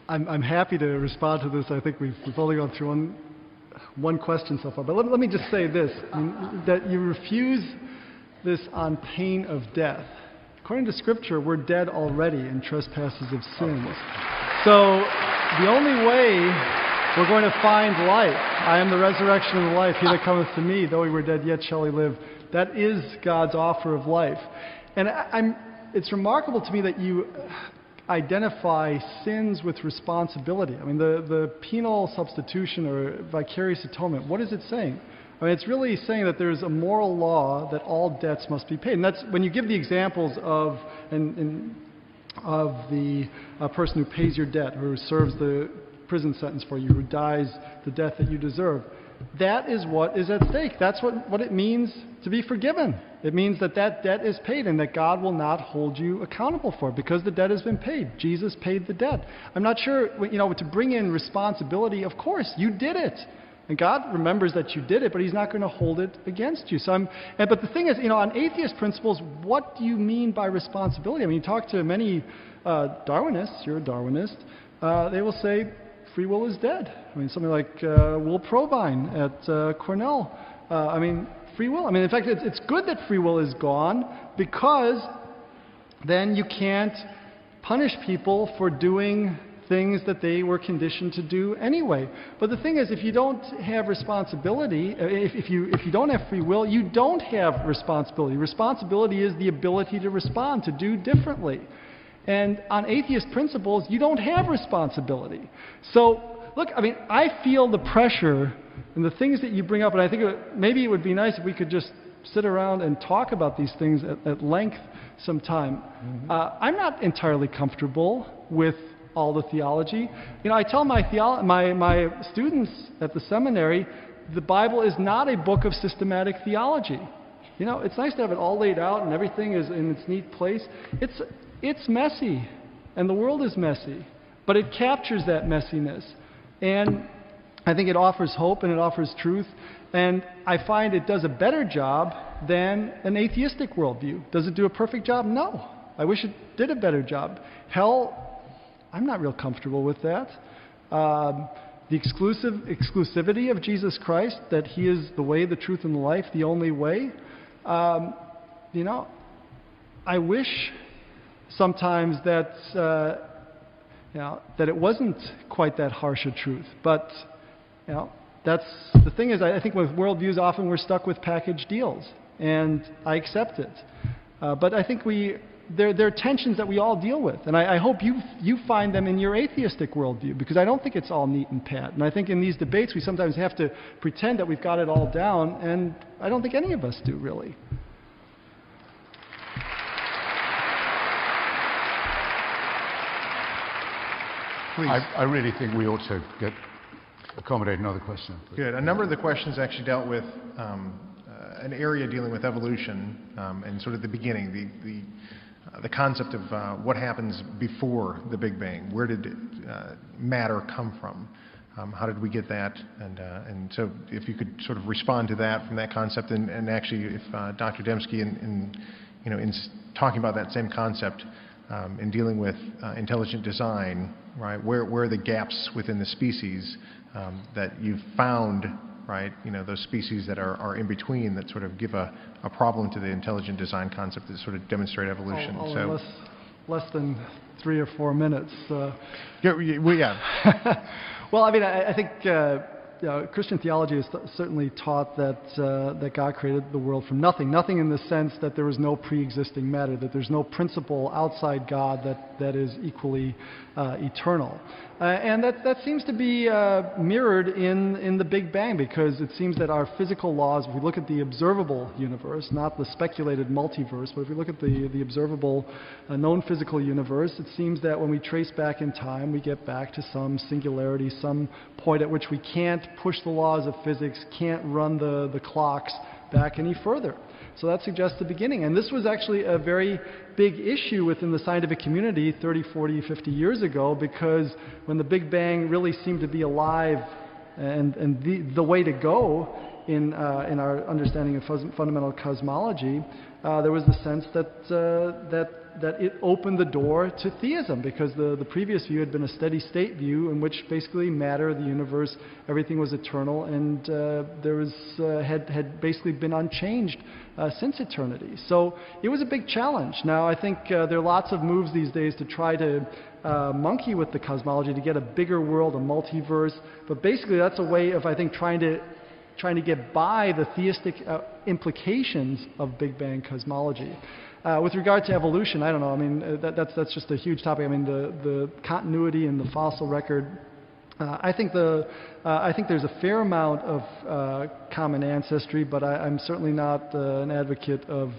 I'm, I'm happy to respond to this. I think we've, we've only gone through one one question so far. But let, let me just say this that you refuse this on pain of death. According to Scripture, we're dead already in trespasses of sins. So the only way we're going to find life, I am the resurrection and the life. He that cometh to me, though he were dead, yet shall he live. That is God's offer of life. And I, it's remarkable to me that you identify sins with responsibility. I mean, the, the penal substitution or vicarious atonement, what is it saying? I mean, it's really saying that there's a moral law that all debts must be paid. And that's when you give the examples of, and, and of the uh, person who pays your debt, who serves the prison sentence for you, who dies the death that you deserve. That is what is at stake. That's what, what it means to be forgiven. It means that that debt is paid and that God will not hold you accountable for it because the debt has been paid. Jesus paid the debt. I'm not sure, you know, to bring in responsibility, of course, you did it. And God remembers that you did it, but He's not going to hold it against you. So I'm, and, but the thing is, you know, on atheist principles, what do you mean by responsibility? I mean, you talk to many uh, Darwinists, you're a Darwinist, uh, they will say free will is dead. I mean, something like uh, Will Provine at uh, Cornell. Uh, I mean, free will. I mean, in fact, it's, it's good that free will is gone because then you can't punish people for doing things that they were conditioned to do anyway. But the thing is, if you don't have responsibility, uh, if, if, you, if you don't have free will, you don't have responsibility. Responsibility is the ability to respond, to do differently. And on atheist principles, you don't have responsibility. So, look, I mean, I feel the pressure And the things that you bring up, and I think it, maybe it would be nice if we could just sit around and talk about these things at, at length sometime. Mm-hmm. Uh, I'm not entirely comfortable with all the theology. You know, I tell my, theolo- my, my students at the seminary the Bible is not a book of systematic theology. You know, it's nice to have it all laid out and everything is in its neat place. It's, it's messy, and the world is messy, but it captures that messiness. And I think it offers hope and it offers truth. And I find it does a better job than an atheistic worldview. Does it do a perfect job? No. I wish it did a better job. Hell, I'm not real comfortable with that. Um, the exclusive exclusivity of Jesus Christ, that He is the way, the truth, and the life, the only way. Um, you know, I wish sometimes that uh, you know that it wasn't quite that harsh a truth, but you know that's the thing is I, think with worldviews often we're stuck with package deals, and I accept it. Uh, but I think we there, there, are tensions that we all deal with. And I, I, hope you, you find them in your atheistic worldview, because I don't think it's all neat and pat. And I think in these debates we sometimes have to pretend that we've got it all down, and I don't think any of us do, really. I, I, really think we ought to get accommodate another question. Good. A number of the questions actually dealt with um, uh, an area dealing with evolution um, and sort of the beginning, the, the uh, the concept of uh, what happens before the Big Bang. Where did uh, matter come from? Um, how did we get that? And, uh, and so, if you could sort of respond to that from that concept, and, and actually, if uh, Dr. Dembski, in, in, you know, in talking about that same concept um, in dealing with uh, intelligent design, right? Where, where are the gaps within the species um, that you've found right? You know, those species that are, are in between that sort of give a, a problem to the intelligent design concept that sort of demonstrate evolution. All, all so, less, less than three or four minutes. Uh, yeah, well, yeah. well, I mean, I, I think uh, know, Christian theology has certainly taught that, uh, that God created the world from nothing. Nothing in the sense that there is no pre existing matter, that there's no principle outside God that, that is equally uh, eternal. Uh, and that, that seems to be uh, mirrored in, in the Big Bang because it seems that our physical laws, if we look at the observable universe, not the speculated multiverse, but if we look at the, the observable uh, known physical universe, it seems that when we trace back in time, we get back to some singularity, some point at which we can't push the laws of physics, can't run the, the clocks back any further. So that suggests the beginning. And this was actually a very big issue within the scientific community 30, 40, 50 years ago because when the Big Bang really seemed to be alive and, and the, the way to go in, uh, in our understanding of fundamental cosmology, uh, there was the sense that, uh, that that it opened the door to theism because the, the previous view had been a steady state view in which basically matter, the universe, everything was eternal, and uh, there was, uh, had, had basically been unchanged uh, since eternity. So it was a big challenge. Now, I think there are lots of moves these days to try to uh, monkey with the cosmology to get a bigger world, a multiverse, but basically that's a way of, I think, trying to trying to get by the theistic uh, implications of Big Bang cosmology. Uh, with regard to evolution, I don't know. I mean, uh, that, that's, that's just a huge topic. I mean, the, the continuity in the fossil record. Uh, I think the uh, I think there's a fair amount of uh, common ancestry, but I, am certainly not uh, an advocate of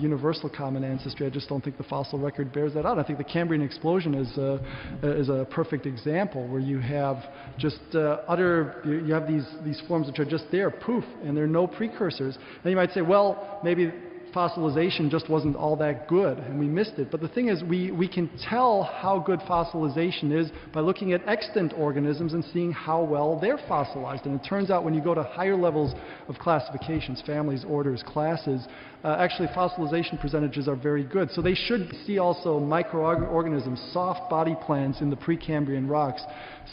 universal common ancestry. I just don't think the fossil record bears that out. I think the Cambrian explosion is a, is a perfect example where you have just utter you, you have these these forms which are just there, poof, and there are no precursors. And you might say, well, maybe fossilization just wasn't all that good and we missed it. But the thing is, we, we can tell how good fossilization is by looking at extant organisms and seeing how well they're fossilized. And it turns out when you go to higher levels of classifications, families, orders, classes, uh, actually fossilization percentages are very good. So they should see also microorganisms, soft body plans in the Precambrian rocks.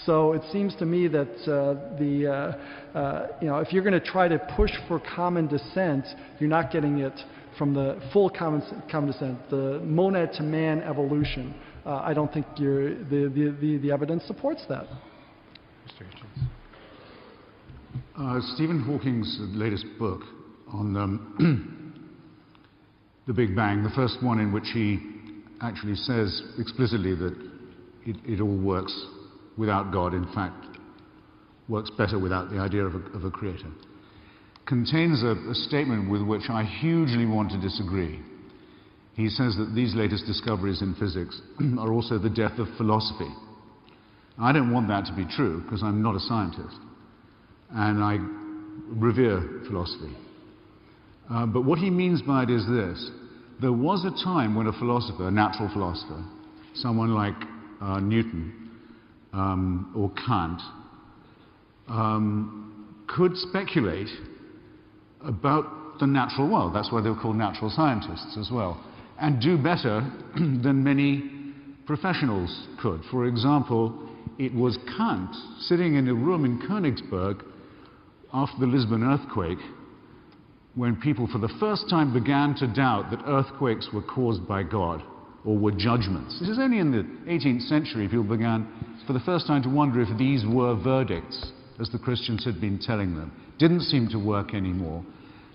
So it seems to me that uh, the, uh, uh you know, if you're going to try to push for common descent, you're not getting it from the full common, common descent, the monad to man evolution. Uh, I don't think the, the, the, the, evidence supports that. Uh, Stephen Hawking's latest book on um, the Big Bang, the first one in which he actually says explicitly that it, it all works without God. In fact, works better without the idea of a, of a creator, contains a, a statement with which I hugely want to disagree. He says that these latest discoveries in physics are also the death of philosophy. I don't want that to be true because I'm not a scientist and I revere philosophy. Uh, but what he means by it is this there was a time when a philosopher, a natural philosopher, someone like uh, Newton um, or Kant, um, could speculate about the natural world. That's why they were called natural scientists as well, and do better than many professionals could. For example, it was Kant sitting in a room in Königsberg after the Lisbon earthquake when people for the first time began to doubt that earthquakes were caused by God or were judgments. This is only in the 18th century people began for the first time to wonder if these were verdicts, as the Christians had been telling them. Didn't seem to work anymore.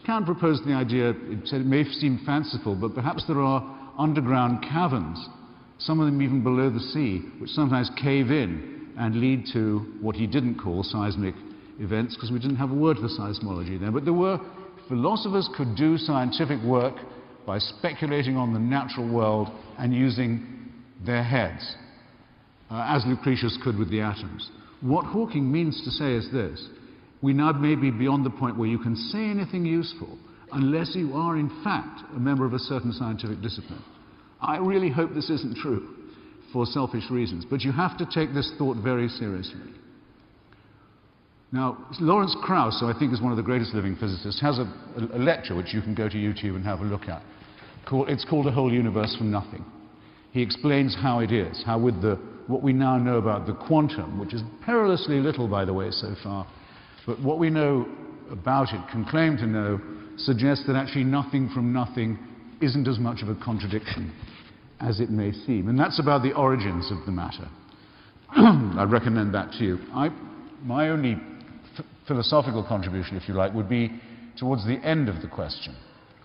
Kant proposed the idea, it said it may seem fanciful, but perhaps there are underground caverns, some of them even below the sea, which sometimes cave in and lead to what he didn't call seismic events, because we didn't have a word for seismology then. But there were philosophers could do scientific work by speculating on the natural world and using their heads, uh, as Lucretius could with the atoms. What Hawking means to say is this we now may be beyond the point where you can say anything useful unless you are, in fact, a member of a certain scientific discipline. I really hope this isn't true for selfish reasons, but you have to take this thought very seriously. Now, Lawrence Krauss, who I think is one of the greatest living physicists, has a, a, lecture which you can go to YouTube and have a look at. it's called A Whole Universe from Nothing. He explains how it is, how with the, what we now know about the quantum, which is perilously little, by the way, so far, but what we know about it, can claim to know, suggests that actually nothing from nothing isn't as much of a contradiction as it may seem. And that's about the origins of the matter. I recommend that to you. I, my only philosophical contribution, if you like, would be towards the end of the question,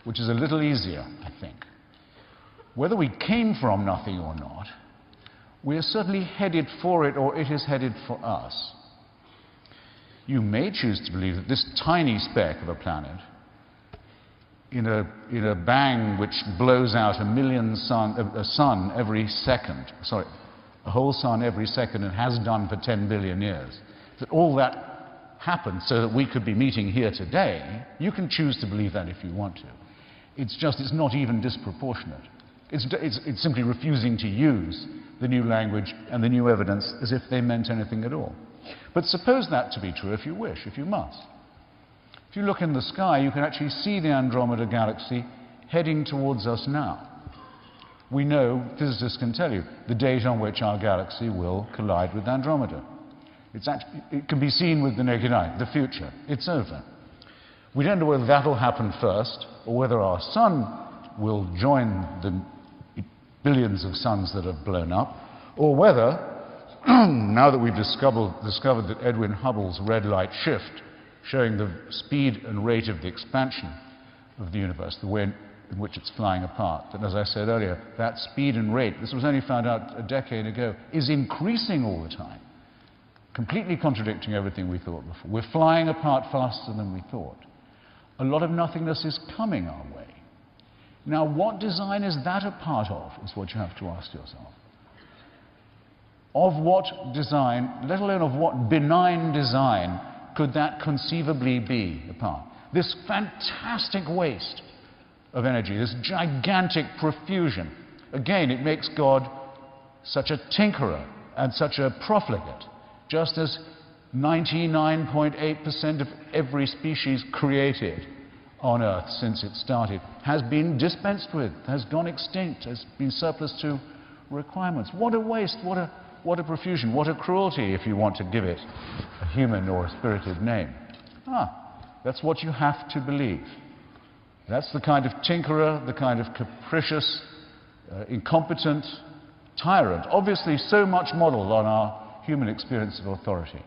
which is a little easier, I think. Whether we came from nothing or not, we are certainly headed for it or it is headed for us. You may choose to believe that this tiny speck of a planet, in a, in a bang which blows out a million sun, a sun every second, sorry, a whole sun every second and has done for 10 billion years, that all that happened so that we could be meeting here today, you can choose to believe that if you want to. It's just, it's not even disproportionate. It's, it's, it's simply refusing to use the new language and the new evidence as if they meant anything at all. But suppose that to be true if you wish, if you must. If you look in the sky, you can actually see the Andromeda galaxy heading towards us now. We know, physicists can tell you, the date on which our galaxy will collide with Andromeda. Actually, it can be seen with the naked eye, the future. It's over. We don't know whether that will happen first or whether our sun will join the billions of suns that have blown up, or whether, Mm, now that we've discovered, discovered that Edwin Hubble's red light shift, showing the speed and rate of the expansion of the universe, the way in, in which it's flying apart, that as I said earlier, that speed and rate, this was only found out a decade ago, is increasing all the time completely contradicting everything we thought before. We're flying apart faster than we thought. A lot of nothingness is coming our way. Now, what design is that a part of, is what you have to ask yourself. Of what design, let alone of what benign design, could that conceivably be a part? This fantastic waste of energy, this gigantic profusion. Again, it makes God such a tinkerer and such a profligate just as 99.8% of every species created on Earth since it started has been dispensed with, has gone extinct, has been surplus to requirements. What a waste, what a, what a profusion, what a cruelty if you want to give it a human or a spirited name. Ah, that's what you have to believe. That's the kind of tinkerer, the kind of capricious, uh, incompetent tyrant, obviously so much modelled on our human experience of authority.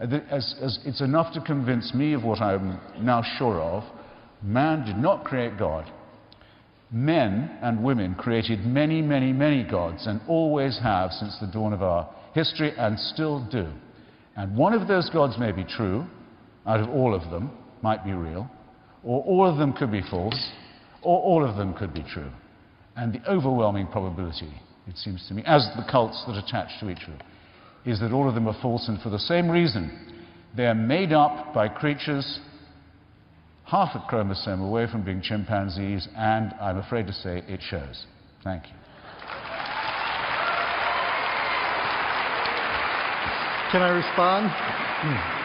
As, as it's enough to convince me of what I'm now sure of. Man did not create God. Men and women created many, many, many gods and always have since the dawn of our history and still do. And one of those gods may be true, out of all of them, might be real, or all of them could be false, or all of them could be true. And the overwhelming probability, it seems to me, as the cults that attach to each of them, is that all of them are false, and for the same reason. They're made up by creatures half a chromosome away from being chimpanzees, and I'm afraid to say it shows. Thank you. Can I respond? Hmm.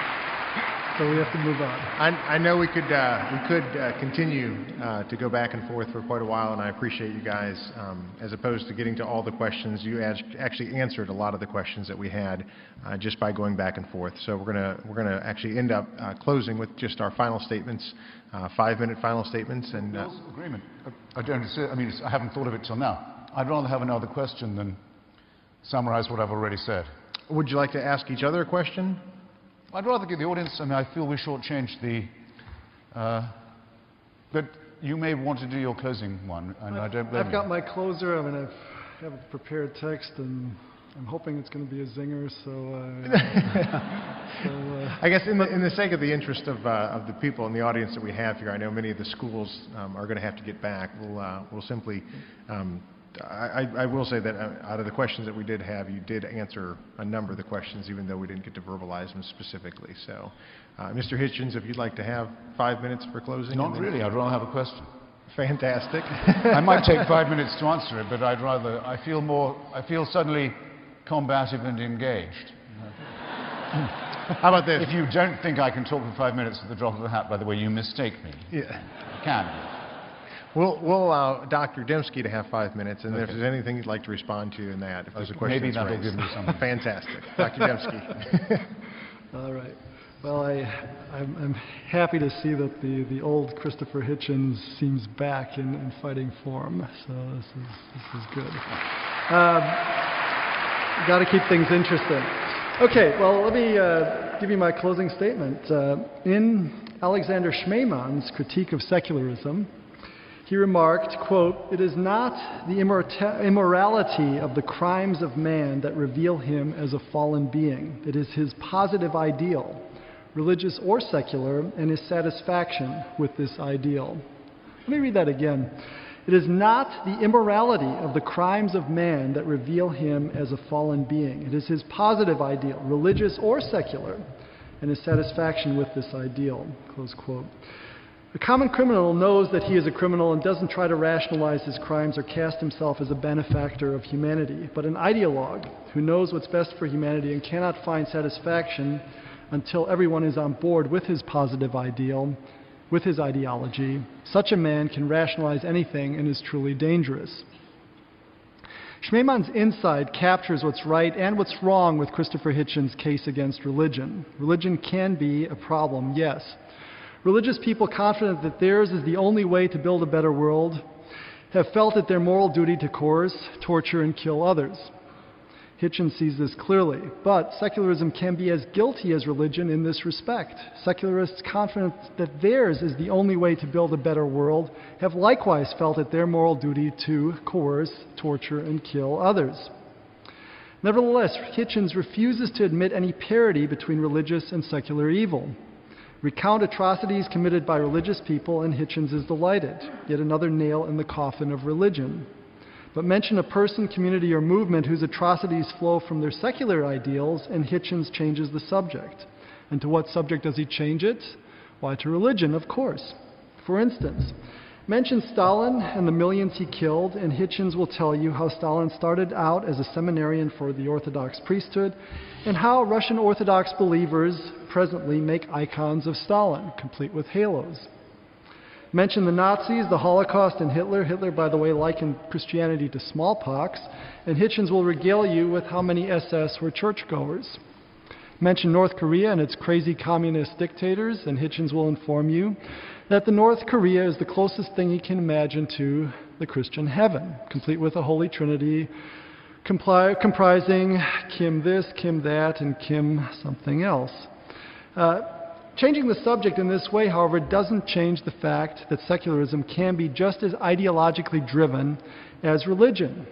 So we have to move on. I, I know we could, uh, we could uh, continue uh, to go back and forth for quite a while, and I appreciate you guys. Um, as opposed to getting to all the questions, you ask, actually answered a lot of the questions that we had uh, just by going back and forth. So we're going to we're gonna actually end up uh, closing with just our final statements, uh, five-minute final statements. And uh, Bill's agreement. I don't. I mean, I haven't thought of it till now. I'd rather have another question than summarize what I've already said. would you like to ask each other a question? I'd rather give the audience. I mean, I feel we shortchanged the. Uh, but you may want to do your closing one, and I don't blame I've got you. my closer. I mean, I've have a prepared text, and I'm hoping it's going to be a zinger. So, uh, so uh, I guess in the, in the sake of the interest of, uh, of the people in the audience that we have here, I know many of the schools um, are going to have to get back. We'll, uh, we'll simply, um, I, I- will say that uh, out of the questions that we did have, you did answer a number of the questions, even though we didn't get to verbalize them specifically. So, uh, Mr. Hitchens, if you'd like to have five minutes for closing. Not really. I'd rather have a question. Fantastic. I might take five minutes to answer it, but I'd rather. I feel more. I feel suddenly combative and engaged. How about this? If you don't think I can talk for five minutes at the drop of a hat, by the way, you mistake me. Yeah. I can. We'll, we'll allow Dr. Dembski to have five minutes, and if Okay. there's anything you'd like to respond to in that, if there's a question maybe that's that'll raised. give me something. Fantastic. Dr. Dembski. all right. Well, I, I'm, I'm happy to see that the, the old Christopher Hitchens seems back in, in fighting form. So this is, this is good. Um, Got to keep things interesting. Okay, well, let me uh, give you my closing statement. Uh, in Alexander Schmemann's critique of secularism, he remarked, quote, "It is not the immorality of the crimes of man that reveal him as a fallen being. It is his positive ideal, religious or secular, and his satisfaction with this ideal." Let me read that again. It is not the immorality of the crimes of man that reveal him as a fallen being. It is his positive ideal, religious or secular, and his satisfaction with this ideal. Close quote. The common criminal knows that he is a criminal and doesn't try to rationalize his crimes or cast himself as a benefactor of humanity. But an ideologue who knows what's best for humanity and cannot find satisfaction until everyone is on board with his positive ideal, with his ideology, such a man can rationalize anything and is truly dangerous. Schmemann's insight captures what's right and what's wrong with Christopher Hitchens' case against religion. Religion can be a problem, yes. Religious people confident that theirs is the only way to build a better world have felt it their moral duty to coerce, torture, and kill others. Hitchens sees this clearly, but secularism can be as guilty as religion in this respect. Secularists confident that theirs is the only way to build a better world have likewise felt it their moral duty to coerce, torture, and kill others. Nevertheless, Hitchens refuses to admit any parity between religious and secular evil. Recount atrocities committed by religious people, and Hitchens is delighted. Yet another nail in the coffin of religion. But mention a person, community, or movement whose atrocities flow from their secular ideals, and Hitchens changes the subject. And to what subject does he change it? Why, to religion, of course. For instance, mention Stalin and the millions he killed, and Hitchens will tell you how Stalin started out as a seminarian for the Orthodox priesthood, and how Russian Orthodox believers presently make icons of Stalin, complete with halos. Mention the Nazis, the Holocaust, and Hitler. Hitler, by the way, likened Christianity to smallpox, and Hitchens will regale you with how many SS were churchgoers. Mention North Korea and its crazy communist dictators, and Hitchens will inform you that the North Korea is the closest thing he can imagine to the Christian heaven, complete with a holy trinity comprising Kim this, Kim that, and Kim something else. Uh, changing the subject in this way, however, doesn't change the fact that secularism can be just as ideologically driven as religion.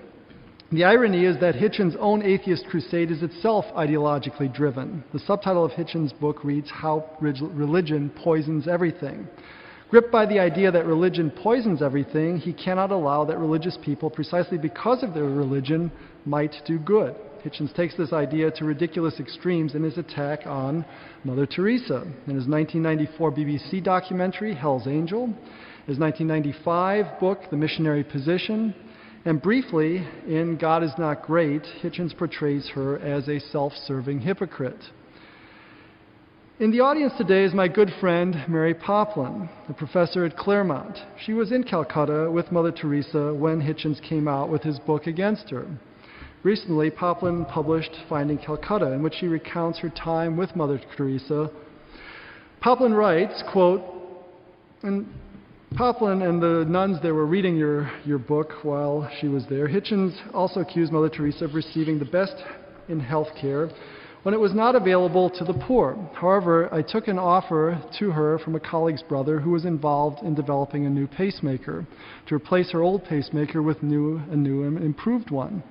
The irony is that Hitchens' own atheist crusade is itself ideologically driven. The subtitle of Hitchens' book reads How Religion Poisons Everything. Gripped by the idea that religion poisons everything, he cannot allow that religious people, precisely because of their religion, might do good. Hitchens takes this idea to ridiculous extremes in his attack on Mother Teresa. In his 1994 BBC documentary, Hell's Angel, his 1995 book, The Missionary Position, and briefly, in God is Not Great, Hitchens portrays her as a self serving hypocrite. In the audience today is my good friend Mary Poplin, a professor at Claremont. She was in Calcutta with Mother Teresa when Hitchens came out with his book against her. Recently, Poplin published Finding Calcutta, in which she recounts her time with Mother Teresa. Poplin writes, quote, and Poplin and the nuns there were reading your, your book while she was there. Hitchens also accused Mother Teresa of receiving the best in health care when it was not available to the poor. However, I took an offer to her from a colleague's brother who was involved in developing a new pacemaker to replace her old pacemaker with new, a new and improved one.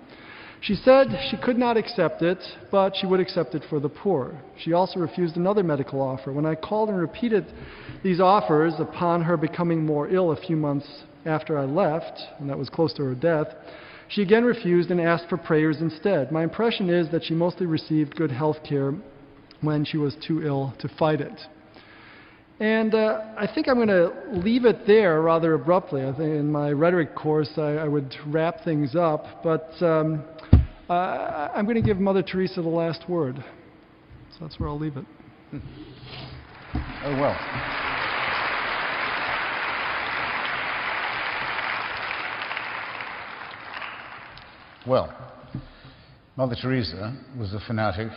She said she could not accept it, but she would accept it for the poor. She also refused another medical offer. When I called and repeated these offers upon her becoming more ill a few months after I left, and that was close to her death, she again refused and asked for prayers instead. My impression is that she mostly received good health care when she was too ill to fight it. And uh, I think I'm going to leave it there rather abruptly. I think in my rhetoric course I, I would wrap things up, but um, uh, I'm going to give Mother Teresa the last word. So that's where I'll leave it. Oh, well. Well, Mother Teresa was a fanatic,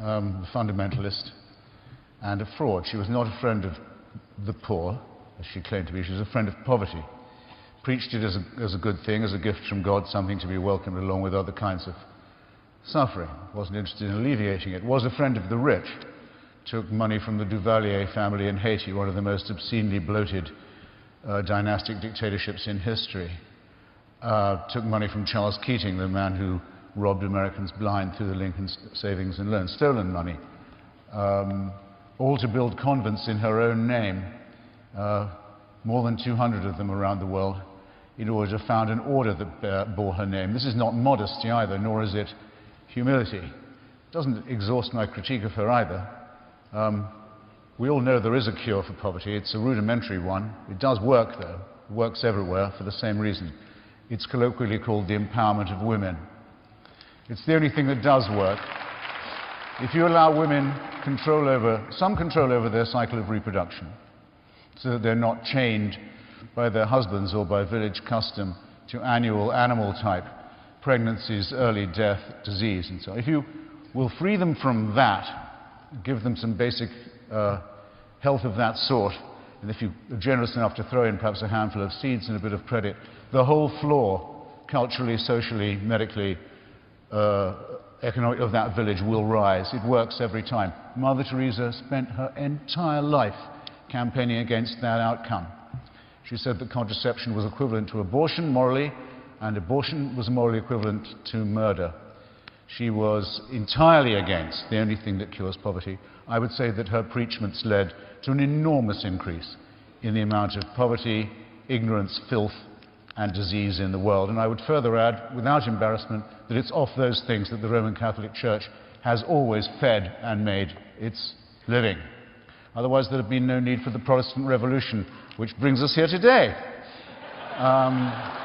um, a fundamentalist, and a fraud. She was not a friend of the poor, as she claimed to be. She was a friend of poverty. Preached it as a, as a good thing, as a gift from God, something to be welcomed along with other kinds of suffering, wasn't interested in alleviating it, was a friend of the rich, took money from the Duvalier family in Haiti, one of the most obscenely bloated uh, dynastic dictatorships in history, uh, took money from Charles Keating, the man who robbed Americans blind through the Lincoln Savings and Loan, stolen money, um, all to build convents in her own name, uh, more than 200 of them around the world, in order to found an order that bore her name. This is not modesty either, nor is it humility. It Doesn't exhaust my critique of her either. Um, we all know there is a cure for poverty. It's a rudimentary one. It does work, though. It works everywhere for the same reason. It's colloquially called the empowerment of women. It's the only thing that does work. If you allow women control over, some control over their cycle of reproduction, so that they're not chained by their husbands or by village custom to annual animal type pregnancies, early death, disease, and so on. If you will free them from that, give them some basic uh, health of that sort, and if you are generous enough to throw in perhaps a handful of seeds and a bit of credit, the whole floor, culturally, socially, medically, uh, economic, of that village will rise. It works every time. Mother Teresa spent her entire life campaigning against that outcome. She said that contraception was equivalent to abortion morally, and abortion was morally equivalent to murder. She was entirely against the only thing that cures poverty. I would say that her preachments led to an enormous increase in the amount of poverty, ignorance, filth, and disease in the world. And I would further add, without embarrassment, that it's off those things that the Roman Catholic Church has always fed and made its living. Otherwise, there would have been no need for the Protestant Revolution, which brings us here today. Um,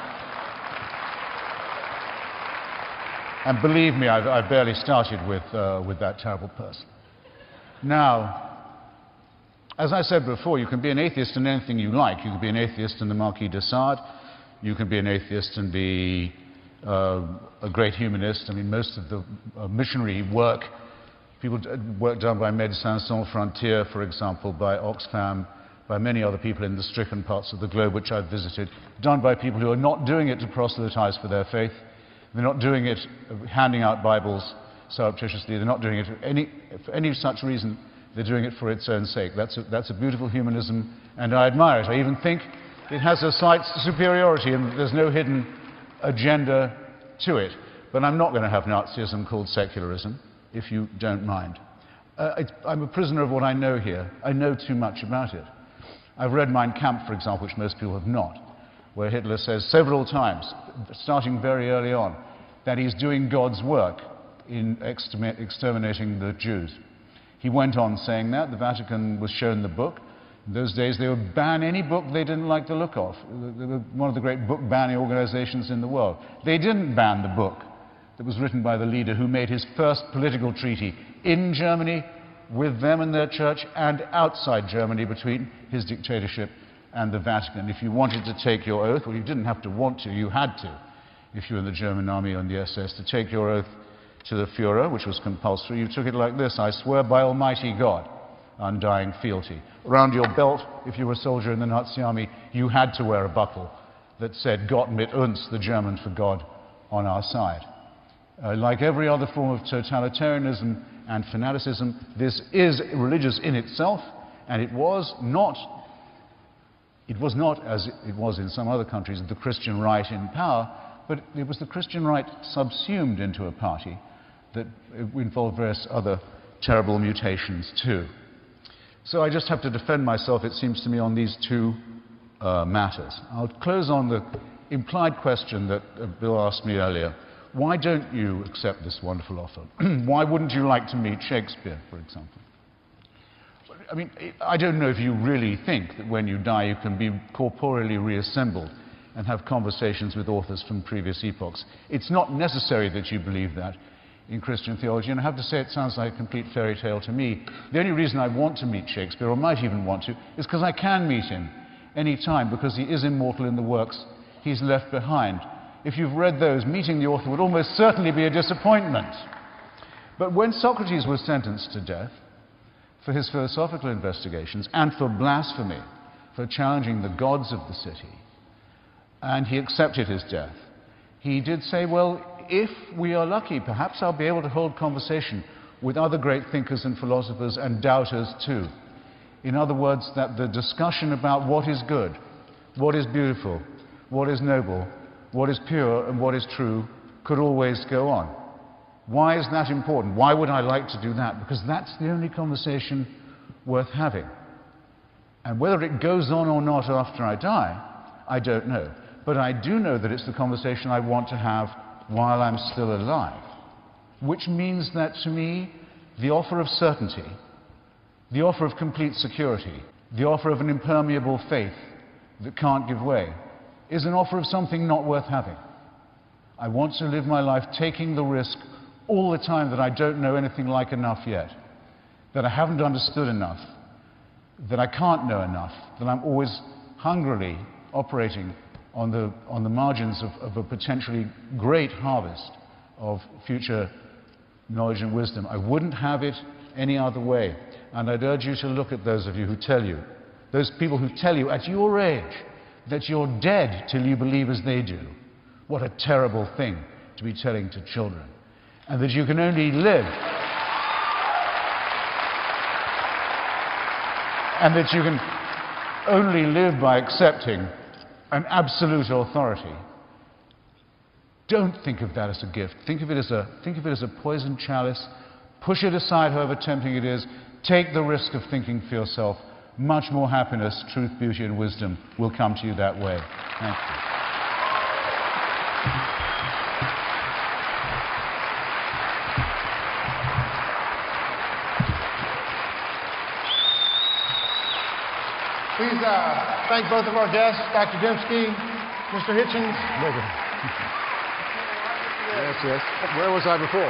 And believe me, I've, I've barely started with, uh, with that terrible person. Now, as I said before, you can be an atheist in anything you like. You can be an atheist in the Marquis de Sade. You can be an atheist and be uh, a great humanist. I mean, most of the uh, missionary work, people, work done by Médecins Sans Frontières, for example, by Oxfam, by many other people in the stricken parts of the globe which I've visited, done by people who are not doing it to proselytize for their faith, they're not doing it handing out Bibles surreptitiously. They're not doing it for any, for any such reason. They're doing it for its own sake. That's a, that's a beautiful humanism, and I admire it. I even think it has a slight superiority, and there's no hidden agenda to it. But I'm not going to have Nazism called secularism, if you don't mind. Uh, I'm a prisoner of what I know here. I know too much about it. I've read Mein Kampf, for example, which most people have not, where Hitler says several times, starting very early on, that he's doing God's work in exterminating the Jews. He went on saying that. The Vatican was shown the book. In those days, they would ban any book they didn't like the look of. They were one of the great book banning organizations in the world. They didn't ban the book that was written by the leader who made his first political treaty in Germany with them and their church and outside Germany between his dictatorship and the Vatican. If you wanted to take your oath, well, you didn't have to want to, you had to, if you were in the German army or in the SS, to take your oath to the Fuhrer, which was compulsory. You took it like this I swear by Almighty God, undying fealty. Around your belt, if you were a soldier in the Nazi army, you had to wear a buckle that said Gott mit uns, the German for God on our side. Uh, like every other form of totalitarianism and fanaticism, this is religious in itself, and it was not, it was not, as it was in some other countries, the Christian right in power, but it was the Christian right subsumed into a party that involved various other terrible mutations too. So I just have to defend myself, it seems to me, on these two uh, matters. I'll close on the implied question that uh, Bill asked me earlier. Why don't you accept this wonderful offer? Why wouldn't you like to meet Shakespeare, for example? I mean, I don't know if you really think that when you die you can be corporeally reassembled and have conversations with authors from previous epochs. It's not necessary that you believe that in Christian theology, and I have to say it sounds like a complete fairy tale to me. The only reason I want to meet Shakespeare, or might even want to, is because I can meet him any time, because he is immortal in the works he's left behind. If you've read those, meeting the author would almost certainly be a disappointment. But when Socrates was sentenced to death for his philosophical investigations and for blasphemy, for challenging the gods of the city, and he accepted his death, he did say, Well, if we are lucky, perhaps I'll be able to hold conversation with other great thinkers and philosophers and doubters too. In other words, that the discussion about what is good, what is beautiful, what is noble, what is pure, and what is true could always go on. Why is that important? Why would I like to do that? Because that's the only conversation worth having. And whether it goes on or not after I die, I don't know. But I do know that it's the conversation I want to have while I'm still alive. Which means that to me, the offer of certainty, the offer of complete security, the offer of an impermeable faith that can't give way, is an offer of something not worth having. I want to live my life taking the risk all the time that I don't know anything like enough yet, that I haven't understood enough, that I can't know enough, that I'm always hungrily operating on the, on the margins of, of a potentially great harvest of future knowledge and wisdom. I wouldn't have it any other way. And I'd urge you to look at those of you who tell you, those people who tell you at your age that you're dead till you believe as they do. What a terrible thing to be telling to children. And that you can only live. and that you can only live by accepting an absolute authority. Don't think of that as a gift. Think of it as a, think of it as a poisoned chalice. Push it aside, however tempting it is. Take the risk of thinking for yourself. Much more happiness, truth, beauty, and wisdom will come to you that way. Thank you. Please uh, thank both of our guests, Dr. Dembski, Mr. Hitchens. Yes, yes. Where was I before?